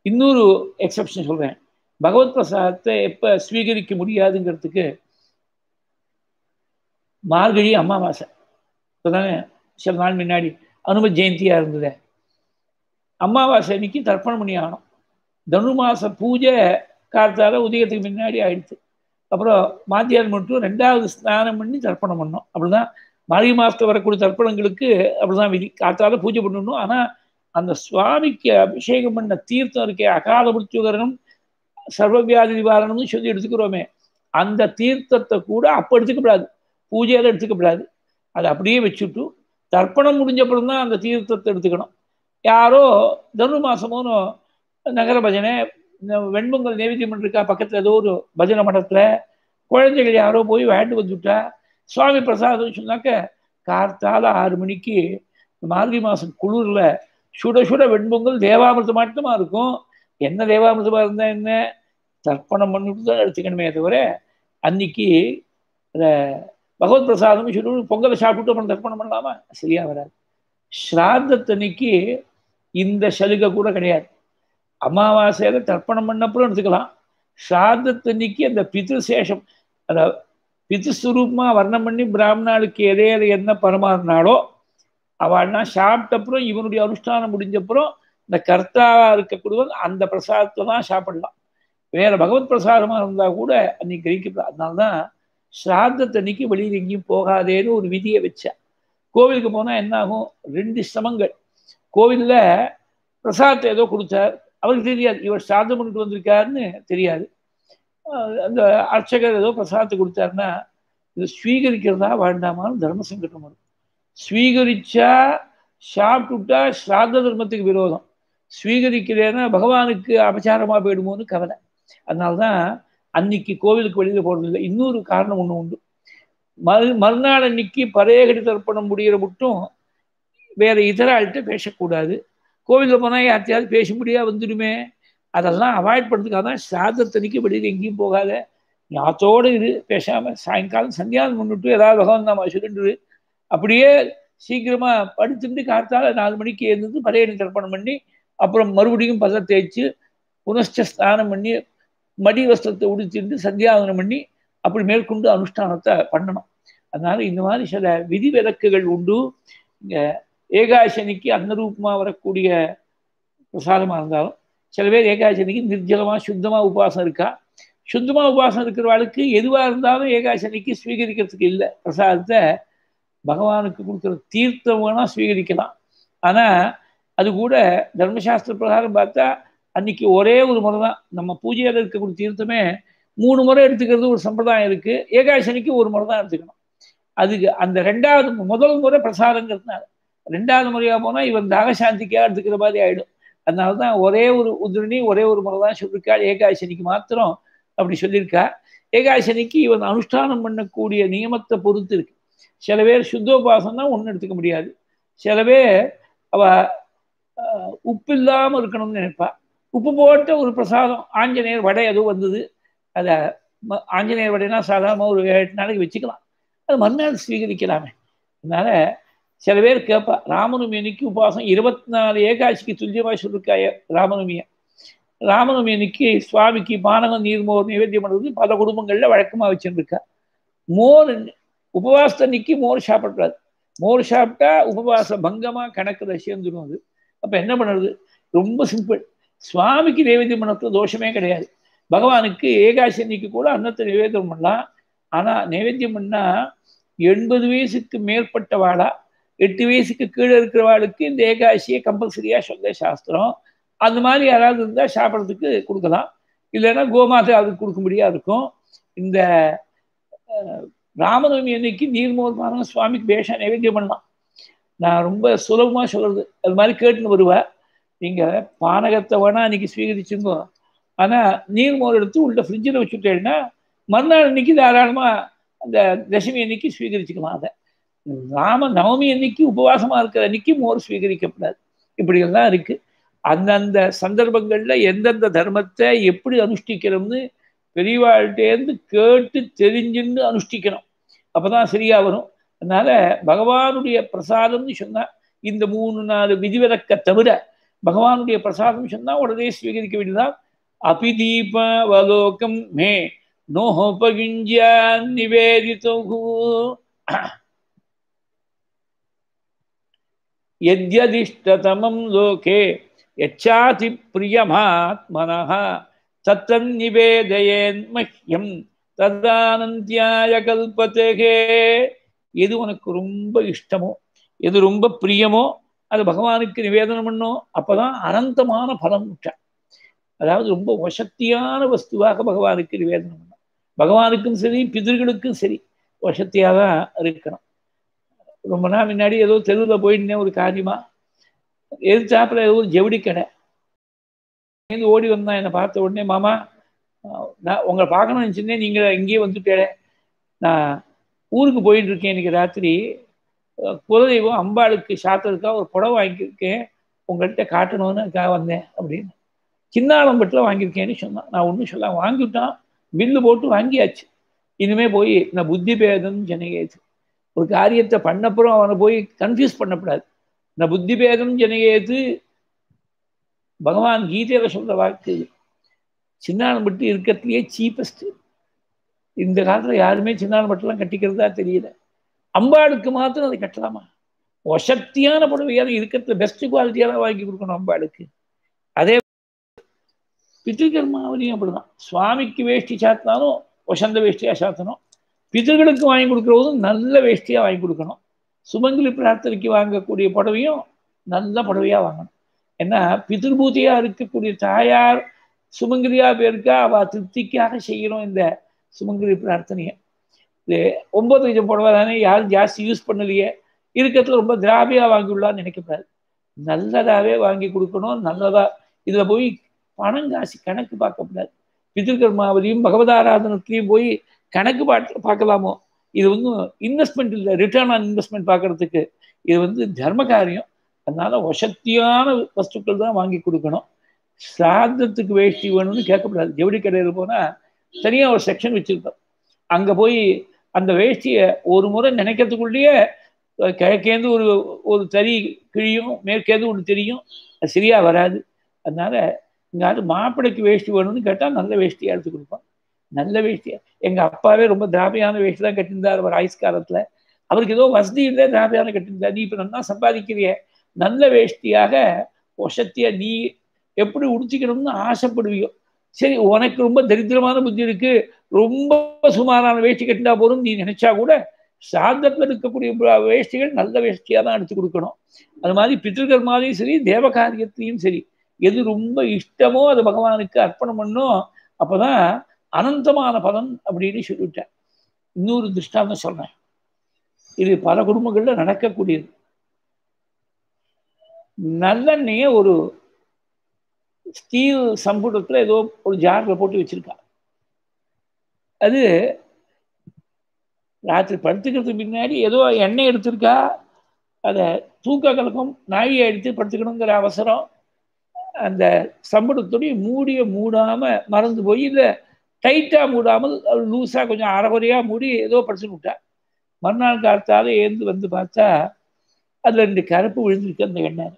இன்னொரு எக்ஸப்ஷன் சொல்கிறேன் பகவத் பிரசாதத்தை எப்போ ஸ்வீகரிக்க முடியாதுங்கிறதுக்கு மார்கழி அமாவாசை. இப்போதானே சில நாள் முன்னாடி அனும ஜெயந்தியாக இருந்தது. அமாவாசை அன்னைக்கு தர்ப்பணம் பண்ணி ஆகணும். தனுமாச பூஜை காலத்தால் உதயத்துக்கு முன்னாடி ஆயிடுச்சு. அப்புறம் மாத்தியார் மட்டும் ரெண்டாவது ஸ்நானம் பண்ணி தர்ப்பணம் பண்ணோம் அப்படிதான் மார்கழி மாதத்தில் வரக்கூடிய தர்ப்பணங்களுக்கு அப்படிதான் விதி. காத்தால பூஜை பண்ணணும். ஆனால் அந்த சுவாமிக்கு அபிஷேகம் பண்ண தீர்த்தம் இருக்கே அகால மிருத்யுகரணம் சர்வவியாதி நிவாரணம்னு சொல்லி எடுத்துக்கிறோமே அந்த தீர்த்தத்தை கூட அப்போ எடுத்துக்கப்படாது பூஜையெல்லாம் எடுத்துக்கப்படாது. அதை அப்படியே வச்சுட்டு தர்ப்பணம் முடிஞ்சப்பறம் தான் அந்த தீர்த்தத்தை எடுத்துக்கணும். யாரோ தனு மாசமோனோ நகர பஜனை வெண்பொங்கல் நைவேத்தியம் பண்ணிருக்கா பக்கத்தில் ஏதோ ஒரு பஜனை மடத்தில் குழந்தைகள் யாரோ போய் வாங்கிட்டு வந்துவிட்டா சுவாமி பிரசாதம் சொன்னாக்க கார்த்தால ஆறு மணிக்கு மார்கழி மாதம் குளிரில் சுட சுட வெண்பொங்கல் தேவாமிர்தம் மட்டுமா இருக்கும். என்ன தேவாமிர்தமாக இருந்தால் என்ன? தர்ப்பணம் பண்ணிட்டு தான் எடுத்துக்கணுமே தவிர அன்னைக்கு அதை பகவத் பிரசாதம் சொல்லி பொங்கலை சாப்பிட்டு அப்புறம் தர்ப்பணம் பண்ணலாமா? சரியா வராது. ஸ்ராத்தத்தன்னைக்கு இந்த சலுகை கூட கிடையாது. அமாவாசையில தர்ப்பணம் பண்ணப்புறம் எடுத்துக்கலாம். ஸ்ராத்தத்தன்னைக்கு அந்த பித்ருசேஷம் அந்த பித்ருஸ்வரூபமா வர்ணம் பண்ணி பிராமணாளுக்கு எதை என்ன பரமாறினாலோ அவள்னா சாப்பிட்டப்புறம் இவனுடைய அனுஷ்டானம் முடிஞ்சப்புறம் இந்த கர்த்தாவா இருக்கக்கூடியவன் அந்த பிரசாதத்தை தான் சாப்பிடலாம். வேற பகவத் பிரசாதமா இருந்தா கூட அன்னைக்கு கிரகிக்கப்படாது. அதனால்தான் ஸ்ராத்தத்தன்னைக்கு வெளியில் எங்கேயும் போகாதேன்னு ஒரு விதியை வச்சேன். கோவிலுக்கு போனால் என்ன ஆகும் ரெண்டு சிரமங்கள். கோவிலில் பிரசாதத்தை ஏதோ கொடுத்தார். அவருக்கு தெரியாது. இவர் சாதம் பண்ணிட்டு வந்திருக்காருன்னு தெரியாது. அந்த அர்ச்சகர் ஏதோ பிரசாதத்தை கொடுத்தாருன்னா இது ஸ்வீகரிக்கிறதா வேண்டாமான்னு தர்ம சங்கடம் வரும். ஸ்வீகரிச்சா சாப்பிட்டுட்டா ஸ்ராத்த தர்மத்துக்கு விரோதம். ஸ்வீகரிக்கிறேன்னா பகவானுக்கு அபச்சாரமாக போயிடுமோன்னு கவலை. அதனால்தான் அன்னைக்கு கோவிலுக்கு வெளியில் போகிறதில்ல இன்னொரு காரணம் ஒன்று உண்டு. மறு மறுநாள் அன்னைக்கு பரையகடி தர்ப்பணம் முடிகிற மட்டும் வேற இதர ஆள்கிட்ட பேசக்கூடாது. கோவிலில் போனால் யார்த்தையாவது பேச முடியாது வந்துடுமே. அதெல்லாம் அவாய்ட் பண்ணுறதுக்காக தான் சாதத்தனிக்கு வெளியில் எங்கேயும் போகாத. ஞாத்தோடு இரு. பேசாமல் சாயங்காலம் சந்தியானம் பண்ணிட்டு ஏதாவது பகவான் நாம சொல்லிட்டு அப்படியே சீக்கிரமாக படுத்துட்டு காத்தால நாலு மணிக்கு எழுந்து பரேகடி தர்ப்பணம் பண்ணி அப்புறம் மறுபடியும் பத தேய்ச்சி புனஸ்ட ஸ்நானம் பண்ணி மடி வஸ்திரத்தை உடுத்திட்டு சந்தியாவனம் பண்ணி அப்படி மேற்கொண்டு அனுஷ்டானத்தை பண்ணணும். அதனால இந்த மாதிரி சில விதி விலக்குகள் உண்டு. இங்க ஏகாசனிக்கு அன்னரூபமாக வரக்கூடிய பிரசாதமாக இருந்தாலும் சில பேர் ஏகாசனிக்கு நிர்ஜலமாக சுத்தமாக உபாசனம் இருக்கா? சுத்தமாக உபாசம் இருக்கிறவாளுக்கு எதுவாக இருந்தாலும் ஏகாசனிக்கு ஸ்வீகரிக்கிறதுக்கு இல்லை. பிரசாதத்தை பகவானுக்கு கொடுக்குற தீர்த்தம் வேணால் ஸ்வீகரிக்கலாம். ஆனால் அது கூட தர்மசாஸ்திர பிரகாரம் பார்த்தா அன்னைக்கு ஒரே ஒரு முறை தான் நம்ம பூஜையில் இருக்கக்கூடிய தீர்த்தமே மூணு முறை எடுத்துக்கிறது ஒரு சம்பிரதாயம் இருக்கு. ஏகாசனிக்கு ஒரு முறை தான் எடுத்துக்கணும். அதுக்கு அந்த ரெண்டாவது முதல் முறை பிரசாதங்கிறதுனால ரெண்டாவது முறையாக போனால் இவன் தாகசாந்திக்காக எடுத்துக்கிற மாதிரி ஆயிடும். அதனால தான் ஒரே ஒரு உதிரணி ஒரே ஒரு முறை தான் சொல்லியிருக்கா ஏகாசனிக்கு மாத்திரம் அப்படி சொல்லியிருக்கா. ஏகாசனிக்கு இவன் அனுஷ்டானம் பண்ணக்கூடிய நியமத்தை பொறுத்து இருக்கு. சில பேர் சுத்தோபாசம்னா ஒன்றும் எடுத்துக்க முடியாது. சில பேர் அவ உப்பு இல்லாமல் இருக்கணும்னு நினைப்பா. உப்பு போட்ட ஒரு பிரசாதம். ஆஞ்சநேயர் வடை எதுவும் வந்தது. அதை ஆஞ்சநேயர் வடைனா சாதாரணமாக ஒரு எட்டு நாளைக்கு வச்சுக்கலாம். அது மறுநாள் ஸ்வீகரிக்கலாமே. அதனால் சில பேர் கேட்பா ராமநவமி அன்னைக்கு உபாசம் இருபத்தி நாலு ஏகாட்சிக்கு துல்லியமாக சொல்லிருக்கா ராமநவமியை. ராமநவமி அன்னைக்கு சுவாமிக்கு பானகம் நீர்மோர் நிவேத்தியம் பண்ணுறது பல குடும்பங்களில் வழக்கமாக வச்சுருக்கா மோர் உபவாசத்தன்னைக்கு மோர் சாப்பிடக்கூடாது. மோர் சாப்பிட்டா உபவாச பங்கமாக கணக்கில் சேர்ந்துடும் அது. அப்போ என்ன பண்ணுறது? ரொம்ப சிம்பிள். சுவாமிக்கு நைவேத்தியம் பண்ணுறது தோஷமே கிடையாது. பகவானுக்கு ஏகாசனிக்கு கூட அன்னத்தை நிவேதனம் பண்ணலாம். ஆனால் நைவேத்தியம் பண்ணால் எண்பது வயசுக்கு மேற்பட்டவாளா எட்டு வயசுக்கு கீழே இருக்கிறவாளுக்கு இந்த ஏகாசியை கம்பல்சரியாக சொல்ல சாஸ்திரம். அந்த மாதிரி யாராவது இருந்தால் சாப்பிட்றதுக்கு கொடுக்கலாம். இல்லைன்னா கோமாதை அதுக்கு கொடுக்கும்படியாக இருக்கும். இந்த ராமநவமி அன்னைக்கு நீர்மோர் பாருங்க சுவாமிக்கு பேஷா நைவேத்தியம் பண்ணலாம். நான் ரொம்ப சுலபமாக சொல்கிறது அது மாதிரி கேட்டுன்னு வருவேன் நீங்கள் பானகத்தை வேணால் அன்றைக்கி ஸ்வீகரிச்சுங்கோ. ஆனால் நீர்மோர் எடுத்து உள்ள ஃப்ரிட்ஜில் வச்சுட்டேன்னா மறுநாள் அன்னைக்கு தாராளமாக அந்த தசமி அன்னைக்கு ஸ்வீகரிச்சுக்கலாம் அதை. ராம நவமி அன்னைக்கு உபவாசமாக இருக்கிற அன்னைக்கு மோர் ஸ்வீகரிக்கப்படாது. இப்படியெல்லாம் இருக்குது அந்தந்த சந்தர்ப்பங்களில் எந்தெந்த தர்மத்தை எப்படி அனுஷ்டிக்கணும்னு பெரியவாழ்கிட்டேருந்து கேட்டு தெரிஞ்சுன்னு அனுஷ்டிக்கணும். அப்போ தான் சரியாக வரும். அதனால் பகவானுடைய பிரசாதம்னு சொன்னால் இந்த மூணு நாலு விதிவிலக்கை தவிர பகவானுடைய பிரசாதம் சொன்னால் உடனே ஸ்வீகரிக்க வேண்டியதான் அபிதீப வலோகம் மே நோபகிஞ்ச நிவேதிதோ எத்யதிஷ்டதமம் லோகே எச்சாதி பிரியமாத்மனஹ தத்தன்னிவேதயேன் மஹ்யம் ததானந்தியாய கல்பத்தேகே எது உனக்கு ரொம்ப இஷ்டமோ? எது ரொம்ப பிரியமோ? அது பகவானுக்கு நிவேதனம் பண்ணோம். அப்போதான் அனந்தமான பலம் விட்டான் அதாவது ரொம்ப வசத்தியான வஸ்துவாக பகவானுக்கு நிவேதனம் பண்ணோம். பகவானுக்கும் சரி பிதர்களுக்கும் சரி வசத்தியாக தான் இருக்கணும். ரொம்ப நாள் முன்னாடி ஏதோ தெருவில் போயிருந்தேன் ஒரு காரியமா. எதிர்த்தாப்புல ஏதோ ஒரு ஜவுளி கடை. ஓடி வந்தான் என்னை பார்த்த உடனே மாமா நான் உங்களை பார்க்கணும்னு நினச்சிருந்தேன் நீங்கள் இங்கேயே வந்துட்டேன். நான் ஊருக்கு போயிட்டு இருக்கேன் இன்னைக்கு ராத்திரி. குலதெய்வம் அம்பாளுக்கு சாத்திரத்துக்காக ஒரு புடவை வாங்கியிருக்கேன். உங்கள்கிட்ட காட்டணும்னு வந்தேன் அப்படின்னு. சின்னாளம்பட்டில் வாங்கியிருக்கேன்னு சொன்னான். நான் ஒன்றும் சொல்ல வாங்கிவிட்டான். பில்லு போட்டு வாங்கியாச்சு. இனிமே போய் நான் புத்தி பேதம்னு ஜனகேது. ஒரு காரியத்தை பண்ணப்புறம் அவனை போய் கன்ஃபியூஸ் பண்ணக்கூடாது நான் புத்தி பேதம் ஜனகேது. பகவான் கீதையில சொல்ற வாக்கு சின்னாளம்பட்டு இருக்கிறதுலையே சீப்பஸ்ட் இந்த காலத்துல யாருமே சின்னாளம்பட்டுலாம் கட்டிக்கிறதா தெரியல. அம்பாளுக்கு மாத்திரம் அதை கட்டலாமா? ஒசக்தியான புடவையான இருக்கிறது பெஸ்ட் குவாலிட்டியான வாங்கி கொடுக்கணும் அம்பாளுக்கு. அதே பித்திருக்கர்மாவளியும் அப்படிதான். சுவாமிக்கு வேஷ்டி சாத்தினாலும் ஒசந்த வேஷ்டியாக சாத்தணும். பிதர்களுக்கு வாங்கி கொடுக்குறதும் நல்ல வேஷ்டியாக வாங்கி கொடுக்கணும். சுமங்கலி பிரார்த்தனைக்கு வாங்கக்கூடிய புடவையும் நல்ல புடவையாக வாங்கணும். ஏன்னா பிதிர்பூதியாக இருக்கக்கூடிய தாயார் சுமங்கலியாக பேருக்கா அவள் திருப்திக்காக செய்கிறோம் இந்த சுமங்கலி பிரார்த்தனையை. இது ஒன்பது லட்சம் புடவை தானே யாரும் ஜாஸ்தி யூஸ் பண்ணலையே. இருக்கிறதுல ரொம்ப திராவியாக வாங்கிவிடலான்னு நினைக்கக்கூடாது. நல்லதாகவே வாங்கி கொடுக்கணும் நல்லதாக இதில் போய் பணம் காசு கணக்கு பார்க்கக்கூடாது. பிதிர்கர்மாவிலையும் பகவதாராதனத்திலையும் போய் கணக்கு பாட்டு பார்க்கலாமோ? இது வந்து இன்வெஸ்ட்மெண்ட் இல்லை ரிட்டர்ன் ஆன் இன்வெஸ்ட்மெண்ட் பார்க்கறதுக்கு. இது வந்து தர்ம காரியம். அதனால வசத்தியான வஸ்துக்கள் தான் வாங்கி கொடுக்கணும். சாதத்துக்கு வேஷ்டி வேணும்னு கேட்கக்கூடாது. ஜவுளி கடையில் போனால் தனியாக ஒரு செக்ஷன் வச்சுருக்கோம். அங்கே போய் அந்த வேஷ்டியை ஒரு முறை நினைக்கிறதுக்குள்ளேயே கிழக்கேந்து ஒரு ஒரு தறி கிழியும் மேற்கேந்து ஒன்று தெரியும். அது சரியாக வராது. அதனால இங்காவது மாப்பிளைக்கு வேஷ்டி வேணும்னு கேட்டால் நல்ல வேஷ்டியாக எடுத்து கொடுப்பான். நல்ல வேஷ்டியா. எங்கள் அப்பாவே ரொம்ப திராபியான வேஷ்டி தான் கட்டியிருந்தார் அவர் ஆயுஷ்காலத்தில் அவருக்கு ஏதோ வசதி இல்லை திராபியான கட்டியிருந்தார் நீ இப்போ நல்லா சம்பாதிக்கிறிய. நல்ல வேஷ்டியாக ஒசத்திய நீ எப்படி உடிச்சிக்கணும்னு ஆசைப்படுவியோ. சரி உனக்கு ரொம்ப தரித்திரமான புத்தி இருக்கு ரொம்ப சுமாரான வேஷ்டி கட்டினா போதும் நீ நினைச்சா கூட சாதத்தில் இருக்கக்கூடிய வேஷ்டிகள் நல்ல வேஷ்டியாக தான் எடுத்து கொடுக்கணும். அது மாதிரி பித்திருக்கள் மாதிரியும் சரி தேவ காரியத்திலையும் சரி எது ரொம்ப இஷ்டமோ அது பகவானுக்கு அர்ப்பணம் பண்ணும் அப்போதான் அனந்தமான பலன் அப்படின்னு சொல்லிவிட்டேன். இன்னொரு திருஷ்டாந்தம் சொன்னேன் இது பல குடும்பங்களில் நடக்கக்கூடியது. நல்லெண்ணெயை ஒரு ஸ்டீல் சம்புடத்தில் ஏதோ ஒரு ஜாரில் போட்டு வச்சிருக்கா. அது ராத்திரி படுத்துக்கிறதுக்கு பின்னாடி ஏதோ எண்ணெய் எடுத்திருக்கா. அதை தூக்க கலக்கம் நாழியை எடுத்து படுத்துக்கணுங்கிற அவசரம். அந்த சம்பளத்துடைய மூடிய மூடாமல் மறந்து போய் இல்லை டைட்டாக மூடாமல் லூஸாக கொஞ்சம் அறகுறையாக மூடி ஏதோ படிச்சுட்டு விட்டா. மறுநாள் காலத்தால் ஏந்து வந்து பார்த்தா அதில் ரெண்டு கருப்பு விழுந்திருக்கு அந்த எண்ணெய்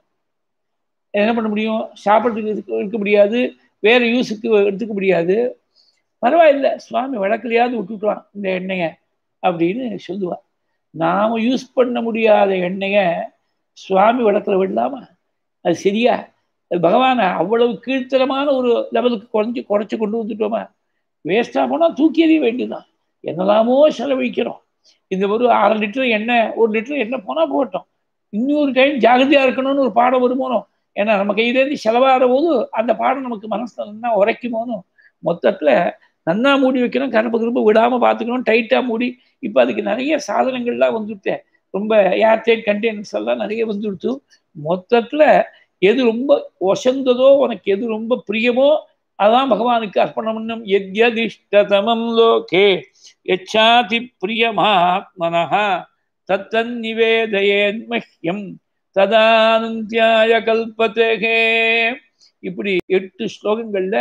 என்ன பண்ண முடியும்? சாப்பிட்றதுக்கு இருக்க முடியாது? வேறு யூஸுக்கு எடுத்துக்க முடியாது. பரவாயில்லை. சுவாமி வழக்கிலையாவது விட்டுட்டுவான் இந்த எண்ணெயை அப்படின்னு சொல்லுவாள் நாம் யூஸ் பண்ண முடியாத எண்ணெயை சுவாமி வழக்கில் விடலாமா? அது சரியா? அது பகவானை அவ்வளவு கீழ்த்தரமான ஒரு லெவலுக்கு குறைஞ்சி குறைச்சி கொண்டு வந்துட்டோமா? வேஸ்ட்டாக போனால் தூக்கி எறிய வேண்டியதுதான். என்னெல்லாமோ செலவழிக்கிறோம். இந்த ஒரு அரை லிட்டர் எண்ணெய் ஒரு லிட்டர் எண்ணெய் போனால் போட்டோம் இன்னொரு டைம் ஜாகிரதையாக இருக்கணும்னு ஒரு பாடம் வருமானம் ஏன்னா நம்ம கையிலேருந்து செலவாகிற போது அந்த பாடம் நமக்கு மனசில் நல்லா உரைக்குமோனும் மொத்தத்தில் நன்னா மூடி வைக்கணும் கரும்பு கரும்பு விடாமல் பார்த்துக்கணும் டைட்டாக மூடி இப்போ அதுக்கு நிறைய சாதனங்கள்லாம் வந்துவிட்டேன் ரொம்ப ஏர்டைட் கண்டெய்னர்ஸ் எல்லாம் நிறைய வந்துடுத்து. மொத்தத்தில் எது ரொம்ப ஒசந்ததோ உனக்கு எது ரொம்ப பிரியமோ அதான் பகவானுக்கு அர்ப்பணம் எத்யதிஷ்டதமம் லோகே எச்சாதி பிரியமாத்மனஹா தத்தன் நிவேதயேன் மஹ்யம் ததானந்தியாய கல்பத்தேகே. இப்படி எட்டு ஸ்லோகங்கள்ல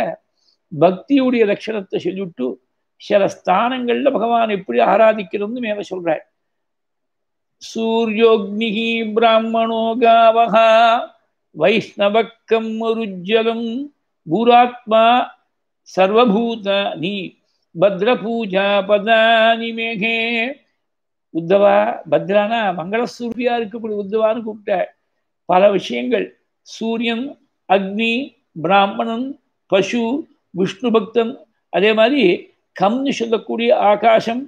பக்தியுடைய லட்சணத்தை சொல்லிவிட்டு சில ஸ்தானங்கள்ல பகவான் எப்படி ஆராதிக்கிறோம்னு மேல சொல்றார். சூரியோக்னிகி பிராமணோ காவகா வைஷ்ணவக்கம் மருஜலம் பூராத்மா சர்வபூதானி பத்ரபூஜா பதானி மேகே. உத்தவா பத்ரானா மங்களசூரியா இருக்கக்கூடிய உத்தவான்னு கூப்பிட்ட. பல விஷயங்கள். சூரியன் அக்னி பிராமணன் பசு விஷ்ணு பக்தன். அதே மாதிரி கம்னு சொல்லக்கூடிய ஆகாசம்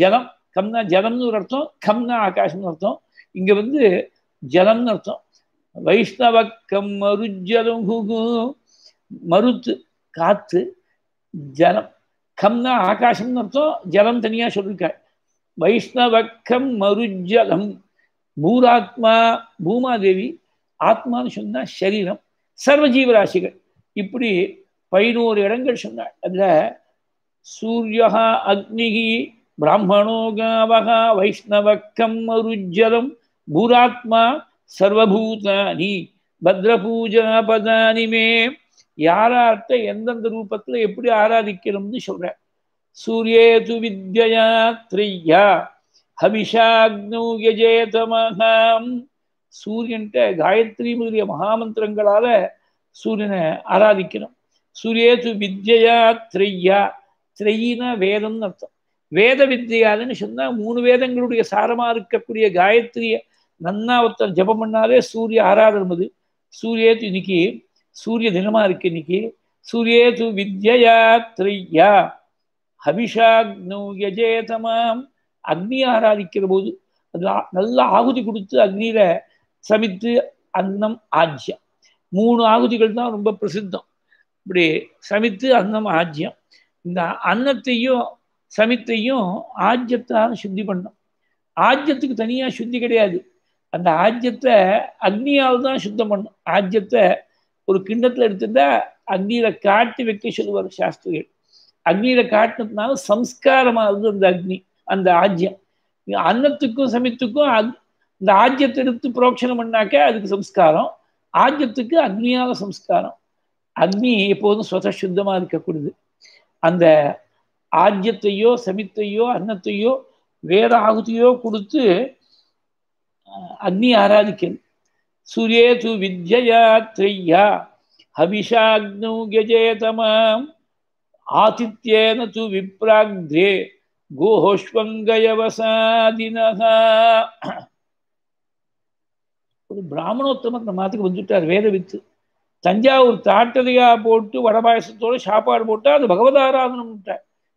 ஜலம். கம்னா ஜலம்னு ஒரு அர்த்தம் கம்னா ஆகாசம்னு அர்த்தம். இங்கே வந்து ஜலம்னு அர்த்தம். வைஷ்ணவ கம் மருஜலம் மருத்து காத்து ஜலம். கம்னா ஆகாசம்னு அர்த்தம் ஜலம் தனியாக சொல்லியிருக்காள் வைஷ்ணவக்கம் மருஜலம் பூராத்மா பூமாதேவி ஆத்மான்னு சொன்னால் சரீரம் சர்வ ஜீவராசிகள் இப்படி பதினோரு இடங்கள் சொன்னாள். அதில் சூரியா அக்னிகி பிராமணோ காவகா வைஷ்ணவக்கம் மருஜலம் பூராத்மா சர்வபூதானி பத்ரபூஜா பதானி மே யாரார்த்த எந்தெந்த ரூபத்தில் எப்படி ஆராதிக்கணும்னு சொல்ற சூரியேது வித்யா த்ரியா ஹவிஷாக்னு யஜேதமகாம் சூரியன்ட்ட காயத்ரி முதலிய மகாமந்திரங்களால சூரியனை ஆராதிக்கணும். சூரியேது வித்யா த்ரையா த்ரெயினா வேதம்னு அர்த்தம். வேத வித்யாதுன்னு சொன்னால் மூணு வேதங்களுடைய சாரமாக இருக்கக்கூடிய காயத்ரியை நன்னா ஒருத்தர் ஜபம் பண்ணாலே சூரிய ஆராதனம் அது. சூரியேது இன்னைக்கு சூரிய தினமாக இருக்கு இன்னைக்கு. சூரியேது வித்யா த்ரையா ஹபிஷாக்னு யஜேதமாம் அக்னி ஆராதிக்கிற போது அது நல்ல ஆகுதி கொடுத்து அக்னியில சமித்து அன்னம் ஆஜ்யம். மூணு ஆகுதிகள் தான் ரொம்ப பிரசித்தம். இப்படி சமித்து அன்னம் ஆஜ்யம். இந்த அன்னத்தையும் சமித்தையும் ஆஜ்யத்தால் சுத்தி பண்ணும் ஆஜ்யத்துக்கு தனியாக சுத்தி கிடையாது. அந்த ஆஜ்யத்தை அக்னியால் தான் சுத்தம் பண்ணும் ஆஜ்யத்தை ஒரு கிண்டத்தில் எடுத்துட்டா அக்னியில காட்டி வைக்க சொல்லுவார் சாஸ்திரிகள். அக்னியில காட்டினதுனால சம்ஸ்காரமாகுது அந்த அக்னி அந்த ஆஜ்யம். அன்னத்துக்கும் சமித்துக்கும் இந்த ஆஜ்யத்தை எடுத்து புரோக்ஷனம் பண்ணாக்க அதுக்கு சம்ஸ்காரம். ஆஜ்யத்துக்கு அக்னியால சம்ஸ்காரம். அக்னி எப்போதும் சொத சுத்தமா இருக்கக்கூடியது. அந்த ஆஜ்யத்தையோ சமித்தையோ அன்னத்தையோ வேத ஆகுதியோ கொடுத்து அக்னி ஆராதிக்கிறது. சூரிய து வித்யா த்ரையா ஹவிஷாக்னு கஜேதமாம். ஆதித்யேன து விப்ராக்ரே கோஹோஷ்வங்கயவசாதினகா ஒரு பிராமணோத்தமர் நம்ம மாத்துக்கு வந்துட்டார் வேத வித்து. தஞ்சாவூர் தாட்டதையா போட்டு வடபாயசத்தோட சாப்பாடு போட்டா அது பகவதாராதனம்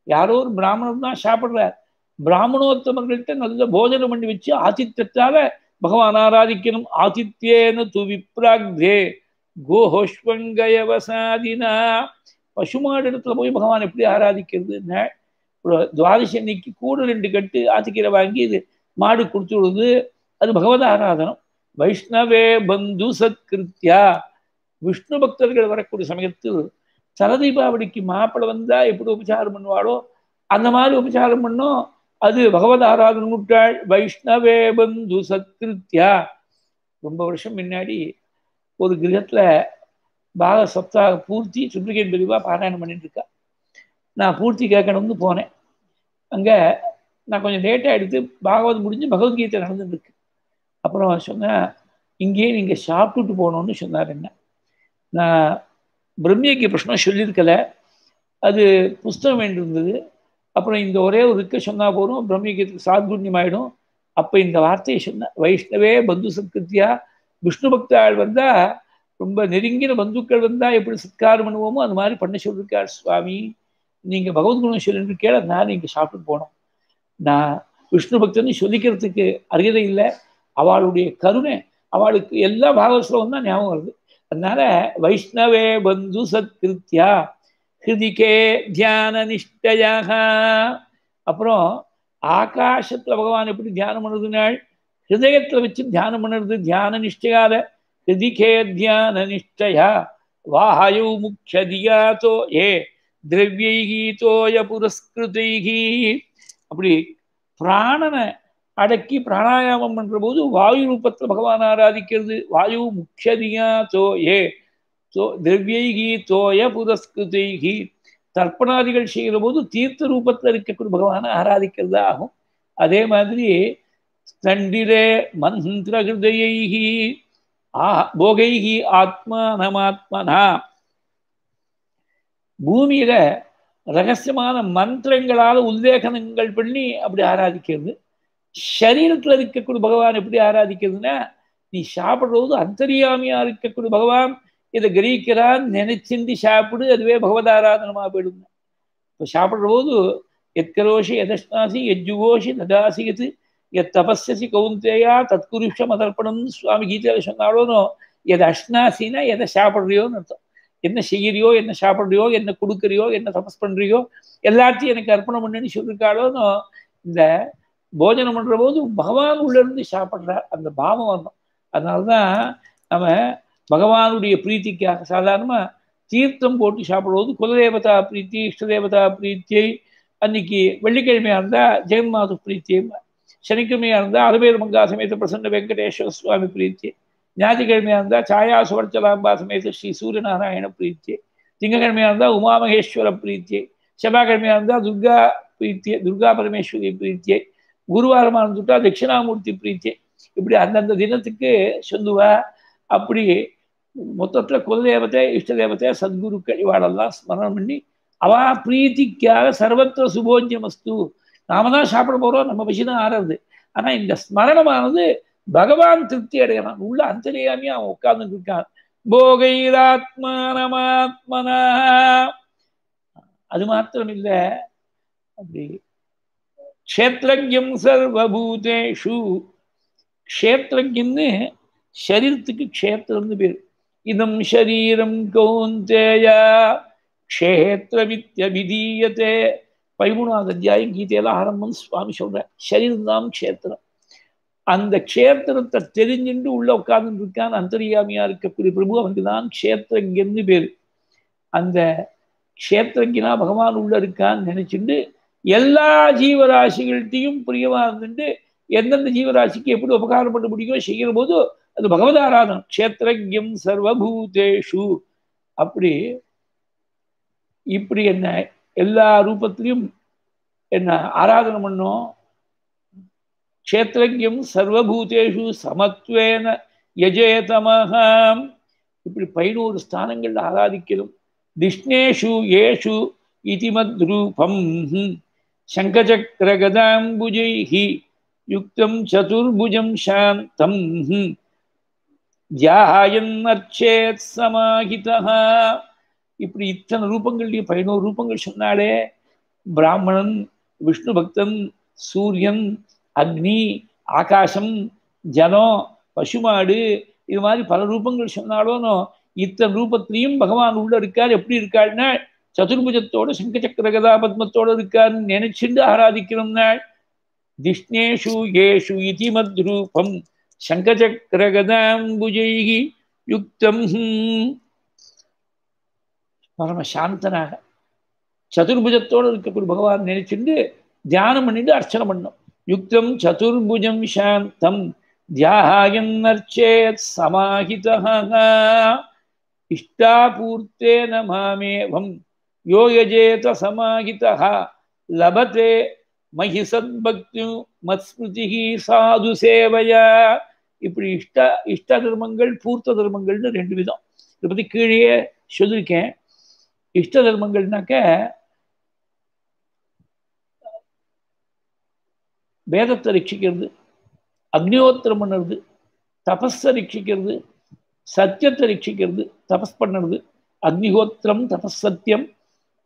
யாரோ ஒரு பிராமணன் தான் சாப்பிட்றார். பிராமணோத்தமர்கள்ட்ட நல்ல போஜனம் பண்ணி வச்சு ஆதித்யத்தால பகவான் ஆராதிக்கணும். ஆதித்யேன து விப்ராக்தே கோஹோஷ்வங்கயவசாதினா பசுமாடு இடத்துல போய் பகவான் எப்படி ஆராதிக்கிறதுன்னா துவாதசி அன்னைக்கு கூட ரெண்டு கட்டு ஆத்திக்கீரை வாங்கி இது மாடு கொடுத்து விடுது. அது பகவத ஆராதனம். வைஷ்ணவே பந்து சத்கிருத்தியா விஷ்ணு பக்தர்கள் வரக்கூடிய சமயத்தில் சரதீபாவளிக்கு மாப்பிள்ளை வந்தா எப்படி உபச்சாரம் பண்ணுவாளோ அந்த மாதிரி உபச்சாரம் பண்ணும். அது பகவத ஆராதனை முட்டாள் வைஷ்ணவே பந்து சத்கிருத்தியா ரொம்ப வருஷம் முன்னாடி ஒரு கிரகத்துல பாக சப்தாக பூர்த்தி சுப்ளிகேட் பெரிவா பாராயணம் பண்ணிட்டு இருக்கா நான் பூர்த்தி கேட்கணும்னு போனேன். அங்கே நான் கொஞ்சம் லேட்டாக எடுத்து பாகவத் முடிஞ்சு பகவத்கீதை நடந்துருக்கு அப்புறம் சொன்னேன் இங்கேயே நீங்கள் சாப்பிட்டுட்டு போகணும்னு சொன்னார் என்ன. நான் பிரம்மியக்கு பிரச்சனை சொல்லியிருக்கல. அது புஸ்தகம் வேண்டியிருந்தது அப்புறம் இந்த ஒரே ஒரு இருக்க சொன்னால் போதும். பிரம்மியத்துக்கு சாத்குண்யம் ஆகிடும் அப்போ இந்த வார்த்தையை சொன்னேன் வைஷ்ணவே பந்து சத்கிருத்தியா விஷ்ணு பக்தாள் வந்தால் ரொம்ப நெருங்கின பந்துக்கள் வந்தால் எப்படி சத்காரம் பண்ணுவோமோ அந்த மாதிரி பண்ண சொல்லியிருக்கார் சுவாமி. நீங்கள் பகவத்குணம் சொல்லிட்டு கேள நான் இங்கே சாப்பிட்டு போனோம். நான் விஷ்ணு பக்தன் சொல்லிக்கிறதுக்கு அருகதை இல்லை. அவளுடைய கருணை அவளுக்கு எல்லா பாகவஸ்லவும் தான் ஞாபகம் வருது. அதனால வைஷ்ணவே பந்து சத்கிருத்தியா ஹிருதிகே தியான நிஷ்டையாக. அப்புறம் ஆகாசத்துல பகவான் எப்படி தியானம் பண்ணுறதுனால் ஹிருதயத்துல வச்சு தியானம் பண்ணுறது தியான நிஷ்டையால ஹிருதிகே தியான நிஷ்டயா வாயு முக்கியதியாத்தோ ஏ திரவியைகி தோய புரஸ்கிருதைகி அப்படி பிராணனை அடக்கி பிராணாயாமம் பண்ற போது வாயு ரூபத்தில் பகவான் ஆராதிக்கிறது வாயு முக்கியதியா தோ ஏ தோ திரவியைகி தோய புரஸ்கிருதைகி தர்ப்பணாதிகள் செய்கிற போது தீர்த்த ரூபத்தில் இருக்கக்கூடிய பகவானை ஆராதிக்கிறது ஆகும் அதே மாதிரி தண்டிரே மந்திர ஹிருதயைகி ஆ போகைகி ஆத்மானமாத்மனா பூமியில ரகசியமான மந்திரங்களால் உல்லேகனங்கள் பண்ணி அப்படி ஆராதிக்கிறது சரீரத்தில் இருக்கக்கூடிய பகவான் எப்படி ஆராதிக்கிறதுனா நீ சாப்பிடுறது அந்தரியாமியா இருக்கக்கூடிய பகவான் இதை கிரகிக்கிறான் நினைச்சிந்தி சாப்பிடு அதுவே பகவதாராதனமாக போயிடும் இப்போ சாப்பிட்ற போது எத்கரோஷி எதஷ்னாசி எஜ்ஜுகோஷி நதாசி எது எத் தபஸ்யசி கவுந்தேயா தத்குருஷ மதர்ப்பணம் சுவாமி கீதையில சொன்னாலும் எது அஷ்னாசினா எதை சாப்பிட்றியோன்னு அர்த்தம் என்ன செய்கிறியோ என்ன சாப்பிட்றியோ என்ன கொடுக்குறியோ என்ன தபஸ் பண்றியோ எல்லாத்தையும் எனக்கு அர்ப்பணம் பண்ணுன்னு சொல்லியிருக்காளோன்னு இந்த போஜனம் பண்ணுற போது பகவான் உள்ளேருந்து சாப்பிட்றார். அந்த பாவம் வரணும் அதனாலதான் நம்ம பகவானுடைய பிரீத்திக்காக சாதாரணமா தீர்த்தம் போட்டு சாப்பிடுவது குலதேவதா பிரீத்தி இஷ்டதேவதா பிரீத்தியை அன்னைக்கு வெள்ளிக்கிழமையாக இருந்தா ஜெகன்மாது பிரீத்தியை சனிக்கிழமையாக இருந்தால் அருமேல் மங்கா சமேத பிரசன்ன வெங்கடேஸ்வர சுவாமி பிரீத்தி ஞாயிற்றுக்கிழமையாக இருந்தால் சாயா சுவர்ச்சலாம்பா சமேத ஸ்ரீ சூரியநாராயண பிரீத்தி திங்கக்கிழமையாக இருந்தால் உமாமகேஸ்வர பிரீத்தி செவ்வாய்க்கிழமையாக இருந்தால் துர்கா பிரீத்தியை துர்கா பரமேஸ்வரி பிரீத்தியை குருவாரமாக இருந்துட்டா தட்சிணாமூர்த்தி பிரீத்தி இப்படி அந்தந்த தினத்துக்கு சொல்லுவா அப்படி மொத்தத்தில் குலதேவத்தை இஷ்ட தேவத்தை சத்குருக்கள் இவாளெல்லாம் ஸ்மரணம் பண்ணி அவா பிரீத்திக்காக சர்வத்திர சுபோஞ்சமஸ்து நாம தான் சாப்பிட போகிறோம் நம்ம பசி தான் ஆறது ஆனால் இந்த ஸ்மரணமானது பகவான் திருப்தி அடையலாம். உள்ள அந்தரியாமே அவன் உட்கார்ந்துட்டு இருக்கான். போகைராத்மானமாத்மனா அது மாத்திரம் இல்லை அப்படி க்ஷேத்ரஜம் சர்வபூதேஷு. க்ஷேத்ரஜன்னு சரீரத்துக்கு க்ஷேத்திரம்னு பேர். இதம் ஷரீரம் கௌந்தேயா. க்ஷேத்திரமித்யபிதீயத்தே பதிமூணாவது அத்தியாயம் கீதையில ஆரம்பம் சுவாமி சொல்றார். சரீரம்தான் க்ஷேத்திரம். அந்த க்ஷேத்திரத்தை தெரிஞ்சுட்டு உள்ள உட்கார்ந்து இருக்கான் அந்தரியாமியா இருக்கக்கூடிய பிரபு அவனுக்கு தான் க்ஷேத்திரங்கன்னு பேரு. அந்த க்ஷேத்திரங்கினா பகவான் உள்ள இருக்கான்னு நினைச்சுட்டு எல்லா ஜீவராசிகள்கிட்டையும் பிரியமா இருந்துட்டு எந்தெந்த ஜீவராசிக்கு எப்படி உபகாரம் பண்ண முடியுமோ செய்கிற போது அது பகவத் ஆராதனம். க்ஷேத்திரஜம் சர்வபூதேஷு. அப்படி இப்படி என்ன எல்லா ரூபத்திலையும் என்ன ஆராதனை பண்ணோம். க்ஷேத்திரஜம் சர்வபூதேஷு சமத்துவேன யஜேதமகாம் இப்படி பதினோரு ஸ்தானங்கள் ஆராதிக்கணும் திஷ்ணேஷு ஏஷு இதிமத்ரூபம். சங்கச்சக்கரகதாம்புஜைஹி யுக்தம் சதுர்புஜம் சாந்தம். தியாயன்னர்ச்சேத் சமாஹிதா இப்படி இத்தனை ரூபங்கள்லையும் பதினோரு ரூபங்கள் சொன்னாலே பிராமணன் விஷ்ணு பக்தன் சூரியன் அக்னி ஆகாசம் ஜனம் பசுமாடு இது மாதிரி பல ரூபங்கள் சொன்னாலும் இத்தனை ரூபத்திலையும் பகவான் உள்ள இருக்கார். எப்படி இருக்காருன்னா சதுர்புஜத்தோட சங்கச்சக்கர கதா பத்மத்தோட இருக்காருன்னு நினைச்சுண்டு ஆராதிக்கணும் நாள் திஷ்ணேஷு ஏஷு இதி மத்ரூபம். சங்கச்சக்கரகதாம்புஜைகி யுக்தம். பரம சாந்தனாக. சதுர்புஜத்தோடு இருக்கக்கூடிய பகவான் நினைச்சுட்டு தியானம் பண்ணிட்டு அர்ச்சனை பண்ணும் யுக்தம் சதுர்புஜம் சாந்தம். தியாயன்னர்ச்சேத் சமாஹிதா இஷ்டாபூர்த்தே நமாமேவம். யோயஜேத சமாஹிதா லபத்தே மகி சத்பக்தி மத்ஸ்மிருதி சாது சேவையா. இப்படி இஷ்ட இஷ்ட தர்மங்கள் பூர்த்த தர்மங்கள்னு ரெண்டு விதம். இதை பற்றி கீழே சொல்லியிருக்கேன். இஷ்ட தர்மங்கள்னாக்க வேதத்தை ரட்சிக்கிறது அக்னியோத்திரம் பண்ணுறது தபஸை ரட்சிக்கிறது சத்தியத்தை ரட்சிக்கிறது தபஸ் பண்ணுறது. அக்னிஹோத்திரம் தபஸ் சத்தியம்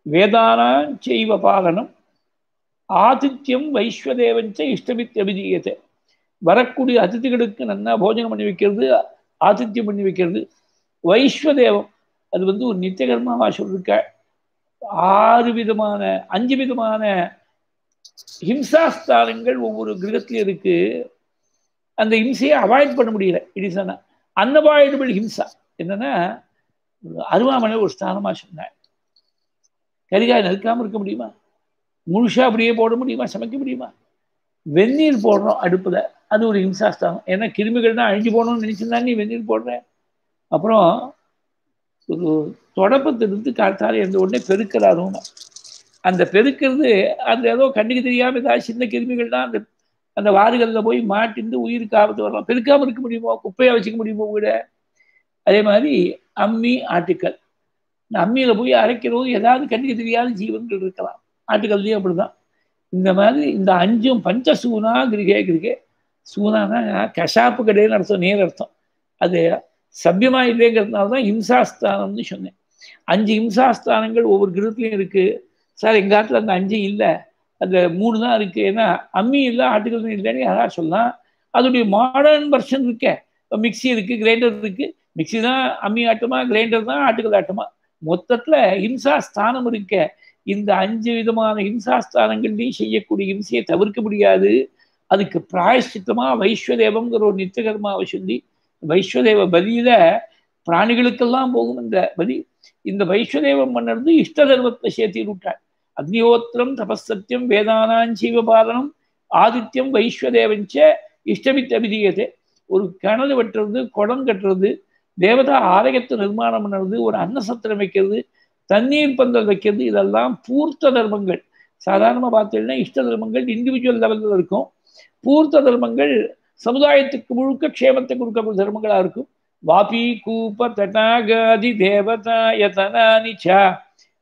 வேதானாம் செய்வ பாலனம் ஆதித்யம் வைஸ்வதேவஞ்ச இஷ்டமித் அபிஜீயத்தை. வரக்கூடிய அதிதிகளுக்கு நல்லா போஜனம் பண்ணி வைக்கிறது ஆதித்யம் பண்ணி வைக்கிறது. வைஸ்வதேவம் அது வந்து ஒரு நித்திய வாசல் சொல்லிருக்க ஆறு விதமான அஞ்சு விதமான ஹிம்சாஸ்தானங்கள் ஒவ்வொரு கிரகத்திலும் இருக்கு. அந்த ஹிம்சையை அவாய்ட் பண்ண முடியல. It is an unavoidable himsa என்னன்னா அருவாமனை ஒரு ஸ்தானமா சொன்னேன் கரிகாய் நறுக்காம இருக்க முடியுமா? முழுசா அப்படியே போட முடியுமா? சமைக்க முடியுமா? வெந்நீர் போடுறோம் அடுப்புல. அது ஒரு ஹிம்சாஸ்தானம் ஏன்னா கிருமிகள் தான் அழிஞ்சு போகணும்னு நினச்சிருந்தா நீ வெந்நீர் போடுற. அப்புறம் தொடப்பத்தை எடுத்து காத்தால எந்த உடனே பெருக்கிறாரும் அந்த பெருக்கிறது அந்த ஏதோ கண்ணுக்கு தெரியாமல் ஏதாவது சின்ன கிருமிகள் தான் அந்த அந்த வாறுகளில் போய் மாட்டிந்து உயிருக்கு ஆபத்து வரலாம். பெருக்காமல் இருக்க முடியுமோ? குப்பையாக வச்சுக்க முடியுமோ கூட? அதே மாதிரி அம்மி ஆட்டுக்கல் இந்த அம்மியில் போய் அரைக்கிறோம் ஏதாவது கண்ணுக்கு தெரியாத ஜீவன்கள் இருக்கலாம். ஆட்டுக்கல்லையும் அப்படிதான். இந்த மாதிரி இந்த அஞ்சும் பஞ்ச சூனா கிரிகே கிரிகே சூனானா கஷாப்பு கடையில் நடத்தும் நேர் அர்த்தம் அது சபியமா இல்லைங்கிறதுனால தான் இம்சாஸ்தானம்னு சொன்னேன். அஞ்சு இம்சாஸ்தானங்கள் ஒவ்வொரு கிரகத்துலையும் இருக்கு. சார் எங்கள் காலத்தில் அந்த அஞ்சு இல்லை. அந்த மூணு தான் இருக்கு. ஏன்னா அம்மி இல்லை ஆட்டுக்கல் இல்லைன்னு யாராவது சொல்லலாம் அதோடைய மாடர்ன் வெர்ஷன் இருக்கே. மிக்சி இருக்கு கிரைண்டர் இருக்கு. மிக்சி தான் அம்மி ஆட்டமா கிரைண்டர் தான் ஆட்டுக்கல் ஆட்டமா? மொத்தத்துல ஹிம்சா ஸ்தானம் இருக்க. இந்த அஞ்சு விதமான ஹிம்சா ஸ்தானங்கள்லையும் செய்யக்கூடிய ஹிம்சையை தவிர்க்க முடியாது. அதுக்கு பிராயஷ்சித்தமா வைஸ்வதேவங்கிற ஒரு நித்தியகர்மாவை சொல்லி வைஸ்வதேவ பலியில பிராணிகளுக்கெல்லாம் போகும் இந்த பலி இந்த வைஸ்வதேவம் பண்ணுறது இஷ்ட தர்மத்தை சேர்த்தி விட்டாள் அக்னிஹோத்திரம் தபசத்தியம் வேதானாம் ஜீவபாலனம் ஆதித்யம் வைஸ்வதேவஞ்ச இஷ்டமித்த விதியதே ஒரு கிணறு வெட்டுறது குடம் கட்டுறது தேவதா ஆலயத்தை நிர்மாணம் பண்ணுறது ஒரு அன்னசத்திரம் வைக்கிறது தண்ணீர் பந்தல் வைக்கிறது இதெல்லாம் பூர்த்த தர்மங்கள். சாதாரணமாக பார்த்தீங்கன்னா இஷ்ட தர்மங்கள் இண்டிவிஜுவல் லெவலில் இருக்கும். பூர்த்த தர்மங்கள் சமுதாயத்துக்கு முழுக்க க்ஷேமத்தை கொடுக்கக்கூடிய தர்மங்களாக இருக்கும். வாபி கூப தடாகாதி தேவதாயதனானி ச.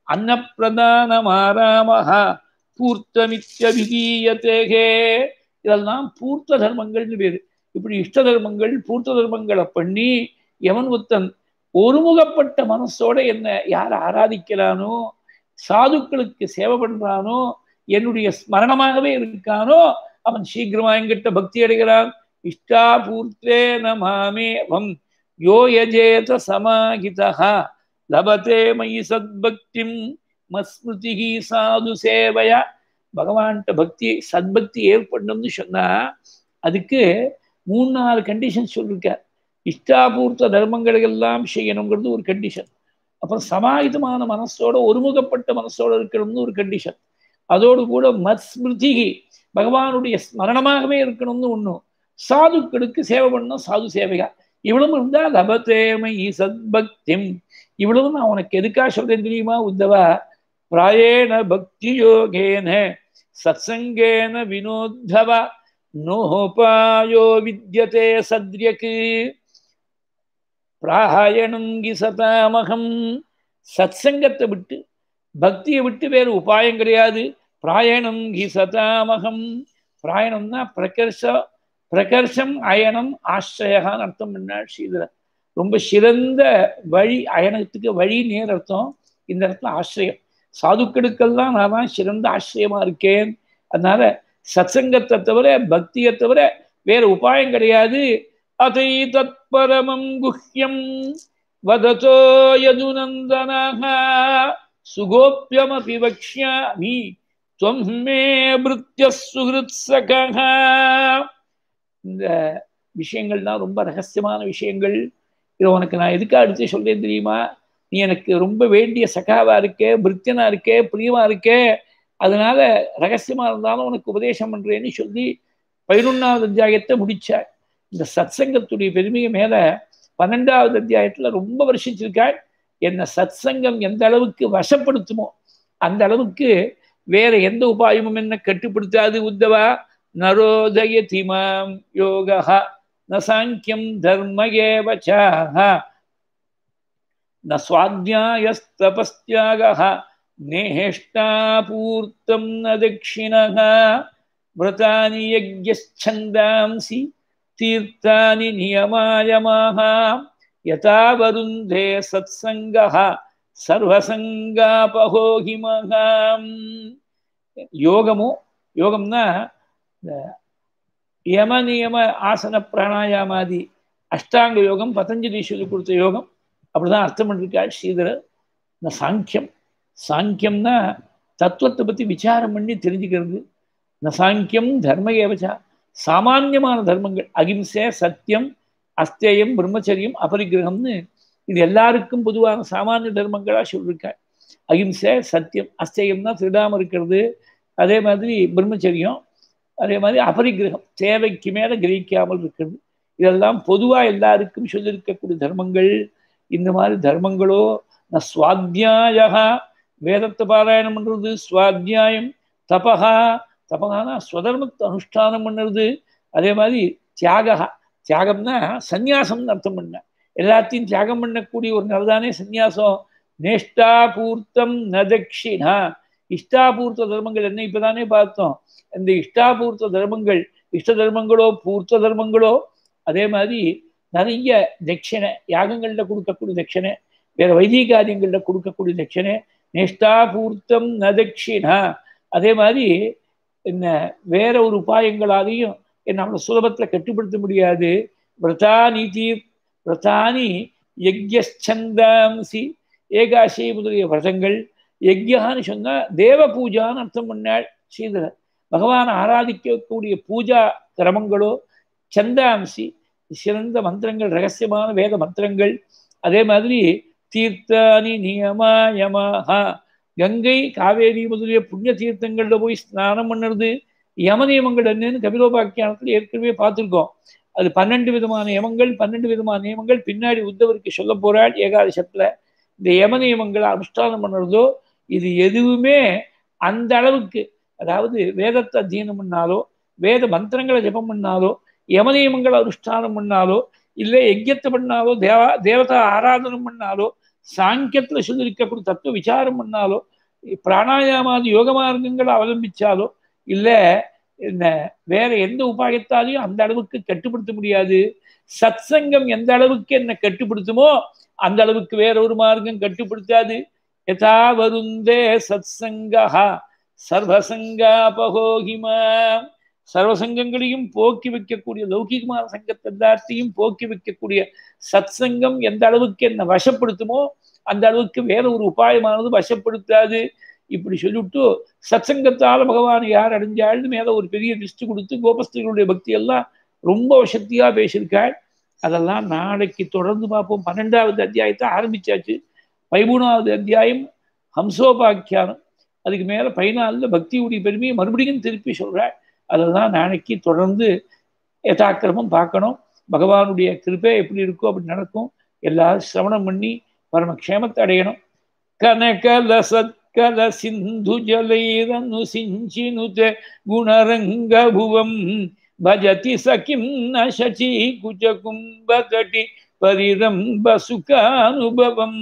அன்னப்பிரதானமாராமஹா. பூர்த்தமித்யபிகீயத்தேகே இதெல்லாம் பூர்த்த தர்மங்கள்னு பேரு. இப்படி இஷ்ட தர்மங்கள் பூர்த்த தர்மங்களை பண்ணி எவன் ஒத்தன் ஒருமுகப்பட்ட மனசோட என்ன யார் ஆராதிக்கிறானோ சாதுக்களுக்கு சேவை பண்றானோ என்னுடைய ஸ்மரணமாகவே இருக்கானோ அவன் சீக்கிரமா என்கிட்ட பக்தி அடைகிறான். இஷ்டாபூர்த்தே நமாமேவம் யோ யஜேத சமாகிதா லபத்தே மயி சத்பக்திம் மஸ்மிருதி சாது சேவையா பகவான்கிட்ட பக்தி சத்பக்தி ஏற்படணும்னு சொன்னா அதுக்கு மூணு நாலு கண்டிஷன் சொல்லியிருக்கார் இஷ்டாபூர்த்த தர்மங்களை எல்லாம் செய்யணுங்கிறது ஒரு கண்டிஷன் அப்புறம் சமாயுதமான மனசோட ஒருமுகப்பட்ட மனசோட இருக்கணும்னு ஒரு கண்டிஷன் அதோடு கூட மத்ஸ்மிருதி பகவானுடைய ஸ்மரணமாகவே இருக்கணும்னு ஒன்றும் சாதுக்களுக்கு சேவை பண்ணணும் சாது சேவையா இவ்வளவு இருந்தா லபத்தேமை சத்பக்திம் இவ்வளவு நான் உனக்கு எதுக்காக சொல்றேன் தெரியுமா உத்தவா? பிராயேண பக்தி யோகேன சத்சங்கேன வினோத்தவ நோபாயோ வித்யதே சத்ரியக்கு. பிராயணங்கி சதாமகம். சத்சங்கத்தை விட்டு பக்தியை விட்டு வேறு உபாயம் கிடையாது. பிராயணம் கிசதாமகம் பிராயணம்னா பிரகர்ஷ பிரகர்ஷம் அயனம் ஆசிரயகான்னு அர்த்தம் பண்ணாள் ஸ்ரீதர ரொம்ப சிறந்த வழி அயனத்துக்கு வழி நேர் அர்த்தம்? இந்த இடத்துல ஆசிரியம். சாதுக்களுக்கெல்லாம் நான் தான் சிறந்த ஆசிரியமா இருக்கேன். அதனால சத்சங்கத்தை தவிர பக்தியை தவிர வேற உபாயம் கிடையாது. அதை தத்பரமம் குஹ்யம் வததோ யதுநந்தனக சுகோப்பியமபி வக்ஷ்யாமி. துவம் மே சுகிருத் சுகிருத்சக இந்த விஷயங்கள்லாம் ரொம்ப ரகசியமான விஷயங்கள். இதை உனக்கு நான் எதுக்காக எடுத்து சொல்றேன் தெரியுமா? நீ எனக்கு ரொம்ப வேண்டிய சகாவா இருக்கே பிரித்தனா இருக்கே பிரியமா இருக்கே அதனால ரகசியமா இருந்தாலும் உனக்கு உபதேசம் பண்றேன்னு சொல்லி பதினொன்னாவது அத்தியாயத்தை முடிச்சார். இந்த சத்சங்கத்துடைய பெருமையை மேல பன்னெண்டாவது அத்தியாயத்துல ரொம்ப வருஷிச்சிருக்காள் என்ன சத்சங்கம் எந்த அளவுக்கு வசப்படுத்துமோ அந்த அளவுக்கு வேற எந்த உபாயமும் என்ன கட்டுப்படுத்தாது உத்தவா? न रोदयति माँ योगः न साङ्ख्यं धर्म एव च न स्वाध्यायस्तपस्त्यागः, नेहेष्टापूर्तं न दक्षिणः। व्रतानि यज्ञच्छन्दांसि तीर्थानि नियमायमाः। यथा वरुन्धे सत्सङ्गः ಸರ್ವಸಂಗಾಪಹೋಹಿಮಗಾಂ ಯೋಗಮು ಯೋಗಂನ இந்த யம நியம ஆசன பிராணாயாமாதி அஷ்டாங்க யோகம் பதஞ்சலி சொல்லி கொடுத்த யோகம் அப்படிதான் அர்த்தம் பண்ணிருக்காள் ஸ்ரீதரர் இந்த சாங்கியம் சாங்கியம்னா தத்துவத்தை பற்றி விசாரம் பண்ணி தெரிஞ்சுக்கிறது. இந்த சாங்கியம் தர்ம ஏவச்சா சாமான்யமான தர்மங்கள் அகிம்சை சத்தியம் அஸ்தேயம் பிரம்மச்சரியம் அபரிகிரகம்னு இது எல்லாருக்கும் பொதுவான சாமானிய தர்மங்களா சொல்லியிருக்காள் அகிம்சை சத்தியம் அஸ்தேயம்னா திருடாமல் இருக்கிறது. அதே மாதிரி பிரம்மச்சரியம் அதே மாதிரி அபரிகிரகம் தேவைக்கு மேலே கிரகிக்காமல் இருக்கிறது. இதெல்லாம் பொதுவாக எல்லாருக்கும் சொல்லியிருக்கக்கூடிய தர்மங்கள். இந்த மாதிரி தர்மங்களோ ந சுவாத்தியாயா வேதத்தை பாராயணம் பண்ணுறது சுவாத்தியாயம் தபகா தபகானா ஸ்வதர்மத்தை அனுஷ்டானம் பண்ணுறது. அதே மாதிரி தியாகா தியாகம்னா சந்நியாசம்னு அர்த்தம் பண்ண. எல்லாத்தையும் தியாகம் பண்ணக்கூடிய ஒரு நல்லதானே சந்நியாசம். நேஷ்டாபூர்த்தம் நதக்ஷிணா இஷ்டாபூர்த்த தர்மங்கள் என்ன இப்பதானே பார்த்தோம். இந்த இஷ்டாபூர்த்த தர்மங்கள் இஷ்ட தர்மங்களோ பூர்த்த தர்மங்களோ அதே மாதிரி நிறைய தட்சிணை யாகங்கள்ல கொடுக்கக்கூடிய தட்சிணை வேற வைதிக காரியங்கள்ல கொடுக்கக்கூடிய தட்சிணை நேஷ்டாபூர்த்தம் தட்சிணா. அதே மாதிரி என்ன வேற ஒரு உபாயங்களாலையும் நம்மளை சுலபத்தில் கட்டுப்படுத்த முடியாது. விரதானி தீர் விரதானி யஜ்யச்சந்தாம்சி ஏகாசி முதலிய விரதங்கள் யஜ்யான்னு சொன்னால் தேவ பூஜான்னு அர்த்தம் பண்ணாள் ஸ்ரீதரர் பகவான் ஆராதிக்கக்கூடிய பூஜா கிரமங்களோ சந்தாம்சி சிறந்த மந்திரங்கள் ரகசியமான வேத மந்திரங்கள் அதே மாதிரி தீர்த்தானி நியமாயமாக கங்கை காவேரி முதலிய புண்ணிய தீர்த்தங்கள்ல போய் ஸ்நானம் பண்ணுறது யம நியமங்கள் என்னன்னு கபிலோபாக்கியானத்தில் ஏற்கனவே பார்த்துருக்கோம். அது பன்னெண்டு விதமான யமங்கள் பன்னெண்டு விதமான நியமங்கள். பின்னாடி உத்தவருக்கு சொல்ல போகிறாள் ஏகாதசத்துல இந்த யம நியமங்களை அனுஷ்டானம் பண்ணுறதோ இது எதுவுமே அந்த அளவுக்கு அதாவது வேதத்தை அத்தியனம் பண்ணாலோ வேத மந்திரங்களை ஜபம் பண்ணாலோ யமநியமங்களை அனுஷ்டானம் பண்ணாலோ இல்லை யஜ்யத்தை பண்ணாலோ தேவா தேவதா ஆராதனம் பண்ணாலோ சாங்கியத்தில் சொல்லியிருக்கக்கூடிய தத்துவ விசாரம் பண்ணாலோ பிராணாயாமாதி யோக மார்க்கங்களை அவலம்பிச்சாலோ இல்லை என்ன வேற எந்த உபாயத்தாலையும் அந்த அளவுக்கு கட்டுப்படுத்த முடியாது. சத் சங்கம் எந்த அளவுக்கு என்ன கட்டுப்படுத்துமோ அந்த அளவுக்கு வேற ஒரு மார்க்கம் கட்டுப்படுத்தாது. யதா வருந்தே சத்சங்கா சர்வசங்காபகோகிமா சர்வசங்கங்களையும் போக்கி வைக்கக்கூடிய லௌகிகமான சங்கத்தை எல்லாத்தையும் போக்கி வைக்கக்கூடிய சத் சங்கம் எந்த அளவுக்கு என்ன வசப்படுத்துமோ அந்த அளவுக்கு வேற ஒரு உபாயமானது வசப்படுத்தாது. இப்படி சொல்லிவிட்டு சத்சங்கத்தால பகவான் யார் அடைஞ்சாள்னு மேல ஒரு பெரிய லிஸ்ட் கொடுத்து கோபஸ்திகளுடைய பக்தி எல்லாம் ரொம்ப சக்தியாக பேசியிருக்காள் அதெல்லாம் நாளைக்கு தொடர்ந்து பார்ப்போம். பன்னெண்டாவது அத்தியாயத்தை ஆரம்பிச்சாச்சு. பதிமூணாவது அத்தியாயம் ஹம்சோபாக்கியானம். அதுக்கு மேலே பதினாலில் பக்தியுடைய பெருமையை மறுபடியும் திருப்பி சொல்றாள் அதெல்லாம் நாளைக்கு தொடர்ந்து யதாக்கிரமம் பார்க்கணும். பகவானுடைய கிருப்பை எப்படி இருக்கோ அப்படி நடக்கும். எல்லாரும் சிரவணம் பண்ணி பரமக்ஷேமத்தை அடையணும். கனகல சத்கல சிந்து ஜலைரனு சிஞ்சினுத குணரங்கபுவம். பஜதி சகிம் ந சச்சி குஜ கும்பகட்டி பரிரம்ப சுகானுபவம்.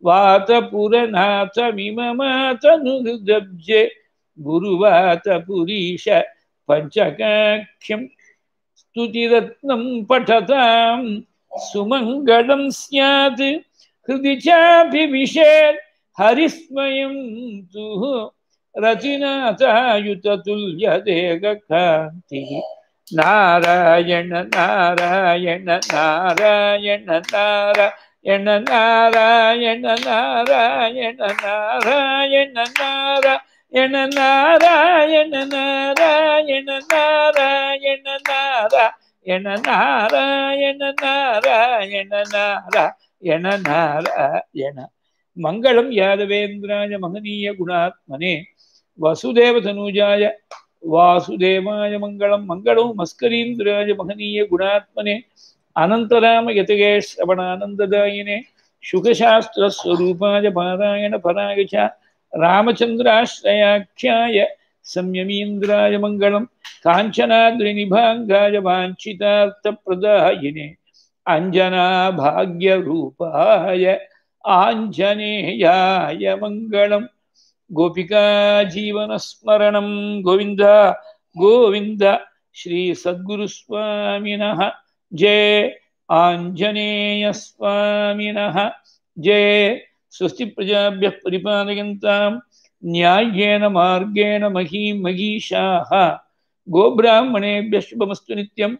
जीवमुखदेवजनसेवनफलाङ्घ्रिं रुक्षभवमोक्षकृतदीक्षनिजवीक्षं वातपुरनाथमिममातनुहृदब्जे गुरुवातपुरीश पञ्चकाख्यं स्तुतिरत्नं पठतां सुमङ्गलं स्यात् हृदि चाभिविशेत् हरिस्मयं तु रचिनाथायुततुल्यदेहकान्तिः नारायण नारायण नारायण नारायण எண்ண நாராயண நாராயண நாராயண நாரா என நாராயண நாராயண நாராயண நாரா என நாராயண நாராயண நாரா என நாராயண மங்களம் யாதவேந்திராய மகனீய குணாத்மனே வசுதேவதனுஜாய வாசுதேவாய மங்களம் மங்களம் மஸ்கரீந்திராய மகனீய குணாத்மனே अनन्तराम यतगे श्रवणानन्ददायिने शुकशास्त्रस्वरूपाय पारायणपराय च रामचन्द्राश्रयाख्याय संयमीन्द्राय मङ्गलं काञ्चनाद्रिनिभाङ्गाय वाञ्छितार्थप्रदायिने अञ्जनाभाग्यरूपाय आञ्जनेयाय मङ्गलं गोपिकाजीवनस्मरणं गोविन्द गोविन्द श्रीसद्गुरुस्वामिनः जय आञ्जनेयस्वामिनः जय स्वस्ति प्रजाभ्यः परिपालयन्तां न्याय्येन मार्गेण महीं महीषाः गोब्राह्मणेभ्यः शुभमस्तु नित्यं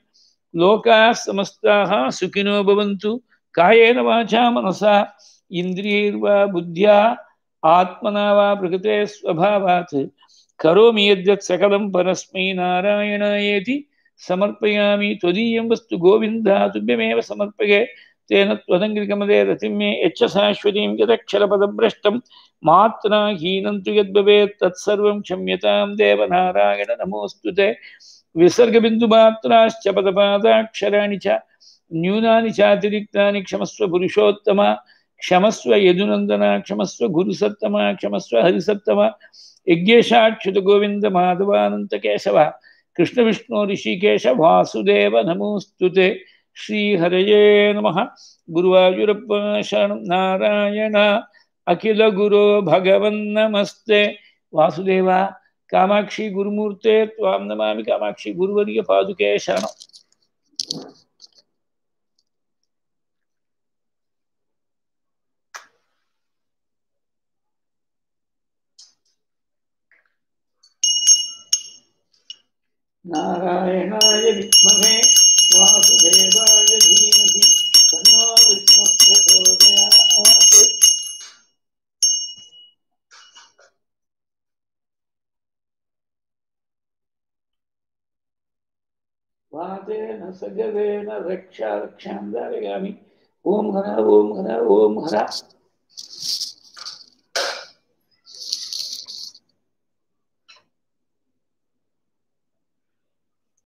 लोकाः समस्ताः सुखिनो भवन्तु कायेन वाचा मनसा इन्द्रियैर्वा बुद्ध्या आत्मना वा प्रकृते स्वभावात् करोमि यद्यत् सकलं परस्मै नारायणायेति समर्पयामि त्वदीयं वस्तु गोविन्दा तुभ्यमेव समर्पये। तेन त्वदङ्गिकमले रतिं मे यच्च शाश्वतीं यदक्षरपदभ्रष्टं। मात्रा हीनं तु यद्भवेत्, तत्सर्वं क्षम्यतां देवनारायण नमोऽस्तु ते। विसर्गबिन्दुमात्राश्च पदपादाक्षराणि च, न्यूनानि चातिरिक्तानि क्षमस्व पुरुषोत्तमा, क्षमस्व यदुनन्दना, क्षमस्व गुरुसत्तमा, क्षमस्व हरिसत्तमा। यज्ञेशाच्युत गोविन्द विष्णु ऋषिकेश वासुदेव नमोस्तुते श्री श्रीहरये नमः। गुरुवायुरप्प शरणं नारायण। अखिल गुरो भगवन्नमस्ते वासुदेव, कामाक्षी गुरुमूर्ते, त्वां नमामि कामाक्षी गुरुवर्य पादुके शरणम्। नारायणाय विद्महे वासुदेवाय धीमहि तन्नो विष्णु प्रचोदयात् वातेन सगवेन रक्षा रक्षां धारयामि। ॐ हर ॐ हर ॐ हर।